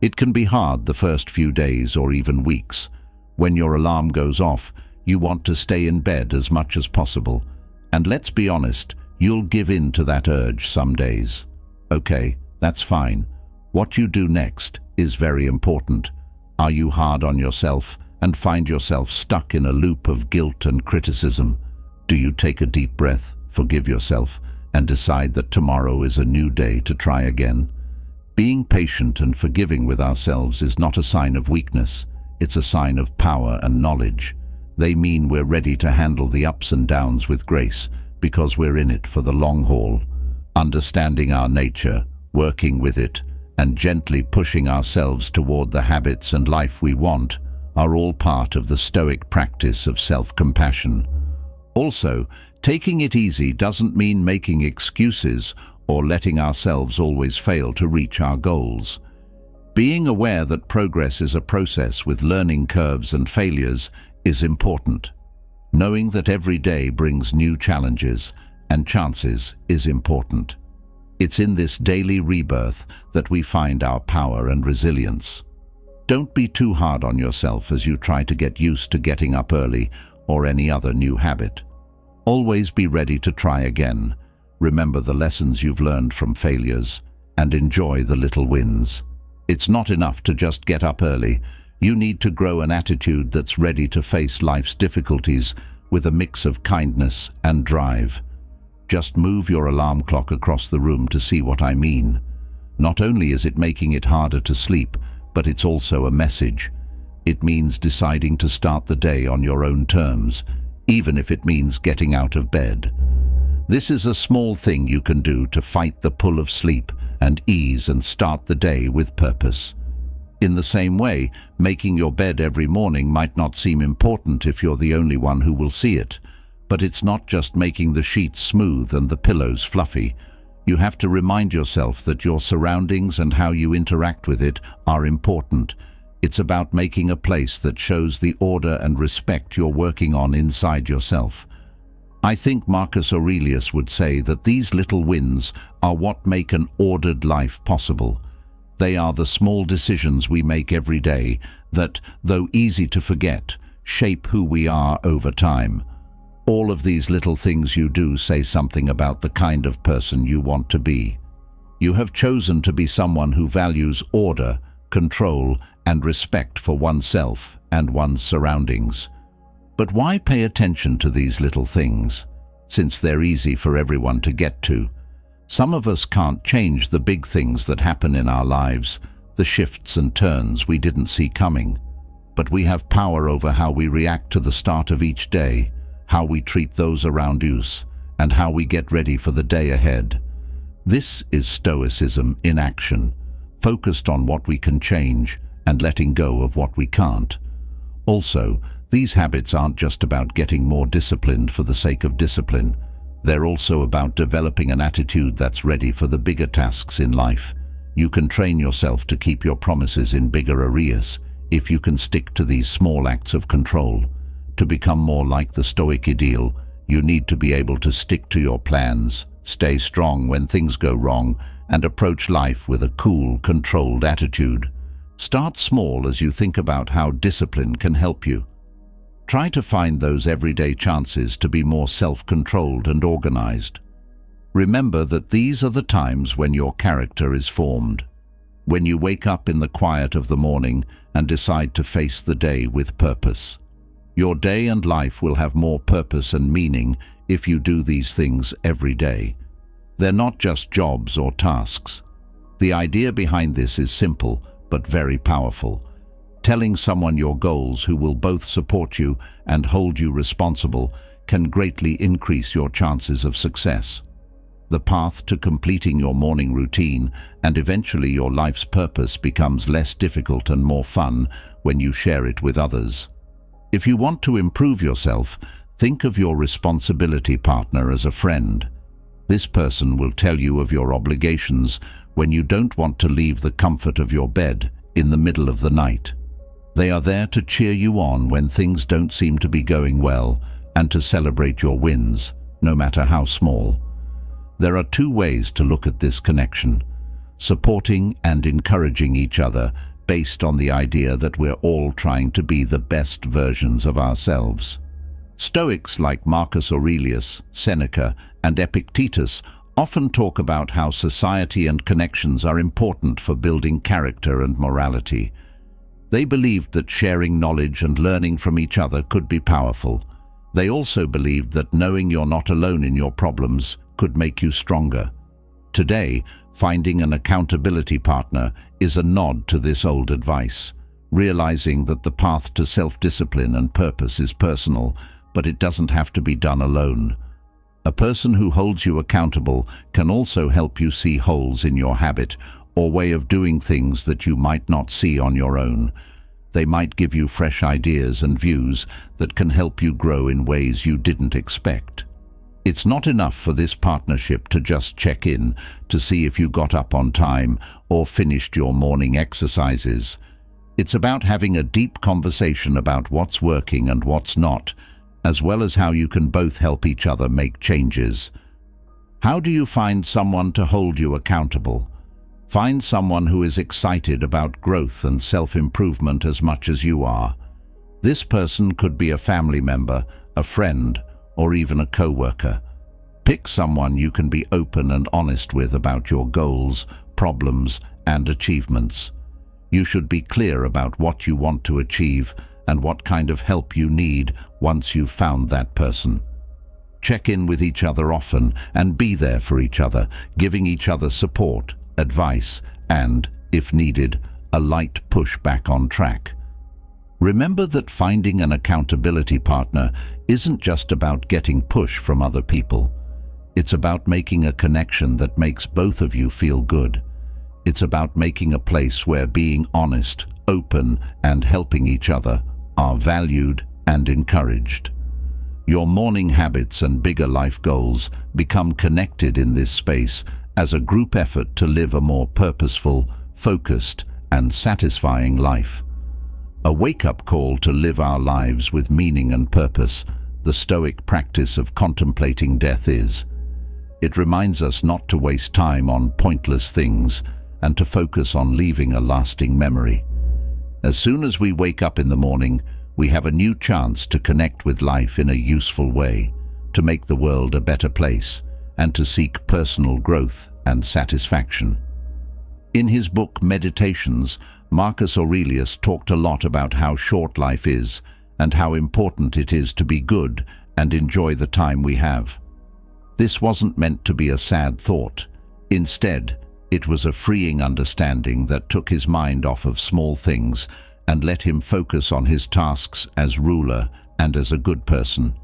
It can be hard the first few days or even weeks. When your alarm goes off, you want to stay in bed as much as possible. And let's be honest, you'll give in to that urge some days. Okay, that's fine. What you do next is very important. Are you hard on yourself and find yourself stuck in a loop of guilt and criticism? Do you take a deep breath, forgive yourself, and decide that tomorrow is a new day to try again? Being patient and forgiving with ourselves is not a sign of weakness. It's a sign of power and knowledge. They mean we're ready to handle the ups and downs with grace because we're in it for the long haul. Understanding our nature, working with it, and gently pushing ourselves toward the habits and life we want are all part of the Stoic practice of self-compassion. Also, taking it easy doesn't mean making excuses or letting ourselves always fail to reach our goals. Being aware that progress is a process with learning curves and failures is important. Knowing that every day brings new challenges and chances is important. It's in this daily rebirth that we find our power and resilience. Don't be too hard on yourself as you try to get used to getting up early or any other new habit. Always be ready to try again. Remember the lessons you've learned from failures and enjoy the little wins. It's not enough to just get up early. You need to grow an attitude that's ready to face life's difficulties with a mix of kindness and drive. Just move your alarm clock across the room to see what I mean. Not only is it making it harder to sleep, but it's also a message. It means deciding to start the day on your own terms, even if it means getting out of bed. This is a small thing you can do to fight the pull of sleep and ease and start the day with purpose. In the same way, making your bed every morning might not seem important if you're the only one who will see it. But it's not just making the sheets smooth and the pillows fluffy. You have to remind yourself that your surroundings and how you interact with it are important. It's about making a place that shows the order and respect you're working on inside yourself. I think Marcus Aurelius would say that these little wins are what make an ordered life possible. They are the small decisions we make every day that, though easy to forget, shape who we are over time. All of these little things you do say something about the kind of person you want to be. You have chosen to be someone who values order, control, and respect for oneself and one's surroundings. But why pay attention to these little things, since they're easy for everyone to get to? Some of us can't change the big things that happen in our lives, the shifts and turns we didn't see coming. But we have power over how we react to the start of each day, how we treat those around us, and how we get ready for the day ahead. This is Stoicism in action, focused on what we can change and letting go of what we can't. Also, these habits aren't just about getting more disciplined for the sake of discipline. They're also about developing an attitude that's ready for the bigger tasks in life. You can train yourself to keep your promises in bigger areas if you can stick to these small acts of control. To become more like the Stoic ideal, you need to be able to stick to your plans, stay strong when things go wrong, and approach life with a cool, controlled attitude. Start small as you think about how discipline can help you. Try to find those everyday chances to be more self-controlled and organized. Remember that these are the times when your character is formed. When you wake up in the quiet of the morning and decide to face the day with purpose. Your day and life will have more purpose and meaning if you do these things every day. They're not just jobs or tasks. The idea behind this is simple but very powerful. Telling someone your goals who will both support you and hold you responsible can greatly increase your chances of success. The path to completing your morning routine and eventually your life's purpose becomes less difficult and more fun when you share it with others. If you want to improve yourself, think of your responsibility partner as a friend. This person will tell you of your obligations when you don't want to leave the comfort of your bed in the middle of the night. They are there to cheer you on when things don't seem to be going well and to celebrate your wins, no matter how small. There are two ways to look at this connection, supporting and encouraging each other based on the idea that we're all trying to be the best versions of ourselves. Stoics like Marcus Aurelius, Seneca, and Epictetus often talk about how society and connections are important for building character and morality. They believed that sharing knowledge and learning from each other could be powerful. They also believed that knowing you're not alone in your problems could make you stronger. Today, finding an accountability partner is a nod to this old advice, realizing that the path to self-discipline and purpose is personal, but it doesn't have to be done alone. A person who holds you accountable can also help you see holes in your habit or way of doing things that you might not see on your own. They might give you fresh ideas and views that can help you grow in ways you didn't expect. It's not enough for this partnership to just check in to see if you got up on time or finished your morning exercises. It's about having a deep conversation about what's working and what's not, as well as how you can both help each other make changes. How do you find someone to hold you accountable? Find someone who is excited about growth and self-improvement as much as you are. This person could be a family member, a friend, or even a co-worker. Pick someone you can be open and honest with about your goals, problems, and achievements. You should be clear about what you want to achieve and what kind of help you need once you've found that person. Check in with each other often and be there for each other, giving each other support, advice, and, if needed, a light push back on track. Remember that finding an accountability partner isn't just about getting push from other people. It's about making a connection that makes both of you feel good. It's about making a place where being honest, open, and helping each other are valued and encouraged. Your morning habits and bigger life goals become connected in this space as a group effort to live a more purposeful, focused, and satisfying life. A wake-up call to live our lives with meaning and purpose, the Stoic practice of contemplating death is. It reminds us not to waste time on pointless things and to focus on leaving a lasting memory. As soon as we wake up in the morning, we have a new chance to connect with life in a useful way, to make the world a better place, and to seek personal growth and satisfaction. In his book Meditations, Marcus Aurelius talked a lot about how short life is and how important it is to be good and enjoy the time we have. This wasn't meant to be a sad thought. Instead, it was a freeing understanding that took his mind off of small things and let him focus on his tasks as ruler and as a good person.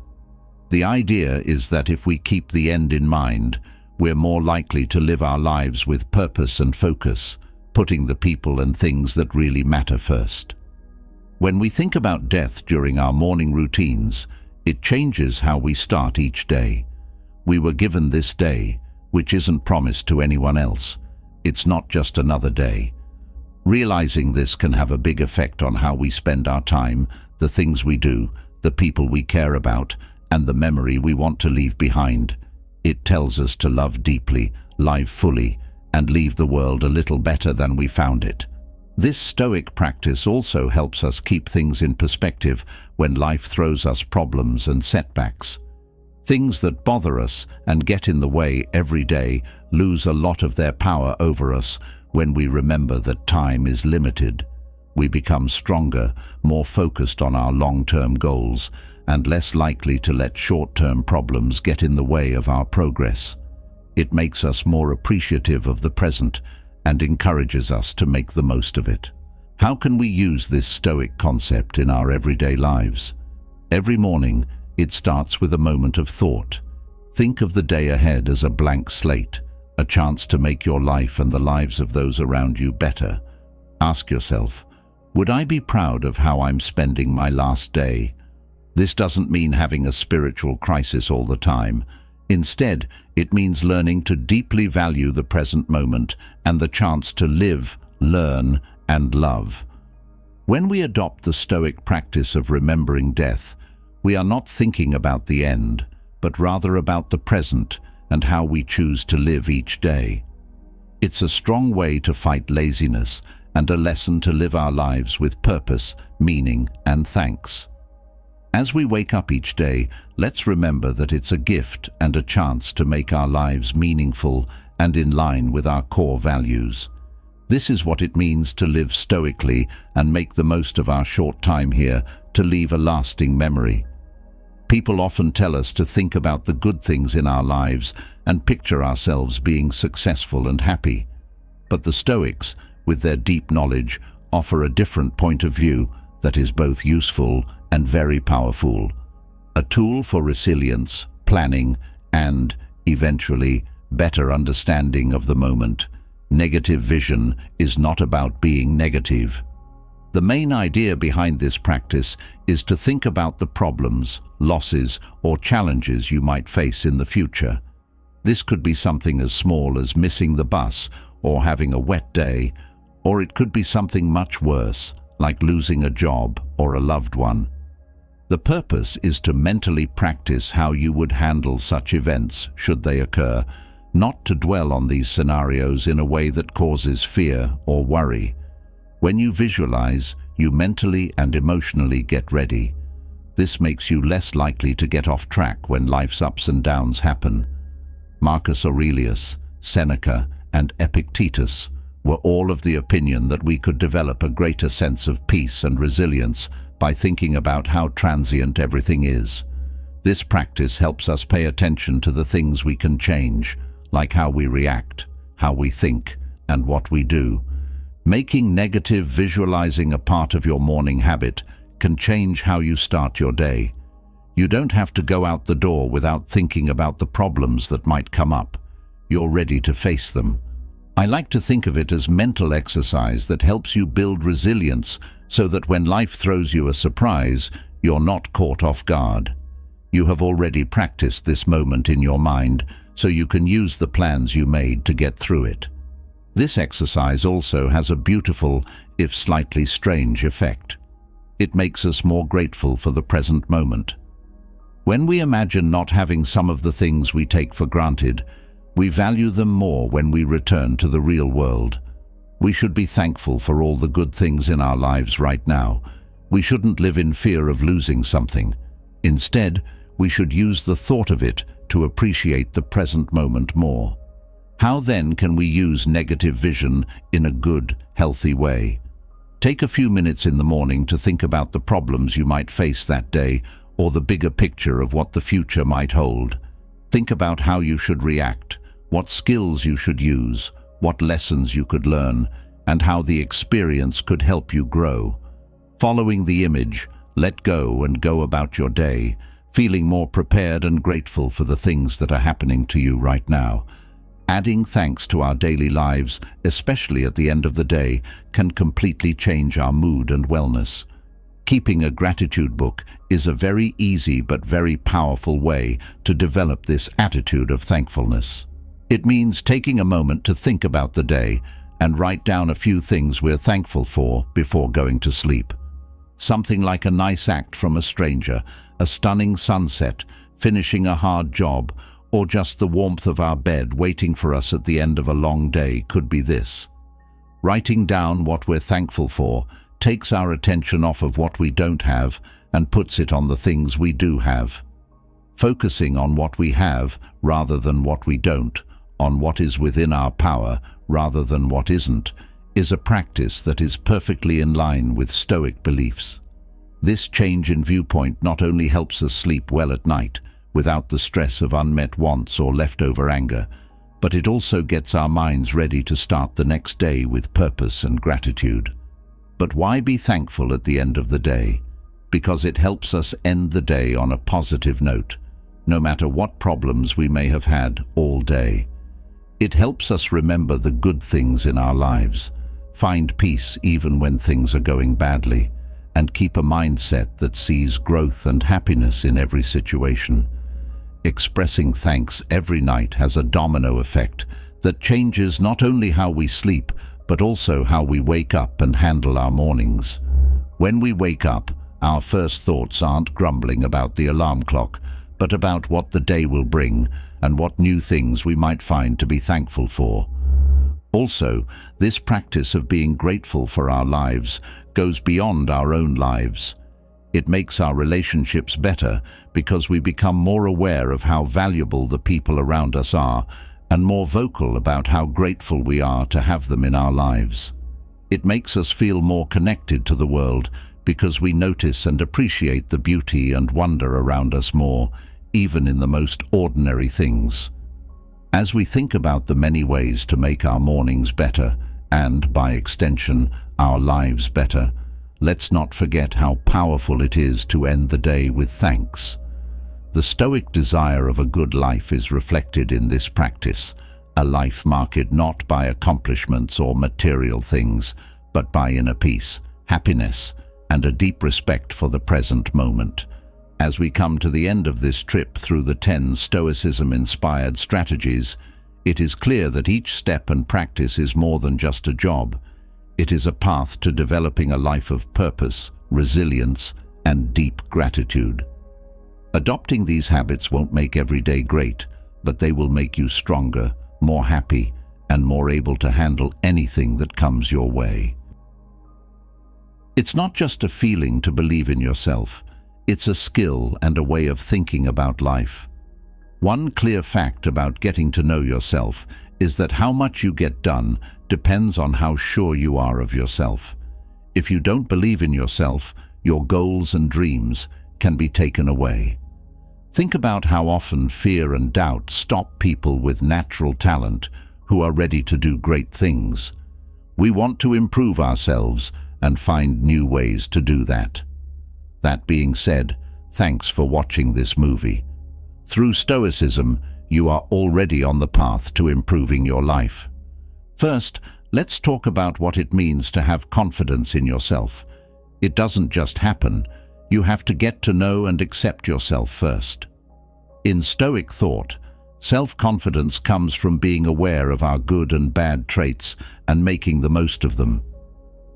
The idea is that if we keep the end in mind, we're more likely to live our lives with purpose and focus, putting the people and things that really matter first. When we think about death during our morning routines, it changes how we start each day. We were given this day, which isn't promised to anyone else. It's not just another day. Realizing this can have a big effect on how we spend our time, the things we do, the people we care about, and the memory we want to leave behind. It tells us to love deeply, live fully, and leave the world a little better than we found it. This stoic practice also helps us keep things in perspective when life throws us problems and setbacks. Things that bother us and get in the way every day lose a lot of their power over us when we remember that time is limited. We become stronger, more focused on our long-term goals, and less likely to let short-term problems get in the way of our progress. It makes us more appreciative of the present and encourages us to make the most of it. How can we use this stoic concept in our everyday lives? Every morning, it starts with a moment of thought. Think of the day ahead as a blank slate, a chance to make your life and the lives of those around you better. Ask yourself, would I be proud of how I'm spending my last day? This doesn't mean having a spiritual crisis all the time. Instead, it means learning to deeply value the present moment and the chance to live, learn, and love. When we adopt the Stoic practice of remembering death, we are not thinking about the end, but rather about the present and how we choose to live each day. It's a strong way to fight laziness and a lesson to live our lives with purpose, meaning, and thanks. As we wake up each day, let's remember that it's a gift and a chance to make our lives meaningful and in line with our core values. This is what it means to live stoically and make the most of our short time here to leave a lasting memory. People often tell us to think about the good things in our lives and picture ourselves being successful and happy. But the Stoics, with their deep knowledge, offer a different point of view that is both useful and very powerful, a tool for resilience, planning, and, eventually, better understanding of the moment. Negative vision is not about being negative. The main idea behind this practice is to think about the problems, losses, or challenges you might face in the future. This could be something as small as missing the bus or having a wet day, or it could be something much worse, like losing a job or a loved one. The purpose is to mentally practice how you would handle such events should they occur, not to dwell on these scenarios in a way that causes fear or worry. When you visualize, you mentally and emotionally get ready. This makes you less likely to get off track when life's ups and downs happen. Marcus Aurelius, Seneca, and Epictetus were all of the opinion that we could develop a greater sense of peace and resilience by thinking about how transient everything is. This practice helps us pay attention to the things we can change, like how we react, how we think, and what we do. Making negative visualizing a part of your morning habit can change how you start your day. You don't have to go out the door without thinking about the problems that might come up. You're ready to face them. I like to think of it as mental exercise that helps you build resilience so that when life throws you a surprise, you're not caught off guard. You have already practiced this moment in your mind, so you can use the plans you made to get through it. This exercise also has a beautiful, if slightly strange, effect. It makes us more grateful for the present moment. When we imagine not having some of the things we take for granted, we value them more when we return to the real world. We should be thankful for all the good things in our lives right now. We shouldn't live in fear of losing something. Instead, we should use the thought of it to appreciate the present moment more. How then can we use negative vision in a good, healthy way? Take a few minutes in the morning to think about the problems you might face that day or the bigger picture of what the future might hold. Think about how you should react, what skills you should use, what lessons you could learn, and how the experience could help you grow. Following the image, let go and go about your day, feeling more prepared and grateful for the things that are happening to you right now. Adding thanks to our daily lives, especially at the end of the day, can completely change our mood and wellness. Keeping a gratitude book is a very easy but very powerful way to develop this attitude of thankfulness. It means taking a moment to think about the day and write down a few things we're thankful for before going to sleep. Something like a nice act from a stranger, a stunning sunset, finishing a hard job, or just the warmth of our bed waiting for us at the end of a long day could be this. Writing down what we're thankful for takes our attention off of what we don't have and puts it on the things we do have. Focusing on what we have rather than what we don't, on what is within our power rather than what isn't, is a practice that is perfectly in line with Stoic beliefs. This change in viewpoint not only helps us sleep well at night, without the stress of unmet wants or leftover anger, but it also gets our minds ready to start the next day with purpose and gratitude. But why be thankful at the end of the day? Because it helps us end the day on a positive note, no matter what problems we may have had all day. It helps us remember the good things in our lives, find peace even when things are going badly, and keep a mindset that sees growth and happiness in every situation. Expressing thanks every night has a domino effect that changes not only how we sleep, but also how we wake up and handle our mornings. When we wake up, our first thoughts aren't grumbling about the alarm clock, but about what the day will bring and what new things we might find to be thankful for. Also, this practice of being grateful for our lives goes beyond our own lives. It makes our relationships better because we become more aware of how valuable the people around us are and more vocal about how grateful we are to have them in our lives. It makes us feel more connected to the world because we notice and appreciate the beauty and wonder around us more, even in the most ordinary things. As we think about the many ways to make our mornings better, and, by extension, our lives better, let's not forget how powerful it is to end the day with thanks. The Stoic desire of a good life is reflected in this practice, a life marked not by accomplishments or material things, but by inner peace, happiness, and a deep respect for the present moment. As we come to the end of this trip through the ten Stoicism-inspired strategies, it is clear that each step and practice is more than just a job. It is a path to developing a life of purpose, resilience, and deep gratitude. Adopting these habits won't make every day great, but they will make you stronger, more happy, and more able to handle anything that comes your way. It's not just a feeling to believe in yourself, it's a skill and a way of thinking about life. One clear fact about getting to know yourself is that how much you get done depends on how sure you are of yourself. If you don't believe in yourself, your goals and dreams can be taken away. Think about how often fear and doubt stop people with natural talent who are ready to do great things. We want to improve ourselves and find new ways to do that. That being said, thanks for watching this movie. Through Stoicism, you are already on the path to improving your life. First, let's talk about what it means to have confidence in yourself. It doesn't just happen. You have to get to know and accept yourself first. In Stoic thought, self-confidence comes from being aware of our good and bad traits and making the most of them.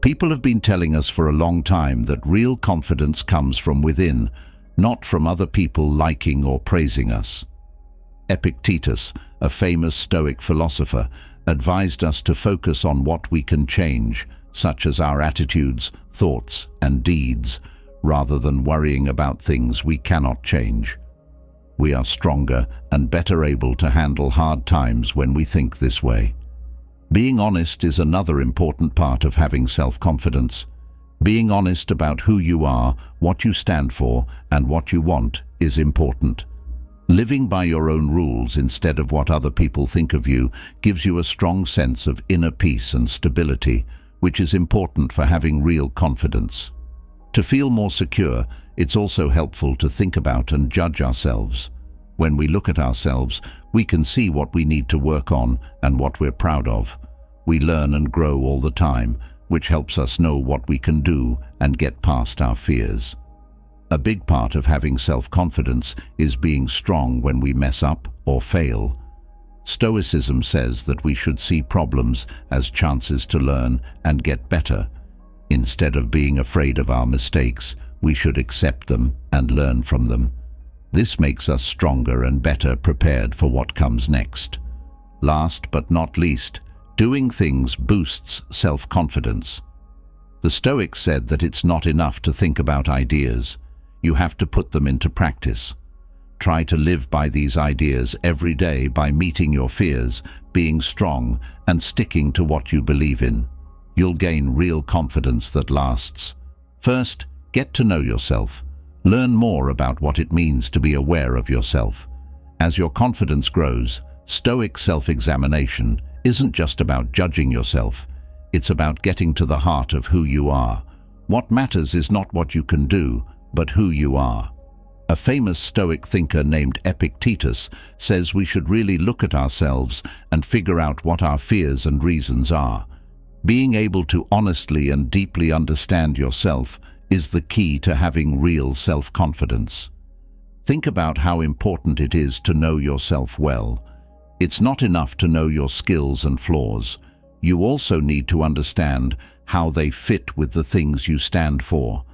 People have been telling us for a long time that real confidence comes from within, not from other people liking or praising us. Epictetus, a famous Stoic philosopher, advised us to focus on what we can change, such as our attitudes, thoughts and deeds, rather than worrying about things we cannot change. We are stronger and better able to handle hard times when we think this way. Being honest is another important part of having self-confidence. Being honest about who you are, what you stand for, and what you want is important. Living by your own rules instead of what other people think of you gives you a strong sense of inner peace and stability, which is important for having real confidence. To feel more secure, it's also helpful to think about and judge ourselves. When we look at ourselves, we can see what we need to work on and what we're proud of. We learn and grow all the time, which helps us know what we can do and get past our fears. A big part of having self-confidence is being strong when we mess up or fail. Stoicism says that we should see problems as chances to learn and get better. Instead of being afraid of our mistakes, we should accept them and learn from them. This makes us stronger and better prepared for what comes next. Last but not least, doing things boosts self-confidence. The Stoics said that it's not enough to think about ideas. You have to put them into practice. Try to live by these ideas every day by meeting your fears, being strong, and sticking to what you believe in. You'll gain real confidence that lasts. First, get to know yourself. Learn more about what it means to be aware of yourself. As your confidence grows, Stoic self-examination isn't just about judging yourself. It's about getting to the heart of who you are. What matters is not what you can do, but who you are. A famous Stoic thinker named Epictetus says we should really look at ourselves and figure out what our fears and reasons are. Being able to honestly and deeply understand yourself is the key to having real self-confidence. Think about how important it is to know yourself well. It's not enough to know your skills and flaws. You also need to understand how they fit with the things you stand for.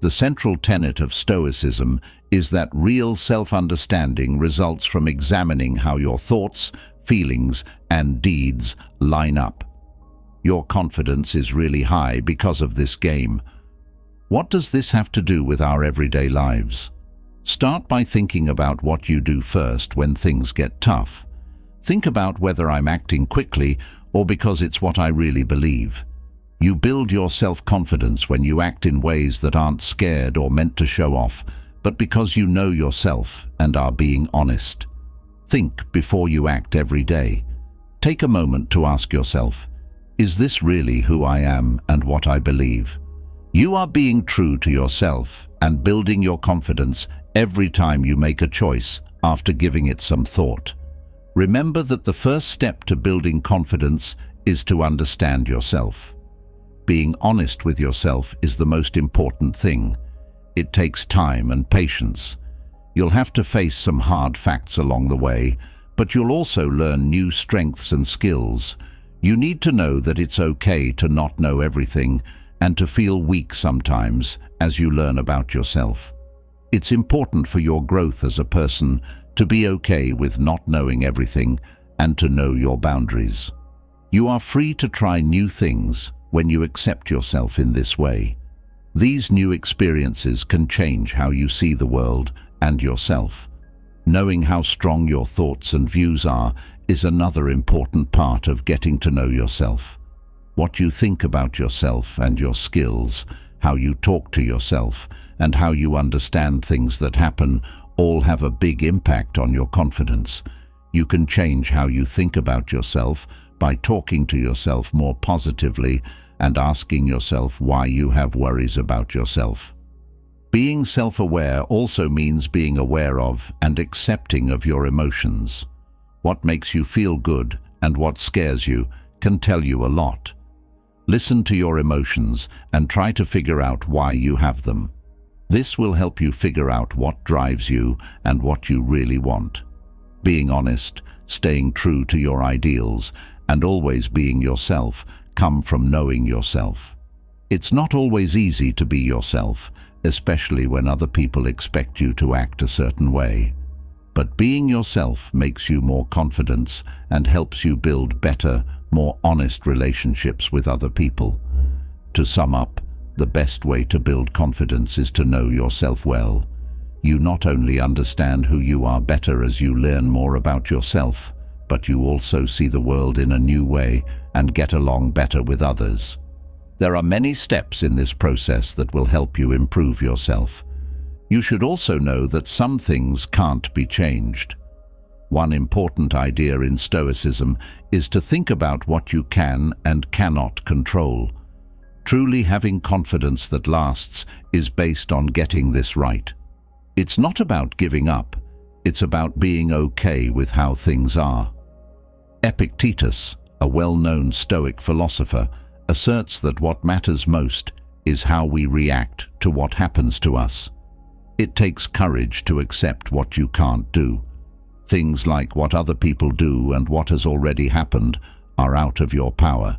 The central tenet of Stoicism is that real self-understanding results from examining how your thoughts, feelings and deeds line up. Your confidence is really high because of this game. What does this have to do with our everyday lives? Start by thinking about what you do first when things get tough. Think about whether I'm acting quickly or because it's what I really believe. You build your self-confidence when you act in ways that aren't scared or meant to show off, but because you know yourself and are being honest. Think before you act every day. Take a moment to ask yourself, is this really who I am and what I believe? You are being true to yourself and building your confidence every time you make a choice after giving it some thought. Remember that the first step to building confidence is to understand yourself. Being honest with yourself is the most important thing. It takes time and patience. You'll have to face some hard facts along the way, but you'll also learn new strengths and skills. You need to know that it's okay to not know everything and to feel weak sometimes as you learn about yourself. It's important for your growth as a person to be okay with not knowing everything and to know your boundaries. You are free to try new things when you accept yourself in this way. These new experiences can change how you see the world and yourself. Knowing how strong your thoughts and views are is another important part of getting to know yourself. What you think about yourself and your skills, how you talk to yourself, and how you understand things that happen all have a big impact on your confidence. You can change how you think about yourself by talking to yourself more positively and asking yourself why you have worries about yourself. Being self-aware also means being aware of and accepting of your emotions. What makes you feel good and what scares you can tell you a lot. Listen to your emotions and try to figure out why you have them. This will help you figure out what drives you and what you really want. Being honest, staying true to your ideals, and always being yourself come from knowing yourself. It's not always easy to be yourself, especially when other people expect you to act a certain way. But being yourself makes you more confident and helps you build better, more honest relationships with other people. To sum up, the best way to build confidence is to know yourself well. You not only understand who you are better as you learn more about yourself, but you also see the world in a new way and get along better with others. There are many steps in this process that will help you improve yourself. You should also know that some things can't be changed. One important idea in Stoicism is to think about what you can and cannot control. Truly having confidence that lasts is based on getting this right. It's not about giving up, it's about being okay with how things are. Epictetus, a well-known Stoic philosopher, asserts that what matters most is how we react to what happens to us. It takes courage to accept what you can't do. Things like what other people do and what has already happened are out of your power.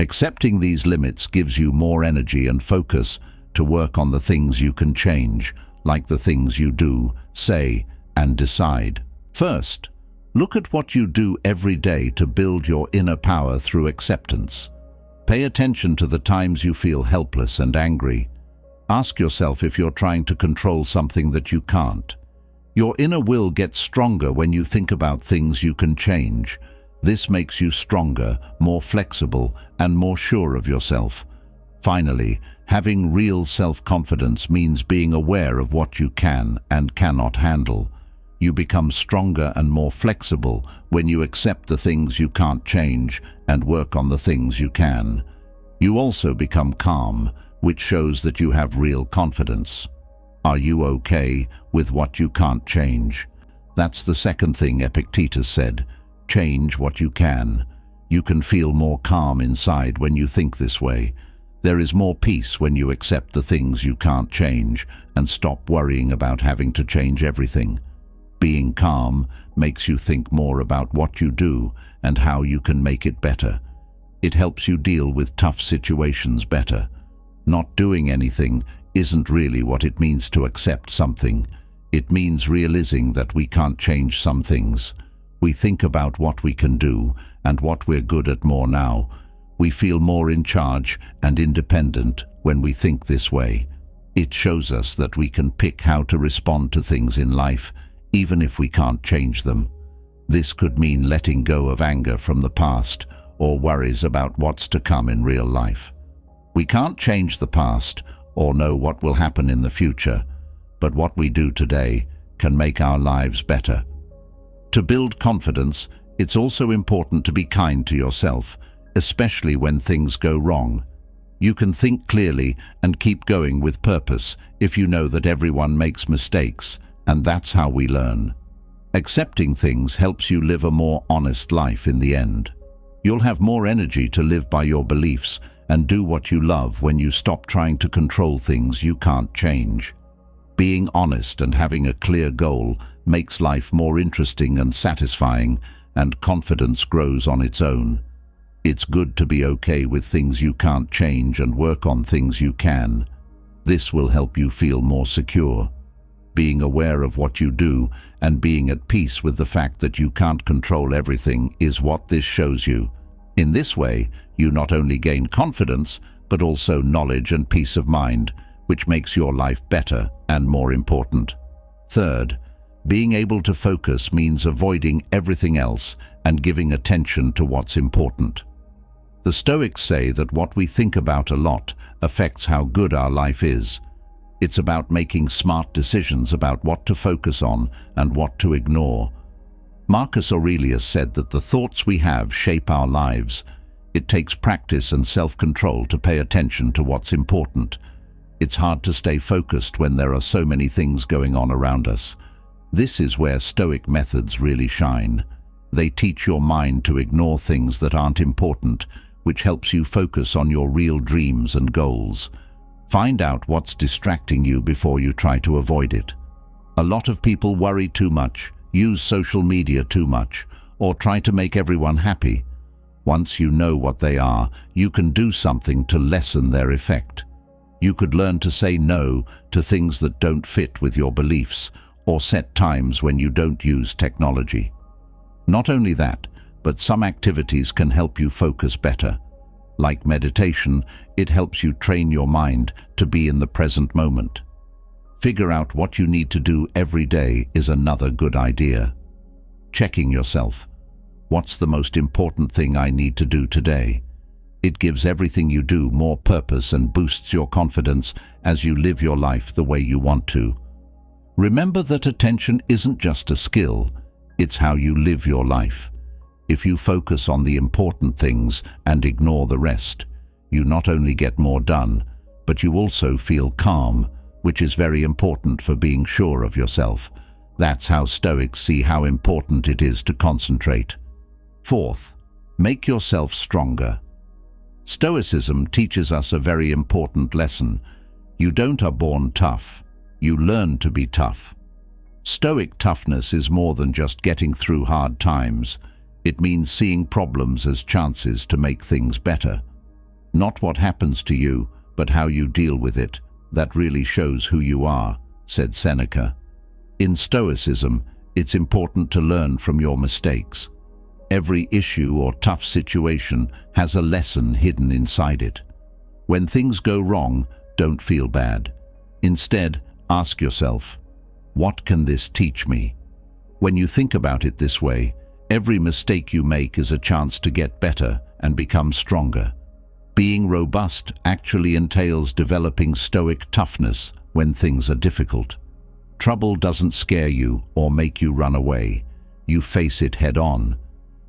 Accepting these limits gives you more energy and focus to work on the things you can change, like the things you do, say, and decide. First, look at what you do every day to build your inner power through acceptance. Pay attention to the times you feel helpless and angry. Ask yourself if you're trying to control something that you can't. Your inner will gets stronger when you think about things you can change, this makes you stronger, more flexible, and more sure of yourself. Finally, having real self-confidence means being aware of what you can and cannot handle. You become stronger and more flexible when you accept the things you can't change and work on the things you can. You also become calm, which shows that you have real confidence. Are you okay with what you can't change? That's the second thing Epictetus said. Change what you can. You can feel more calm inside when you think this way. There is more peace when you accept the things you can't change and stop worrying about having to change everything. Being calm makes you think more about what you do and how you can make it better. It helps you deal with tough situations better. Not doing anything isn't really what it means to accept something. It means realizing that we can't change some things. We think about what we can do and what we're good at more now. We feel more in charge and independent when we think this way. It shows us that we can pick how to respond to things in life, even if we can't change them. This could mean letting go of anger from the past or worries about what's to come in real life. We can't change the past or know what will happen in the future, but what we do today can make our lives better. To build confidence, it's also important to be kind to yourself, especially when things go wrong. You can think clearly and keep going with purpose if you know that everyone makes mistakes, and that's how we learn. Accepting things helps you live a more honest life in the end. You'll have more energy to live by your beliefs and do what you love when you stop trying to control things you can't change. Being honest and having a clear goal makes life more interesting and satisfying, and confidence grows on its own. It's good to be okay with things you can't change and work on things you can. This will help you feel more secure. Being aware of what you do and being at peace with the fact that you can't control everything is what this shows you. In this way, you not only gain confidence, but also knowledge and peace of mind, which makes your life better and more important. Third, being able to focus means avoiding everything else and giving attention to what's important. The Stoics say that what we think about a lot affects how good our life is. It's about making smart decisions about what to focus on and what to ignore. Marcus Aurelius said that the thoughts we have shape our lives. It takes practice and self-control to pay attention to what's important. It's hard to stay focused when there are so many things going on around us. This is where Stoic methods really shine. They teach your mind to ignore things that aren't important, which helps you focus on your real dreams and goals. Find out what's distracting you before you try to avoid it. A lot of people worry too much, use social media too much, or try to make everyone happy. Once you know what they are, you can do something to lessen their effect. You could learn to say no to things that don't fit with your beliefs, or set times when you don't use technology. Not only that, but some activities can help you focus better. Like meditation, it helps you train your mind to be in the present moment. Figure out what you need to do every day is another good idea. Checking yourself. What's the most important thing I need to do today? It gives everything you do more purpose and boosts your confidence as you live your life the way you want to. Remember that attention isn't just a skill, it's how you live your life. If you focus on the important things and ignore the rest, you not only get more done, but you also feel calm, which is very important for being sure of yourself. That's how Stoics see how important it is to concentrate. Fourth, make yourself stronger. Stoicism teaches us a very important lesson. You don't are born tough, you learn to be tough. Stoic toughness is more than just getting through hard times. It means seeing problems as chances to make things better. Not what happens to you, but how you deal with it. That really shows who you are, said Seneca. In Stoicism, it's important to learn from your mistakes. Every issue or tough situation has a lesson hidden inside it. When things go wrong, don't feel bad. Instead, ask yourself, what can this teach me? When you think about it this way, every mistake you make is a chance to get better and become stronger. Being robust actually entails developing stoic toughness when things are difficult. Trouble doesn't scare you or make you run away. You face it head on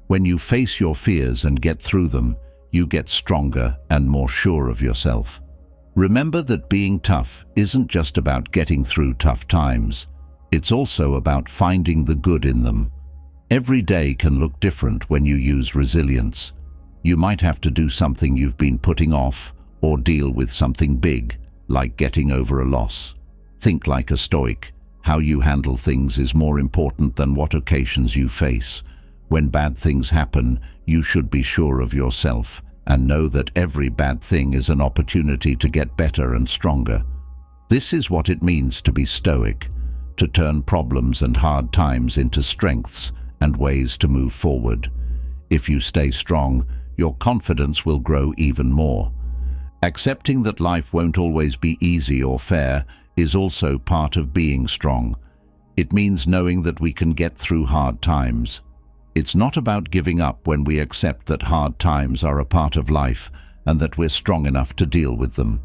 when you face your fears and get through them, you get stronger and more sure of yourself. Remember that being tough isn't just about getting through tough times. It's also about finding the good in them. Every day can look different when you use resilience. You might have to do something you've been putting off or deal with something big, like getting over a loss. Think like a stoic. How you handle things is more important than what occasions you face. When bad things happen, you should be sure of yourself and know that every bad thing is an opportunity to get better and stronger. This is what it means to be stoic, to turn problems and hard times into strengths and ways to move forward. If you stay strong, your confidence will grow even more. Accepting that life won't always be easy or fair is also part of being strong. It means knowing that we can get through hard times, it's not about giving up when we accept that hard times are a part of life and that we're strong enough to deal with them.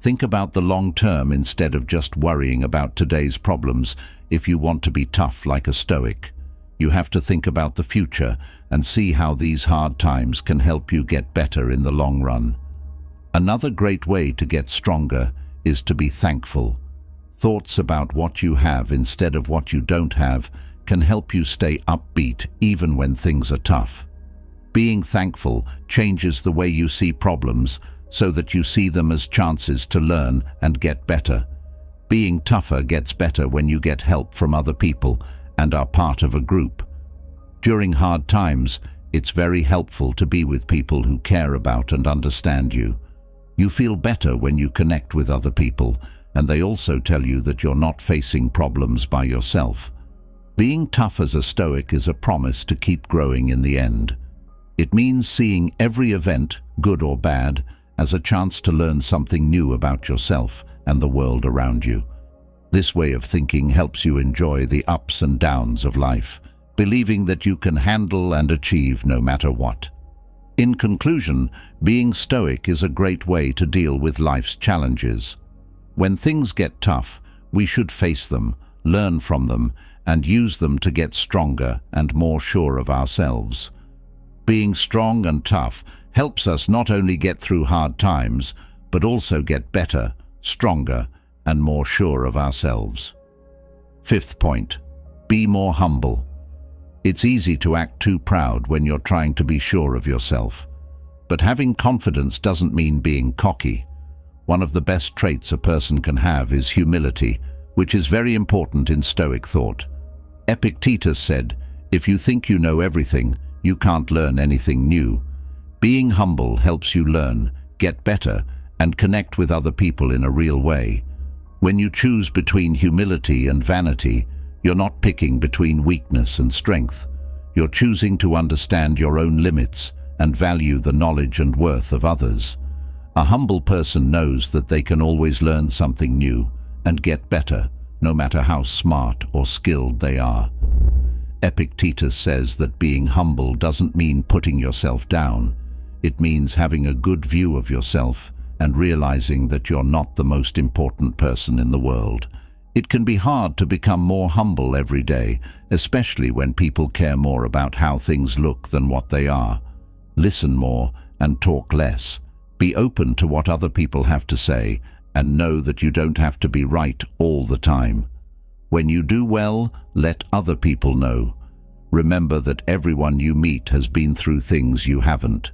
Think about the long term instead of just worrying about today's problems if you want to be tough like a stoic. You have to think about the future and see how these hard times can help you get better in the long run. Another great way to get stronger is to be thankful. Thoughts about what you have instead of what you don't have can help you stay upbeat even when things are tough. Being thankful changes the way you see problems so that you see them as chances to learn and get better. Being tougher gets better when you get help from other people and are part of a group. During hard times, it's very helpful to be with people who care about and understand you. You feel better when you connect with other people, and they also tell you that you're not facing problems by yourself. Being tough as a Stoic is a promise to keep growing in the end. It means seeing every event, good or bad, as a chance to learn something new about yourself and the world around you. This way of thinking helps you enjoy the ups and downs of life, believing that you can handle and achieve no matter what. In conclusion, being stoic is a great way to deal with life's challenges. When things get tough, we should face them, learn from them, and use them to get stronger and more sure of ourselves. Being strong and tough helps us not only get through hard times, but also get better, stronger, and more sure of ourselves. Fifth point, be more humble. It's easy to act too proud when you're trying to be sure of yourself. But having confidence doesn't mean being cocky. One of the best traits a person can have is humility, which is very important in Stoic thought. Epictetus said, if you think you know everything, you can't learn anything new. Being humble helps you learn, get better, and connect with other people in a real way. When you choose between humility and vanity, you're not picking between weakness and strength. You're choosing to understand your own limits and value the knowledge and worth of others. A humble person knows that they can always learn something new and get better, no matter how smart or skilled they are. Epictetus says that being humble doesn't mean putting yourself down. It means having a good view of yourself and realizing that you're not the most important person in the world. It can be hard to become more humble every day, especially when people care more about how things look than what they are. Listen more and talk less. Be open to what other people have to say and know that you don't have to be right all the time. When you do well, let other people know. Remember that everyone you meet has been through things you haven't.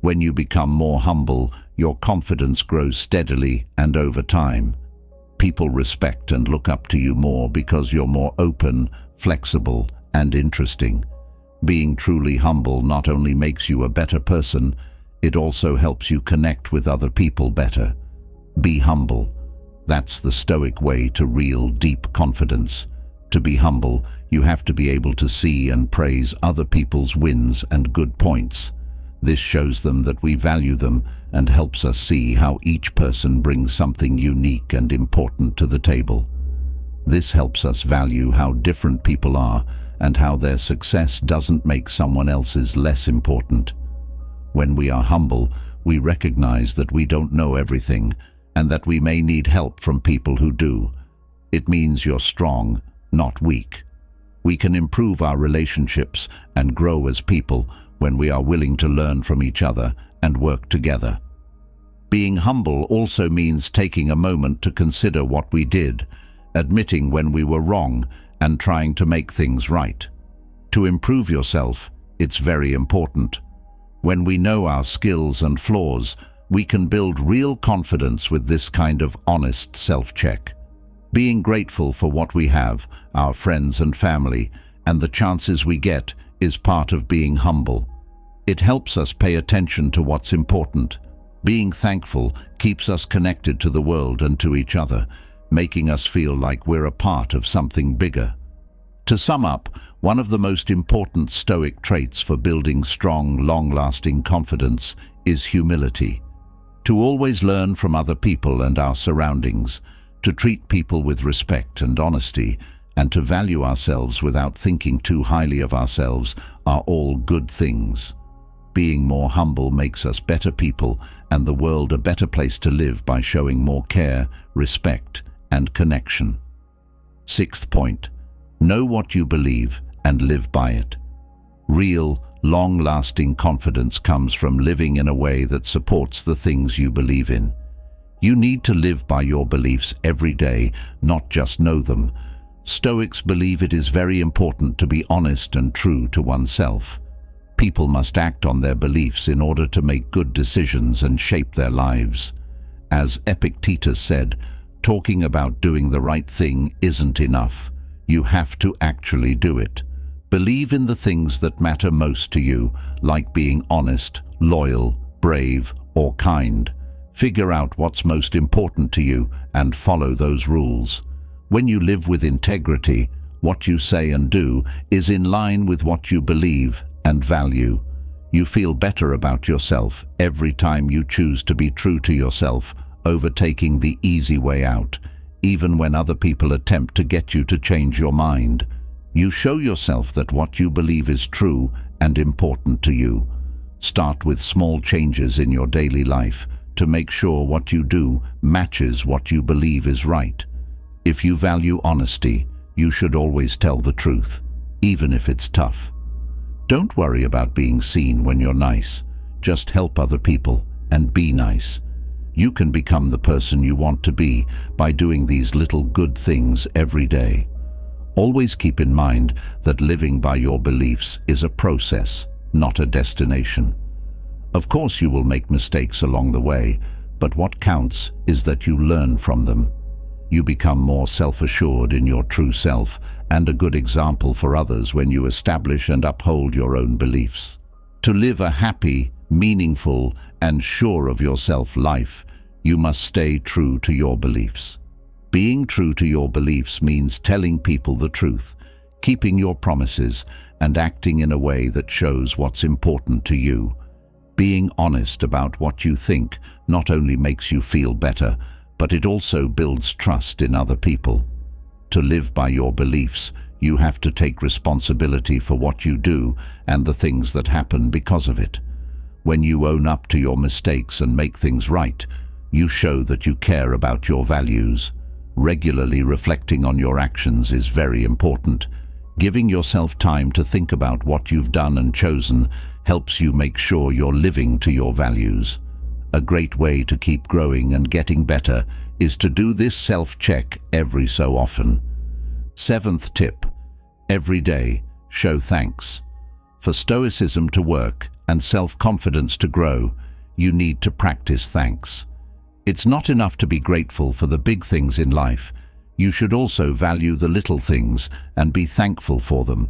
When you become more humble, your confidence grows steadily and over time. People respect and look up to you more because you're more open, flexible and interesting. Being truly humble not only makes you a better person, it also helps you connect with other people better. Be humble. That's the stoic way to real deep confidence. To be humble, you have to be able to see and praise other people's wins and good points. This shows them that we value them and helps us see how each person brings something unique and important to the table. This helps us value how different people are and how their success doesn't make someone else's less important. When we are humble, we recognize that we don't know everything and that we may need help from people who do. It means you're strong, not weak. We can improve our relationships and grow as people when we are willing to learn from each other and work together. Being humble also means taking a moment to consider what we did, admitting when we were wrong and trying to make things right. To improve yourself, it's very important. When we know our skills and flaws, we can build real confidence with this kind of honest self-check. Being grateful for what we have, our friends and family, and the chances we get is part of being humble. It helps us pay attention to what's important. Being thankful keeps us connected to the world and to each other, making us feel like we're a part of something bigger. To sum up, one of the most important Stoic traits for building strong, long-lasting confidence is humility to always learn from other people and our surroundings, to treat people with respect and honesty, and to value ourselves without thinking too highly of ourselves are all good things. Being more humble makes us better people and the world a better place to live by showing more care, respect and connection. Sixth point, know what you believe and live by it. Real, Long-lasting confidence comes from living in a way that supports the things you believe in. You need to live by your beliefs every day, not just know them. Stoics believe it is very important to be honest and true to oneself. People must act on their beliefs in order to make good decisions and shape their lives. As Epictetus said, talking about doing the right thing isn't enough. You have to actually do it. Believe in the things that matter most to you, like being honest, loyal, brave, or kind. Figure out what's most important to you and follow those rules. When you live with integrity, what you say and do is in line with what you believe and value. You feel better about yourself every time you choose to be true to yourself, overtaking the easy way out, even when other people attempt to get you to change your mind. You show yourself that what you believe is true and important to you. Start with small changes in your daily life to make sure what you do matches what you believe is right. If you value honesty, you should always tell the truth, even if it's tough. Don't worry about being seen when you're nice. Just help other people and be nice. You can become the person you want to be by doing these little good things every day. Always keep in mind that living by your beliefs is a process, not a destination. Of course you will make mistakes along the way, but what counts is that you learn from them. You become more self-assured in your true self and a good example for others when you establish and uphold your own beliefs. To live a happy, meaningful and sure of yourself life, you must stay true to your beliefs. Being true to your beliefs means telling people the truth, keeping your promises, and acting in a way that shows what's important to you. Being honest about what you think not only makes you feel better, but it also builds trust in other people. To live by your beliefs, you have to take responsibility for what you do and the things that happen because of it. When you own up to your mistakes and make things right, you show that you care about your values. Regularly reflecting on your actions is very important. Giving yourself time to think about what you've done and chosen helps you make sure you're living to your values. A great way to keep growing and getting better is to do this self-check every so often. Seventh tip, every day, show thanks. For stoicism to work and self-confidence to grow, you need to practice thanks. It's not enough to be grateful for the big things in life. You should also value the little things and be thankful for them.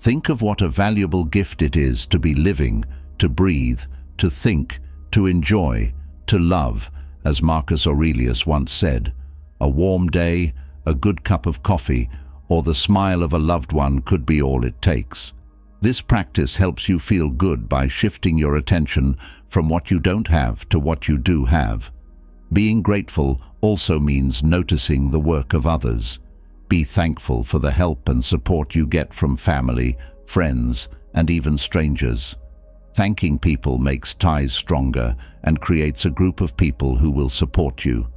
Think of what a valuable gift it is to be living, to breathe, to think, to enjoy, to love, as Marcus Aurelius once said. A warm day, a good cup of coffee, or the smile of a loved one could be all it takes. This practice helps you feel good by shifting your attention from what you don't have to what you do have. Being grateful also means noticing the work of others. Be thankful for the help and support you get from family, friends, and even strangers. Thanking people makes ties stronger and creates a group of people who will support you.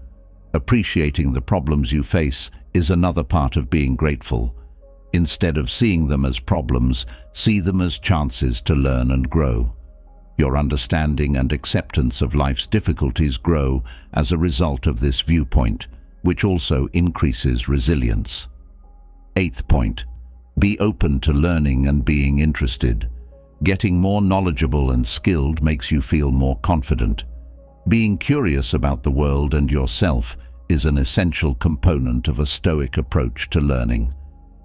Appreciating the problems you face is another part of being grateful. Instead of seeing them as problems, see them as chances to learn and grow. Your understanding and acceptance of life's difficulties grow as a result of this viewpoint, which also increases resilience. Eighth point, be open to learning and being interested. Getting more knowledgeable and skilled makes you feel more confident. Being curious about the world and yourself is an essential component of a Stoic approach to learning.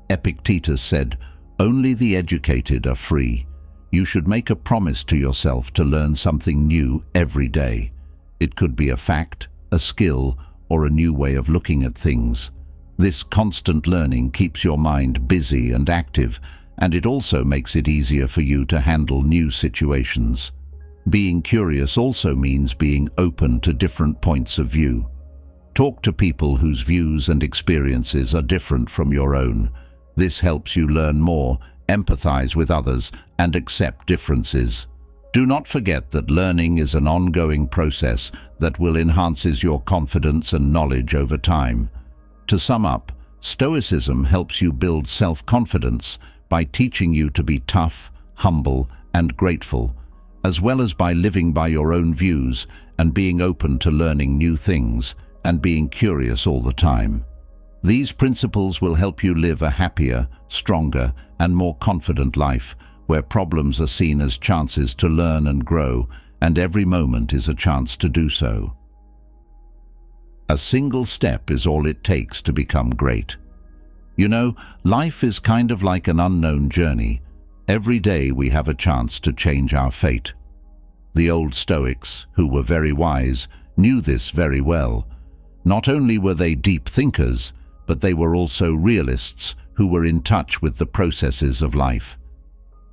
Epictetus said, only the educated are free. You should make a promise to yourself to learn something new every day. It could be a fact, a skill, or a new way of looking at things. This constant learning keeps your mind busy and active, and it also makes it easier for you to handle new situations. Being curious also means being open to different points of view. Talk to people whose views and experiences are different from your own. This helps you learn more, empathize with others, and accept differences. Do not forget that learning is an ongoing process that will enhances your confidence and knowledge over time. To sum up, Stoicism helps you build self-confidence by teaching you to be tough, humble, and grateful, as well as by living by your own views and being open to learning new things and being curious all the time. These principles will help you live a happier, stronger, and more confident life where problems are seen as chances to learn and grow, and every moment is a chance to do so. A single step is all it takes to become great. You know, life is kind of like an unknown journey. Every day we have a chance to change our fate. The old Stoics, who were very wise, knew this very well, not only were they deep thinkers, but they were also realists who were in touch with the processes of life.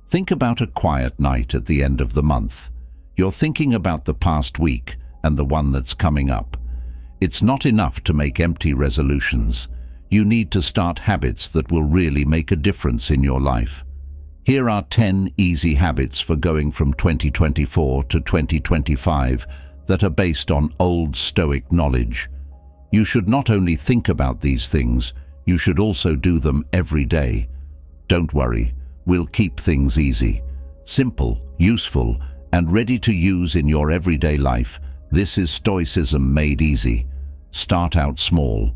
Think about a quiet night at the end of the month. You're thinking about the past week and the one that's coming up. It's not enough to make empty resolutions. You need to start habits that will really make a difference in your life. Here are 10 easy habits for going from 2024 to 2025 that are based on old Stoic knowledge. You should not only think about these things, you should also do them every day. Don't worry, we'll keep things easy. Simple, useful, and ready to use in your everyday life, this is Stoicism made easy. Start out small.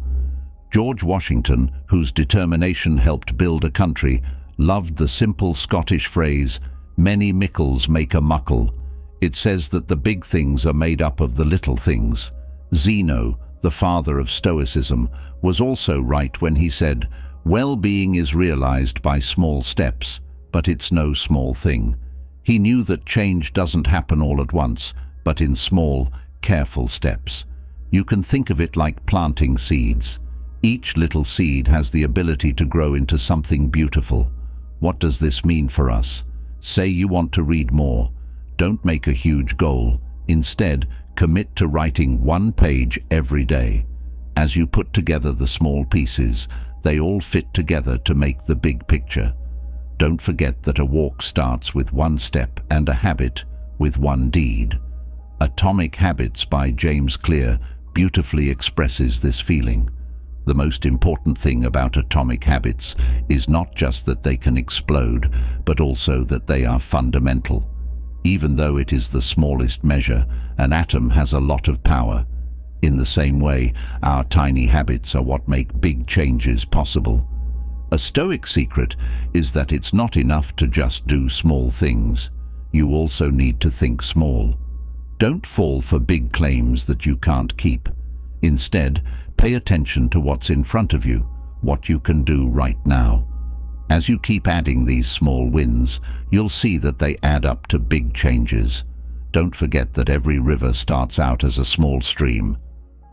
George Washington, whose determination helped build a country, loved the simple Scottish phrase, many mickles make a muckle. It says that the big things are made up of the little things. Zeno, the father of Stoicism, was also right when he said, well-being is realized by small steps, but it's no small thing. He knew that change doesn't happen all at once, but in small, careful steps. You can think of it like planting seeds. Each little seed has the ability to grow into something beautiful. What does this mean for us? Say you want to read more. Don't make a huge goal. Instead, Commit to writing one page every day. As you put together the small pieces, they all fit together to make the big picture. Don't forget that a walk starts with one step and a habit with one deed. Atomic Habits by James Clear beautifully expresses this feeling. The most important thing about atomic habits is not just that they can explode, but also that they are fundamental. Even though it is the smallest measure, an atom has a lot of power. In the same way, our tiny habits are what make big changes possible. A Stoic secret is that it's not enough to just do small things. You also need to think small. Don't fall for big claims that you can't keep. Instead, pay attention to what's in front of you, what you can do right now. As you keep adding these small wins, you'll see that they add up to big changes. Don't forget that every river starts out as a small stream.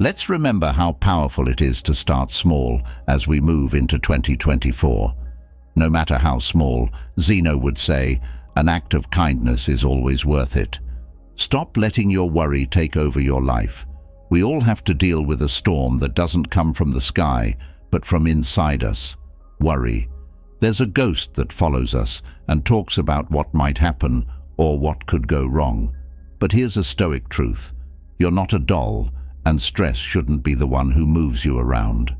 Let's remember how powerful it is to start small as we move into 2024. No matter how small, Zeno would say, an act of kindness is always worth it. Stop letting your worry take over your life. We all have to deal with a storm that doesn't come from the sky, but from inside us. Worry. There's a ghost that follows us and talks about what might happen or what could go wrong. But here's a stoic truth. You're not a doll, and stress shouldn't be the one who moves you around.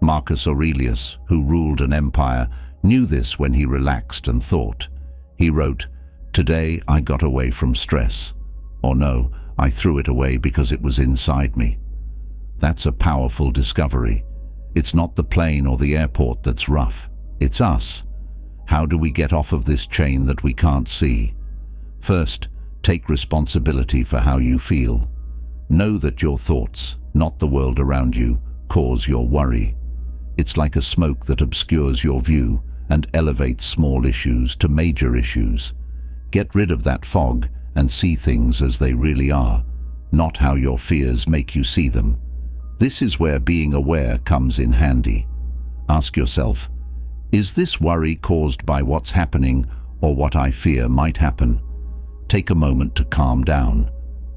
Marcus Aurelius, who ruled an empire, knew this when he relaxed and thought. He wrote, Today I got away from stress. Or no, I threw it away because it was inside me. That's a powerful discovery. It's not the plane or the airport that's rough. It's us. How do we get off of this chain that we can't see? First, take responsibility for how you feel. Know that your thoughts, not the world around you, cause your worry. It's like a smoke that obscures your view and elevates small issues to major issues. Get rid of that fog and see things as they really are, not how your fears make you see them. This is where being aware comes in handy. Ask yourself, is this worry caused by what's happening or what I fear might happen? Take a moment to calm down.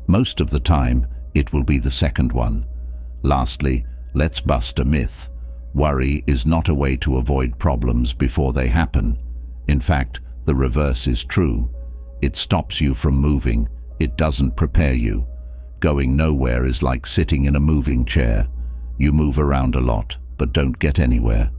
Most of the time, it will be the second one. Lastly, let's bust a myth. Worry is not a way to avoid problems before they happen. In fact, the reverse is true. It stops you from moving. It doesn't prepare you. Going nowhere is like sitting in a moving chair. You move around a lot, but don't get anywhere.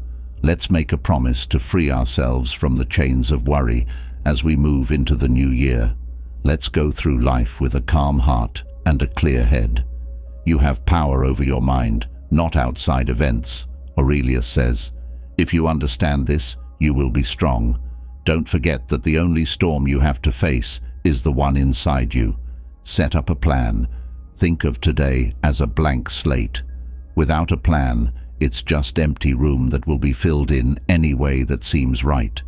Let's make a promise to free ourselves from the chains of worry as we move into the new year. Let's go through life with a calm heart and a clear head. You have power over your mind, not outside events. Aurelius says, if you understand this, you will be strong. Don't forget that the only storm you have to face is the one inside you. Set up a plan. Think of today as a blank slate. Without a plan, it's just empty room that will be filled in any way that seems right.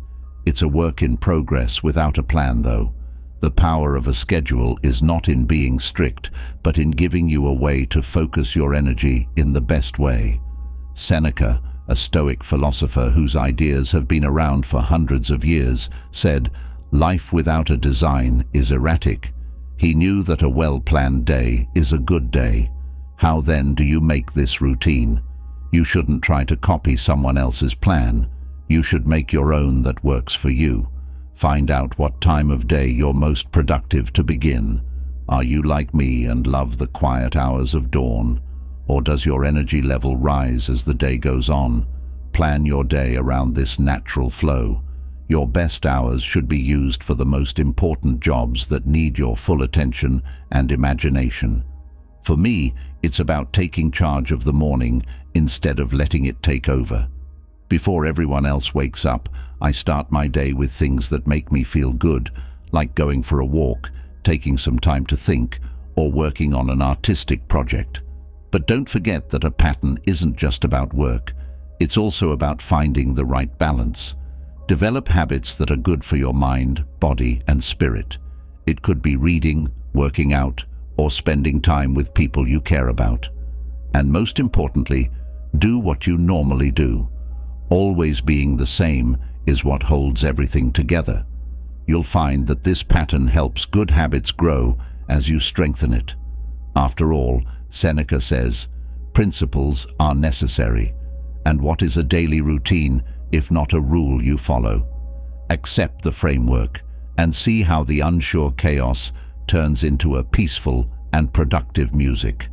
It's a work in progress without a plan, though. The power of a schedule is not in being strict, but in giving you a way to focus your energy in the best way. Seneca, a Stoic philosopher whose ideas have been around for hundreds of years, said, Life without a design is erratic. He knew that a well-planned day is a good day. How then do you make this routine? You shouldn't try to copy someone else's plan. You should make your own that works for you. Find out what time of day you're most productive to begin. Are you like me and love the quiet hours of dawn? Or does your energy level rise as the day goes on? Plan your day around this natural flow. Your best hours should be used for the most important jobs that need your full attention and imagination. For me, it's about taking charge of the morning instead of letting it take over. Before everyone else wakes up, I start my day with things that make me feel good, like going for a walk, taking some time to think, or working on an artistic project. But don't forget that a pattern isn't just about work. It's also about finding the right balance. Develop habits that are good for your mind, body and spirit. It could be reading, working out, or spending time with people you care about. And most importantly, do what you normally do. Always being the same is what holds everything together. You'll find that this pattern helps good habits grow as you strengthen it. After all, Seneca says, principles are necessary, and what is a daily routine if not a rule you follow? Accept the framework and see how the unsure chaos turns into a peaceful and productive music.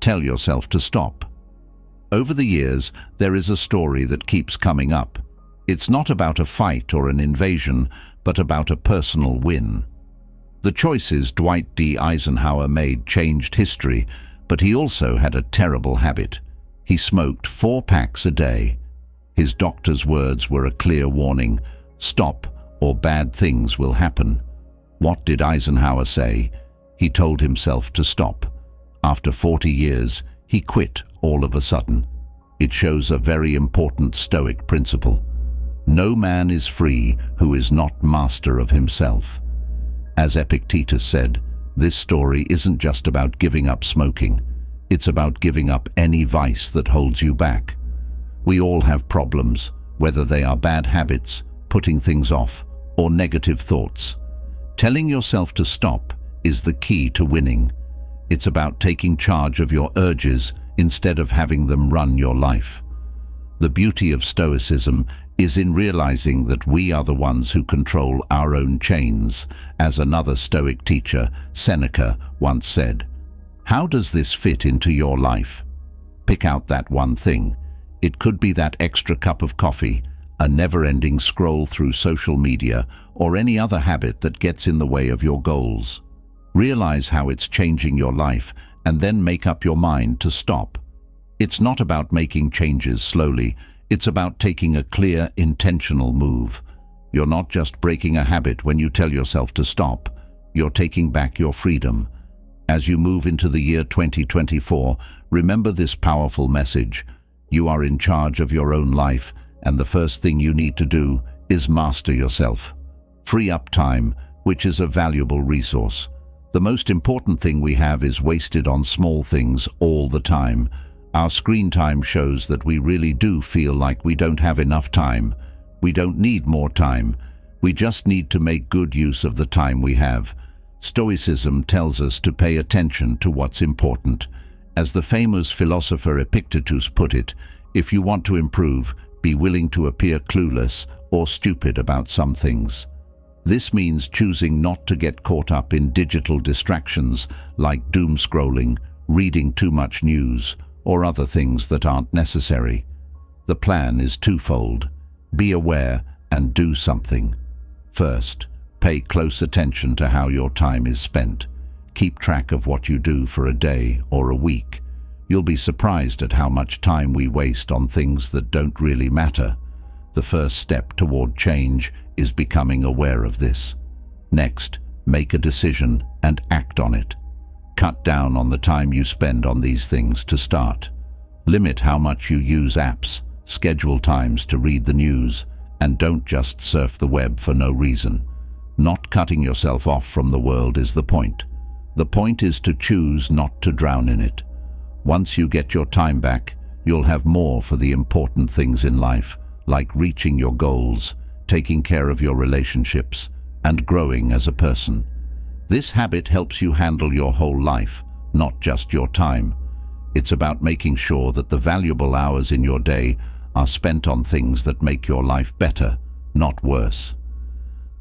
Tell yourself to stop. Over the years, there is a story that keeps coming up. It's not about a fight or an invasion, but about a personal win. The choices Dwight D. Eisenhower made changed history, but he also had a terrible habit. He smoked four packs a day. His doctor's words were a clear warning, stop or bad things will happen. What did Eisenhower say? He told himself to stop. After 40 years, he quit all of a sudden. It shows a very important Stoic principle. No man is free who is not master of himself. As Epictetus said, this story isn't just about giving up smoking. It's about giving up any vice that holds you back. We all have problems, whether they are bad habits, putting things off, or negative thoughts. Telling yourself to stop is the key to winning. It's about taking charge of your urges instead of having them run your life. The beauty of Stoicism is in realizing that we are the ones who control our own chains, as another Stoic teacher, Seneca, once said. How does this fit into your life? Pick out that one thing. It could be that extra cup of coffee, a never-ending scroll through social media, or any other habit that gets in the way of your goals. Realize how it's changing your life and then make up your mind to stop. It's not about making changes slowly, it's about taking a clear, intentional move. You're not just breaking a habit when you tell yourself to stop, you're taking back your freedom. As you move into the year 2024, remember this powerful message. You are in charge of your own life, and the first thing you need to do is master yourself. Free up time, which is a valuable resource. The most important thing we have is wasted on small things all the time. Our screen time shows that we really do feel like we don't have enough time. We don't need more time. We just need to make good use of the time we have. Stoicism tells us to pay attention to what's important. As the famous philosopher Epictetus put it, if you want to improve, be willing to appear clueless or stupid about some things. This means choosing not to get caught up in digital distractions like doom scrolling, reading too much news, or other things that aren't necessary. The plan is twofold. Be aware and do something. First, pay close attention to how your time is spent. Keep track of what you do for a day or a week. You'll be surprised at how much time we waste on things that don't really matter. The first step toward change is becoming aware of this. Next, make a decision and act on it. Cut down on the time you spend on these things to start. Limit how much you use apps, schedule times to read the news, and don't just surf the web for no reason. Not cutting yourself off from the world is the point. The point is to choose not to drown in it. Once you get your time back, you'll have more for the important things in life, like reaching your goals, taking care of your relationships, and growing as a person. This habit helps you handle your whole life, not just your time. It's about making sure that the valuable hours in your day are spent on things that make your life better, not worse.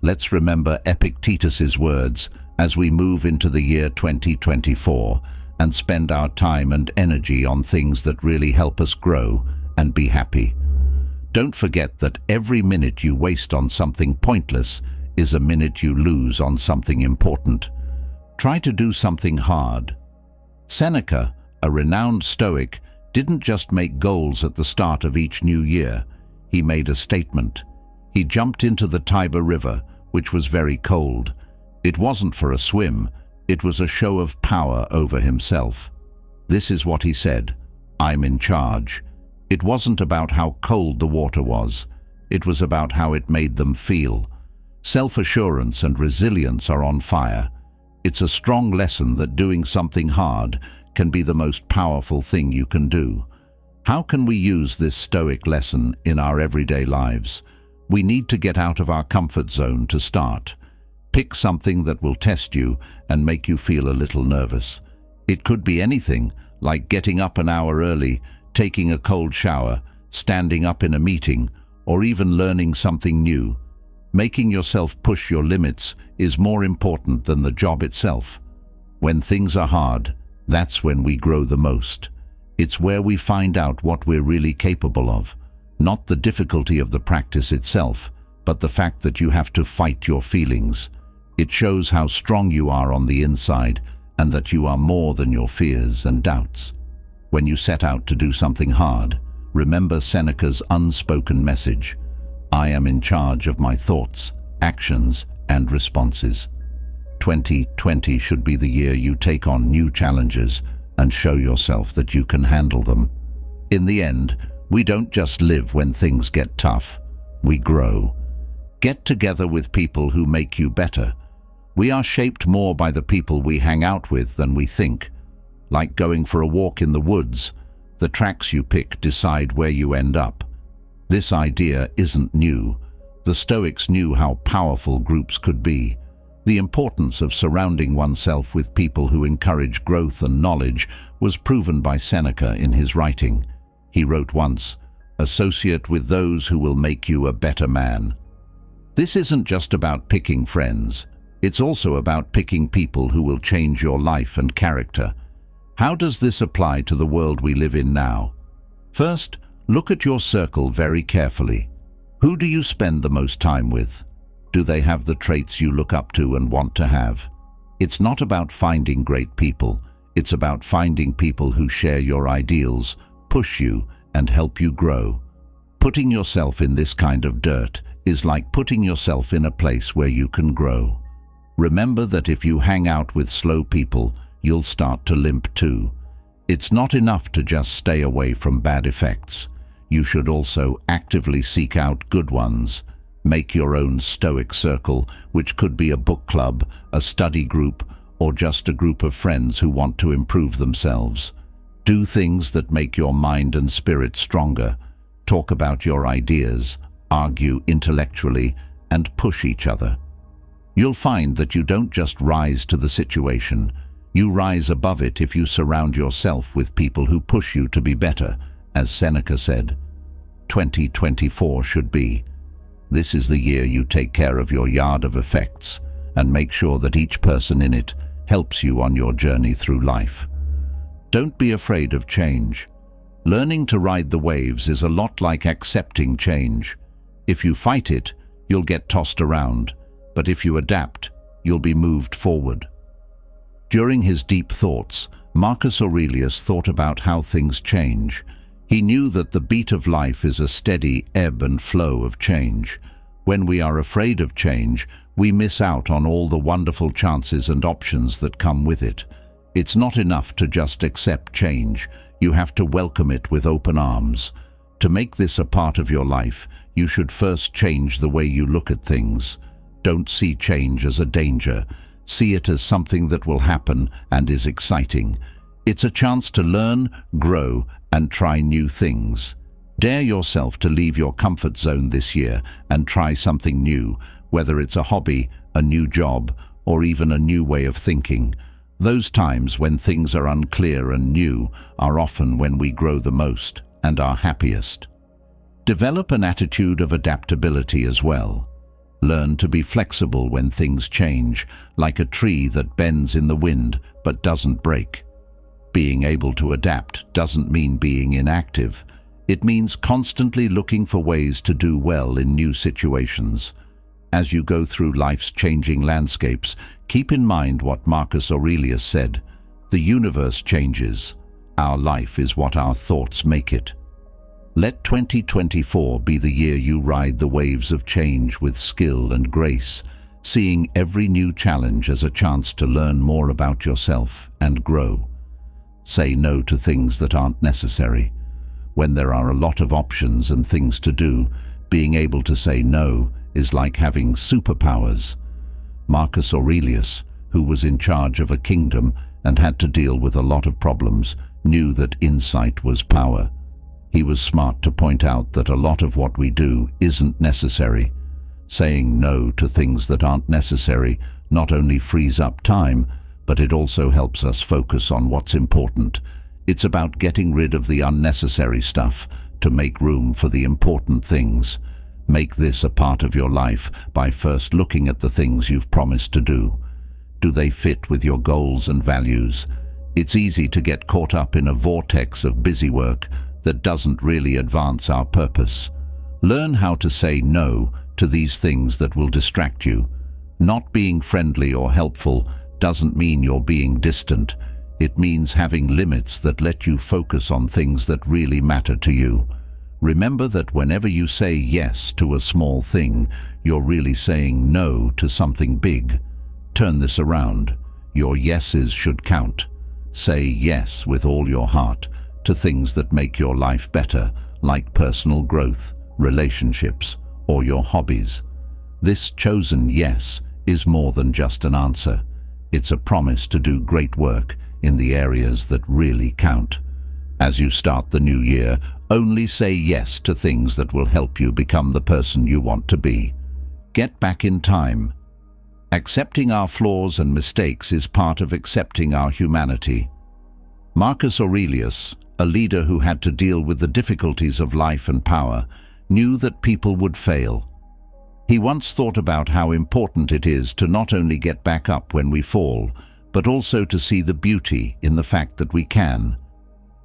Let's remember Epictetus's words as we move into the year 2024 and spend our time and energy on things that really help us grow and be happy. Don't forget that every minute you waste on something pointless is a minute you lose on something important. Try to do something hard. Seneca, a renowned Stoic, didn't just make goals at the start of each new year. He made a statement. He jumped into the Tiber River, which was very cold. It wasn't for a swim, it was a show of power over himself. This is what he said, I'm in charge. It wasn't about how cold the water was. It was about how it made them feel. Self-assurance and resilience are on fire. It's a strong lesson that doing something hard can be the most powerful thing you can do. How can we use this stoic lesson in our everyday lives? We need to get out of our comfort zone to start. Pick something that will test you and make you feel a little nervous. It could be anything, like getting up an hour early taking a cold shower, standing up in a meeting, or even learning something new. Making yourself push your limits is more important than the job itself. When things are hard, that's when we grow the most. It's where we find out what we're really capable of. Not the difficulty of the practice itself, but the fact that you have to fight your feelings. It shows how strong you are on the inside and that you are more than your fears and doubts. When you set out to do something hard, remember Seneca's unspoken message. I am in charge of my thoughts, actions and responses. 2020 should be the year you take on new challenges and show yourself that you can handle them. In the end, we don't just live when things get tough. We grow. Get together with people who make you better. We are shaped more by the people we hang out with than we think. Like going for a walk in the woods, the tracks you pick decide where you end up. This idea isn't new. The Stoics knew how powerful groups could be. The importance of surrounding oneself with people who encourage growth and knowledge was proven by Seneca in his writing. He wrote once, Associate with those who will make you a better man. This isn't just about picking friends. It's also about picking people who will change your life and character. How does this apply to the world we live in now? First, look at your circle very carefully. Who do you spend the most time with? Do they have the traits you look up to and want to have? It's not about finding great people. It's about finding people who share your ideals, push you and help you grow. Putting yourself in this kind of dirt is like putting yourself in a place where you can grow. Remember that if you hang out with slow people, you'll start to limp too. It's not enough to just stay away from bad effects. You should also actively seek out good ones. Make your own stoic circle, which could be a book club, a study group, or just a group of friends who want to improve themselves. Do things that make your mind and spirit stronger. Talk about your ideas, argue intellectually, and push each other. You'll find that you don't just rise to the situation, you rise above it if you surround yourself with people who push you to be better, as Seneca said. 2024 should be. This is the year you take care of your yard of effects and make sure that each person in it helps you on your journey through life. Don't be afraid of change. Learning to ride the waves is a lot like accepting change. If you fight it, you'll get tossed around, but if you adapt, you'll be moved forward. During his deep thoughts, Marcus Aurelius thought about how things change. He knew that the beat of life is a steady ebb and flow of change. When we are afraid of change, we miss out on all the wonderful chances and options that come with it. It's not enough to just accept change. You have to welcome it with open arms. To make this a part of your life, you should first change the way you look at things. Don't see change as a danger. See it as something that will happen and is exciting. It's a chance to learn, grow, and try new things. Dare yourself to leave your comfort zone this year and try something new, whether it's a hobby, a new job, or even a new way of thinking. Those times when things are unclear and new are often when we grow the most and are happiest. Develop an attitude of adaptability as well. Learn to be flexible when things change, like a tree that bends in the wind but doesn't break. Being able to adapt doesn't mean being inactive. It means constantly looking for ways to do well in new situations. As you go through life's changing landscapes, keep in mind what Marcus Aurelius said, the universe changes. Our life is what our thoughts make it. Let 2024 be the year you ride the waves of change with skill and grace, seeing every new challenge as a chance to learn more about yourself and grow. Say no to things that aren't necessary. When there are a lot of options and things to do, being able to say no is like having superpowers. Marcus Aurelius, who was in charge of a kingdom and had to deal with a lot of problems, knew that insight was power. He was smart to point out that a lot of what we do isn't necessary. Saying no to things that aren't necessary not only frees up time, but it also helps us focus on what's important. It's about getting rid of the unnecessary stuff to make room for the important things. Make this a part of your life by first looking at the things you've promised to do. Do they fit with your goals and values? It's easy to get caught up in a vortex of busy work that doesn't really advance our purpose. Learn how to say no to these things that will distract you. Not being friendly or helpful doesn't mean you're being distant. It means having limits that let you focus on things that really matter to you. Remember that whenever you say yes to a small thing, you're really saying no to something big. Turn this around. Your yeses should count. Say yes with all your heart to things that make your life better, like personal growth, relationships, or your hobbies. This chosen yes is more than just an answer. It's a promise to do great work in the areas that really count. As you start the new year, only say yes to things that will help you become the person you want to be. Get back in time. Accepting our flaws and mistakes is part of accepting our humanity. Marcus Aurelius, a leader who had to deal with the difficulties of life and power, knew that people would fail. He once thought about how important it is to not only get back up when we fall, but also to see the beauty in the fact that we can.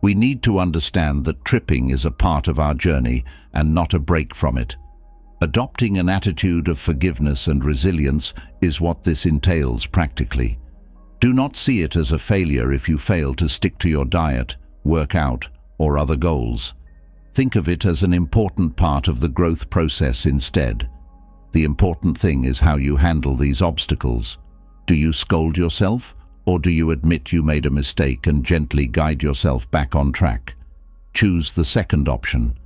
We need to understand that tripping is a part of our journey and not a break from it. Adopting an attitude of forgiveness and resilience is what this entails practically. Do not see it as a failure if you fail to stick to your diet, work out, or other goals. Think of it as an important part of the growth process instead. The important thing is how you handle these obstacles. Do you scold yourself, or do you admit you made a mistake and gently guide yourself back on track? Choose the second option.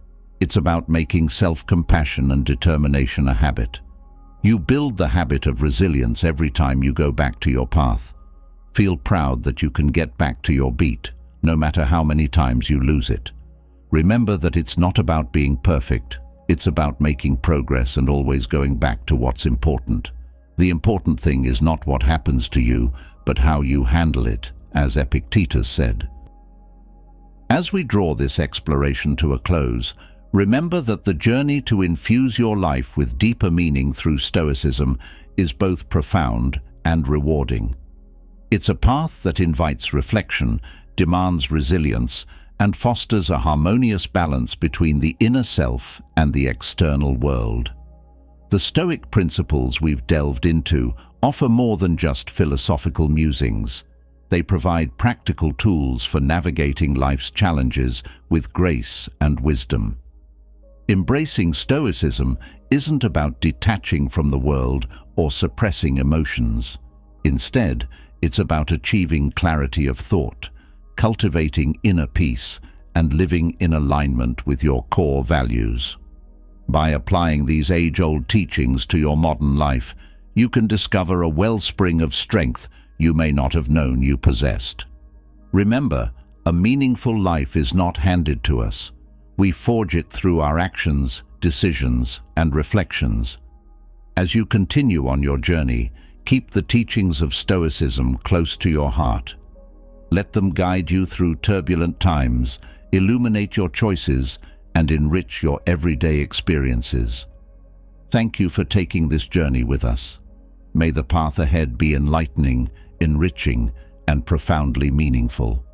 It's about making self-compassion and determination a habit. You build the habit of resilience every time you go back to your path. Feel proud that you can get back to your beat, no matter how many times you lose it. Remember that it's not about being perfect, it's about making progress and always going back to what's important. The important thing is not what happens to you, but how you handle it, as Epictetus said. As we draw this exploration to a close, remember that the journey to infuse your life with deeper meaning through Stoicism is both profound and rewarding. It's a path that invites reflection, demands resilience, and fosters a harmonious balance between the inner self and the external world. The Stoic principles we've delved into offer more than just philosophical musings. They provide practical tools for navigating life's challenges with grace and wisdom. Embracing Stoicism isn't about detaching from the world or suppressing emotions. Instead, it's about achieving clarity of thought, cultivating inner peace, and living in alignment with your core values. By applying these age-old teachings to your modern life, you can discover a wellspring of strength you may not have known you possessed. Remember, a meaningful life is not handed to us. We forge it through our actions, decisions, and reflections. As you continue on your journey, keep the teachings of Stoicism close to your heart. Let them guide you through turbulent times, illuminate your choices, and enrich your everyday experiences. Thank you for taking this journey with us. May the path ahead be enlightening, enriching, and profoundly meaningful.